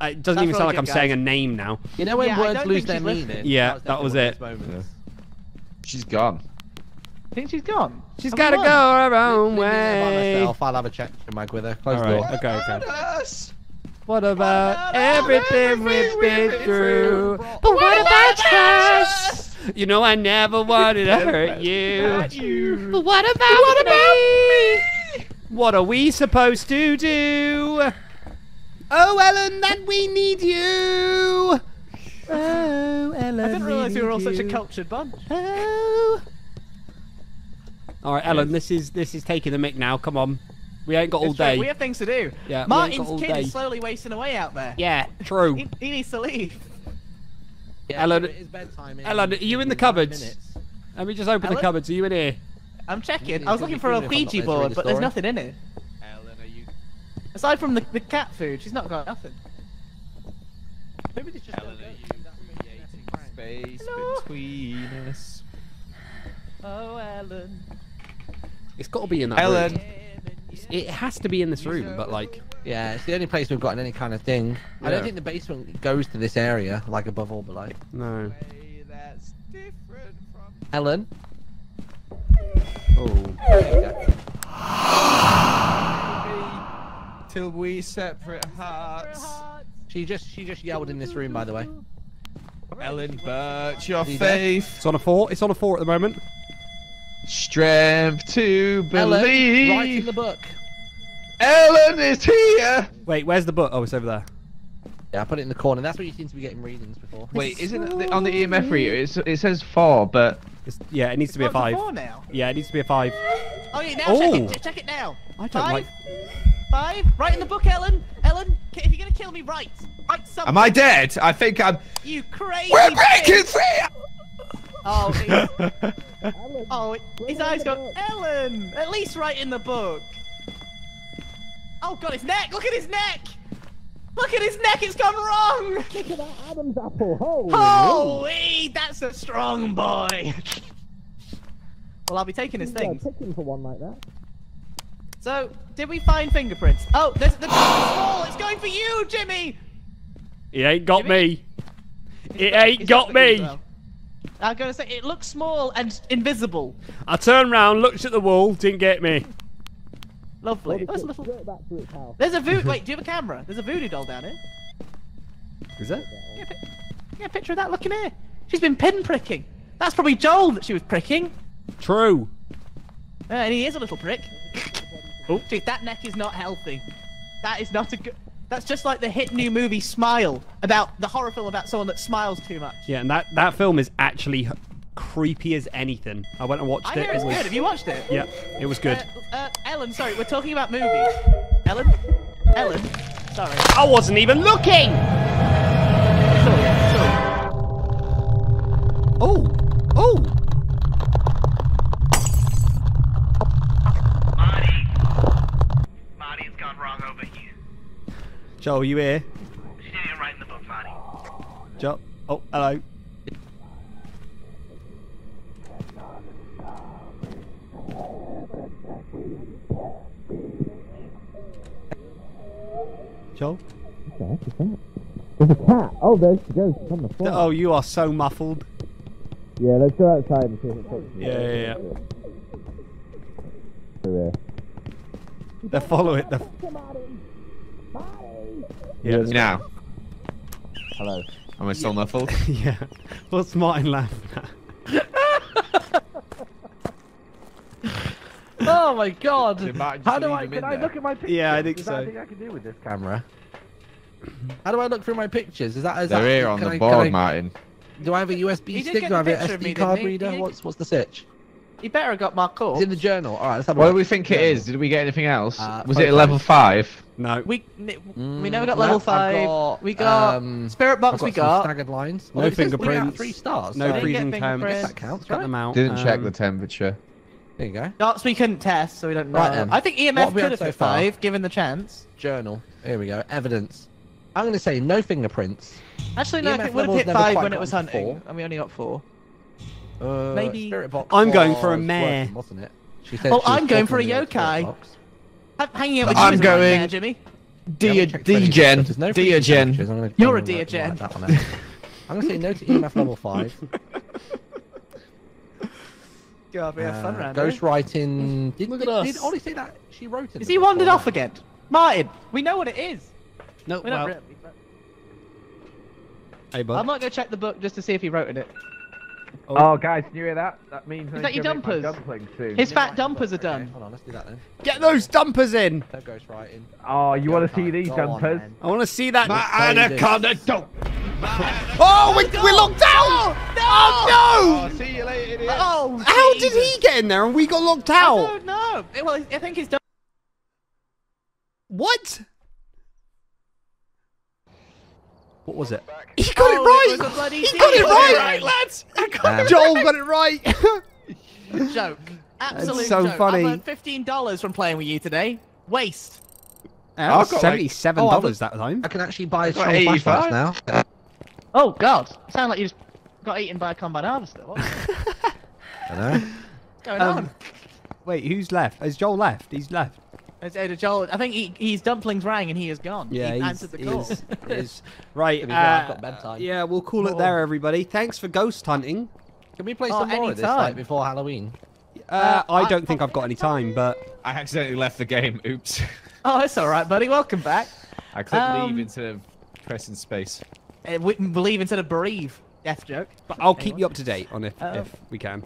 It doesn't even sound like I'm saying a name now. You know when Yeah, I words don't lose think their she's listening. meaning? Yeah, That's that was definitely it. one of those moments. She's gone. Think she's gone. She's gotta go won? her own Leave by way. myself. I'll have a chat to Mag with her. Close the Alright, door. okay, okay. Us. What about about everything we've been through? But what about trust? You know I never wanted to hurt you. But what about what me? What are we supposed to do? Oh, Ellen, that we need you. Oh, Ellen. I didn't realise we were all such a cultured bunch. Oh. All right, Ellen. This is this is taking the mic now. Come on, we ain't got all It's true, day. We have things to do. Yeah, we ain't got Martyn's kid day. is slowly wasting away out there. Yeah, true. He, he needs to leave. Yeah, Ellen- it is bedtime Ellen, are you in the nine cupboards? minutes. Let me just open the Ellen? cupboards. Are you in here? I'm checking. I was looking for a cool if I'm not Ouija there to read board, but there's nothing in it. Ellen, are you? Aside from the, the cat food, she's not got nothing. Maybe it's just Ellen, a are you That's maybe a creating space Hello? between us? Oh, Ellen. It's got to be in that Ellen. room. It has to be in this room, but like, Yeah, it's the only place we've gotten any kind of thing. I don't think the basement goes to this area, like above all below. no. That's different from. Ellen? Oh. There you go. Till we separate hearts. She just she just yelled in this room, by the way. Ellen Birch, your Are faith, It's on a four. It's on a four at the moment. Strength to believe. Ellen, believe. right in the book. Ellen is here. Wait, where's the book? Oh, it's over there. Yeah, I put it in the corner. That's where you seem to be getting readings before. Wait, isn't it on the EMF reader? It's, it says four, but It's, yeah, it needs to be a It's five. four now. Yeah, it needs to be a five. Oh yeah, now check it. Check, check it now. I don't Five. like. Five. Right in the book, Ellen. Ellen, if you're gonna kill me, write. Write something. am I dead? I think I'm. You crazy. We're breaking bitch. free. Oh, he's- oh, his eyes go. Ellen, at least write in the book. Oh god, his neck! Look at his neck! Look at his neck, it's gone wrong! Look at that Adam's apple. Holy. Holy, that's a strong boy! Well, I'll be taking his Yeah, things. pick him for one like that. So, did we find fingerprints? Oh, there's the small. It's going for you, Jimmy. It ain't got me. It got- ain't got got you me. Well. I'm gonna say it looks small and invisible. I turned round, looked at the wall, didn't get me. Lovely. Hold That's a little. straight back to its house. There's a voodoo. Wait, do you have a camera? There's a voodoo doll down here. Is that? Yeah, pi- yeah, picture of that. Look in here. She's been pin pricking. That's probably Joel that she was pricking. True. Uh, and he is a little prick. Oh, dude, that neck is not healthy. That is not a good. That's just like the hit new movie Smile about the horror film about someone that smiles too much. Yeah, and that, that film is actually creepy as anything. I went and watched I it. hear it's it was, good. Have you watched it? Yeah, it was good. Uh, uh, Ellen, sorry, we're talking about movies. Ellen? Ellen? Sorry. I wasn't even looking! Sorry, sorry. Oh! Oh! Marty. Marty, it's gone wrong over here. Joel, you here? She didn't even write in the book, Marty. Joel? Oh, hello. Joel? What the heck is that? There's a cat. Oh, there's she goes. It's on the floor. Oh, you are so muffled. Yeah, let's go outside and see if it takes me. Yeah, yeah, yeah. yeah. They follow it. They... Yeah. Now, Hello. am I still muffled? yeah. What's Martyn laughing at? Oh my god! How do I? Can I there? look at my pictures? Yeah, I think Is so. that I can do with this camera? How do I look through my pictures? Is that? Is They're that, here on the I- can board, I- Martyn. Do I have a USB He stick? Do I have an picture of me, SD didn't card he? reader? He- What's what's the sitch? He better have got my call. It's in the journal. All right, let's have a What look. do we think it is? Did we get anything else? Uh, Was it a level five? No. We we never Mm, got level I've five. got, we got um, spirit box. I've got we some got. staggered lines. No Oh, it says three out fingerprints. Three stars. No so didn't get freezing temps. fingerprints. That counts, Cut right? them out. Didn't check Um, the temperature. There you go. Dots we couldn't test, so we don't know. Right then. I think What EMF have we could had have so hit far? five, given the chance. Journal. Here we go. Evidence. I'm going to say no fingerprints. Actually, no, I think it would have levels hit never five quite when it was to hunting, four. and we only got four. Uh, Maybe- Spirit box I'm going for a mare. working, wasn't it? She said Oh, she I'm going for a talking about the yokai. spirit box. Hanging out with I'm you right going- there, Jimmy. Dear, Yeah, we checked Deogen. No Deogen. temperatures. I'm gonna- You're a gonna Degen. write that one out. I'm going to say no to EMF level 5. God, we have fun Uh, round Ghost writing. Did, Look at did, us. Did Oli say that? She wrote it. Is he wandered off again? Martyn, we know what it is. No, We don't well, really, but- hey, I might go check the book just to see if he wrote in it. Oh. oh, guys, can you hear that? That means Is I that need your to make my dumpers? soon. His fat dumpers are done. Hold on, let's do that then. Get those dumpers in! No ghost writing. Oh, you want to see these go dumpers? man. I want to see that. My Anaconda, don't! Oh, we, we're locked out! Oh, no! Oh, oh, see you later, idiot. Oh, How did he get in there and we got locked out? I out? don't know. Well, I think he's done. What? What was it? He got Oh, it it right! was a bloody he got it deal. right! Right, lads! Um, Joel got it right! Joke. Absolute so joke. funny. I've earned fifteen dollars from playing with you today. Waste. that was I've got, like- seventy-seven Oh, I've dollars that time. I can actually buy a strong 85? flashlights now. Oh God! Sound like you just got eaten by a combine harvester. What's I know. What's going Um, on? Wait, who's left? Has Joel left? He's left. It's Ada Joel. I think he, he's dumplings rang and he is gone. Yeah, he he's, answered the call. is- he. Right, To be fair, I've uh, got bedtime. yeah, we'll call it there, everybody. Thanks for ghost hunting. Can we play Oh, some more of this anytime. like before Halloween? Uh, Uh, I I- don't think I've got any time, but I accidentally left the game. Oops. Oh, it's all right, buddy. Welcome back. I clicked Um, leave instead of pressing space. Uh, we believe instead of bereave. Death joke. but I'll keep you up to date on if if we can.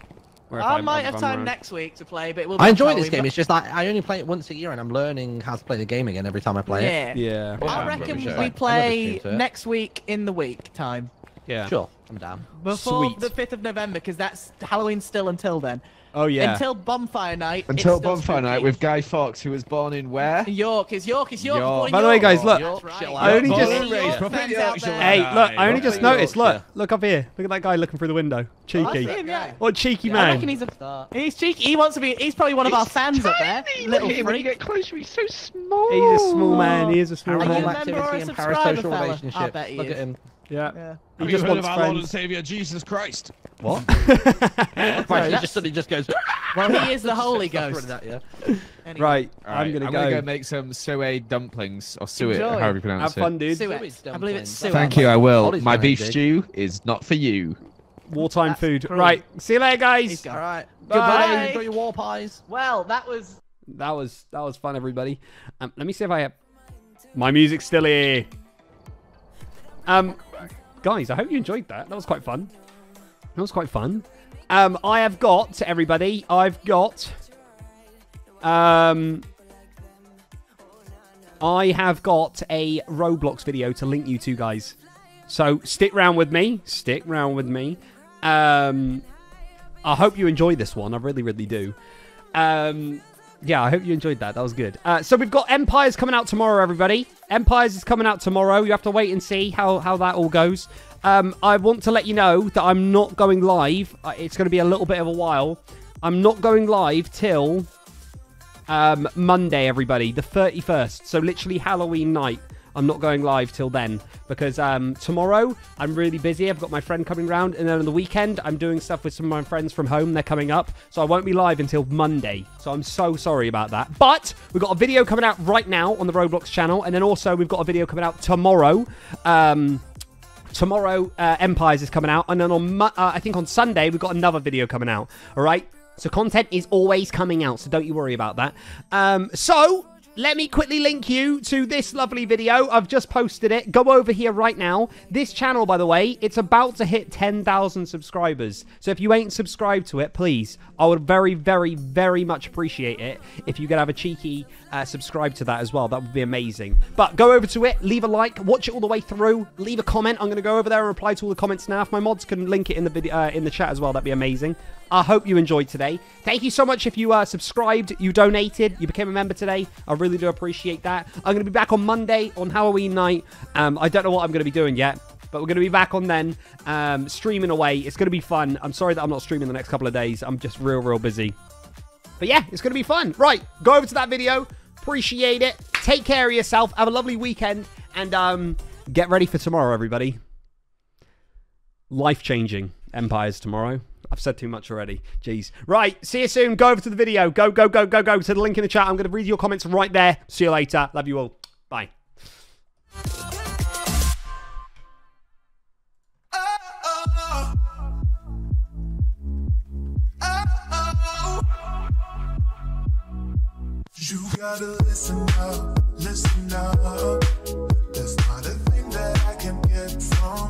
Or if I I'm- might have time around. next week to play, but it will. Be I enjoy this game. It's just like I only play it once a year, and I'm learning how to play the game again every time I play it. Yeah. Yeah. Yeah, I reckon rubbish at we play Another stream to it. next week in the week time. Yeah. Sure, I'm down. Before Sweet. the 5th of November, because that's Halloween still until then. Oh yeah. Until Bonfire Night. Until still Bonfire Night with Guy Fawkes, who was born in where? York is York is York. York. born By the way, guys, look. York, right. I only just- and raised, York proper fans out Yorkshire there. Hey, look! I only just noticed. Look, look up here. Look at that guy looking through the window. Cheeky. Oh, see him, yeah. What cheeky I man? reckon he's a he's cheeky. He wants to be. He's probably one of our fans up there. Little Look at him, when you freak. get closer, he's so small. He's a small man. He is a small Are you man. a member activity or a and subscriber, parasocial fella? I relationship. bet he Look is. at him. Yeah. Yeah. He Have just you heard wants of our Lord and. Savior Jesus Christ? What? Right, he just suddenly just goes. Well, he is the Holy Ghost. that, yeah. Anyway. right. All right, I'm gonna I'm go. gonna go make some suet dumplings or suet, Enjoy. however you pronounce Have it. fun, dude. Suet. I believe it's Suet. Thank you, I will. Oli's My beef stew is not for you. Wartime That's food. cruel. Right. See you later, guys. He's gone. All right. Bye. Goodbye. Enjoy your war pies. Well, that was. That was that was fun, everybody. Um, let me see if I have my music's still here. Um, guys, I hope you enjoyed that. That was quite fun. That was quite fun. Um, I have got everybody. I've got. Um, I have got a Roblox video to link you to, guys. So stick round with me. Stick round with me. Um, I hope you enjoy this one. I really, really do. Um, yeah, I hope you enjoyed that. That was good. Uh, so we've got Empires coming out tomorrow, everybody. Empires is coming out tomorrow. You have to wait and see how, how that all goes. Um, I want to let you know that I'm not going live. Uh, It's going to be a little bit of a while. I'm not going live till um, Monday, everybody, the 31st. So literally Halloween night. I'm not going live till then because um, tomorrow I'm really busy. I've got my friend coming round, and then on the weekend I'm doing stuff with some of my friends from home. They're coming up, so I won't be live until Monday. So I'm so sorry about that. But we've got a video coming out right now on the Roblox channel, and then also we've got a video coming out tomorrow. Um, tomorrow uh, empires is coming out and then on uh, i think on sunday we've got another video coming out all right so content is always coming out so don't you worry about that um, so let me quickly link you to this lovely video. I've just posted it. Go over here right now. This channel, by the way, it's about to hit 10,000 subscribers. So if you ain't subscribed to it, please, I would very, very, very much appreciate it if you could have a cheeky uh, subscribe to that as well. That would be amazing. But go over to it, leave a like, watch it all the way through, leave a comment. I'm going to go over there and reply to all the comments now. If my mods can link it in the video uh, in the chat as well, that'd be amazing. I hope you enjoyed today. Thank you so much if you uh, subscribed, you donated, you became a member today. I really do appreciate that. I'm going to be back on Monday on Halloween night. Um, I don't know what I'm going to be doing yet, but we're going to be back on then, um, streaming away. It's going to be fun. I'm sorry that I'm not streaming the next couple of days. I'm just real, real busy. But yeah, it's going to be fun. Right, go over to that video. Appreciate it. Take care of yourself. Have a lovely weekend. And um, get ready for tomorrow, everybody. Life changing empires tomorrow. I've said too much already. Jeez. Right. See you soon. Go over to the video. Go, go, go, go, go to the link in the chat. I'm going to read your comments right there. See you later. Love you all. Bye. You gotta listen up, listen up. There's not a thing that I can get from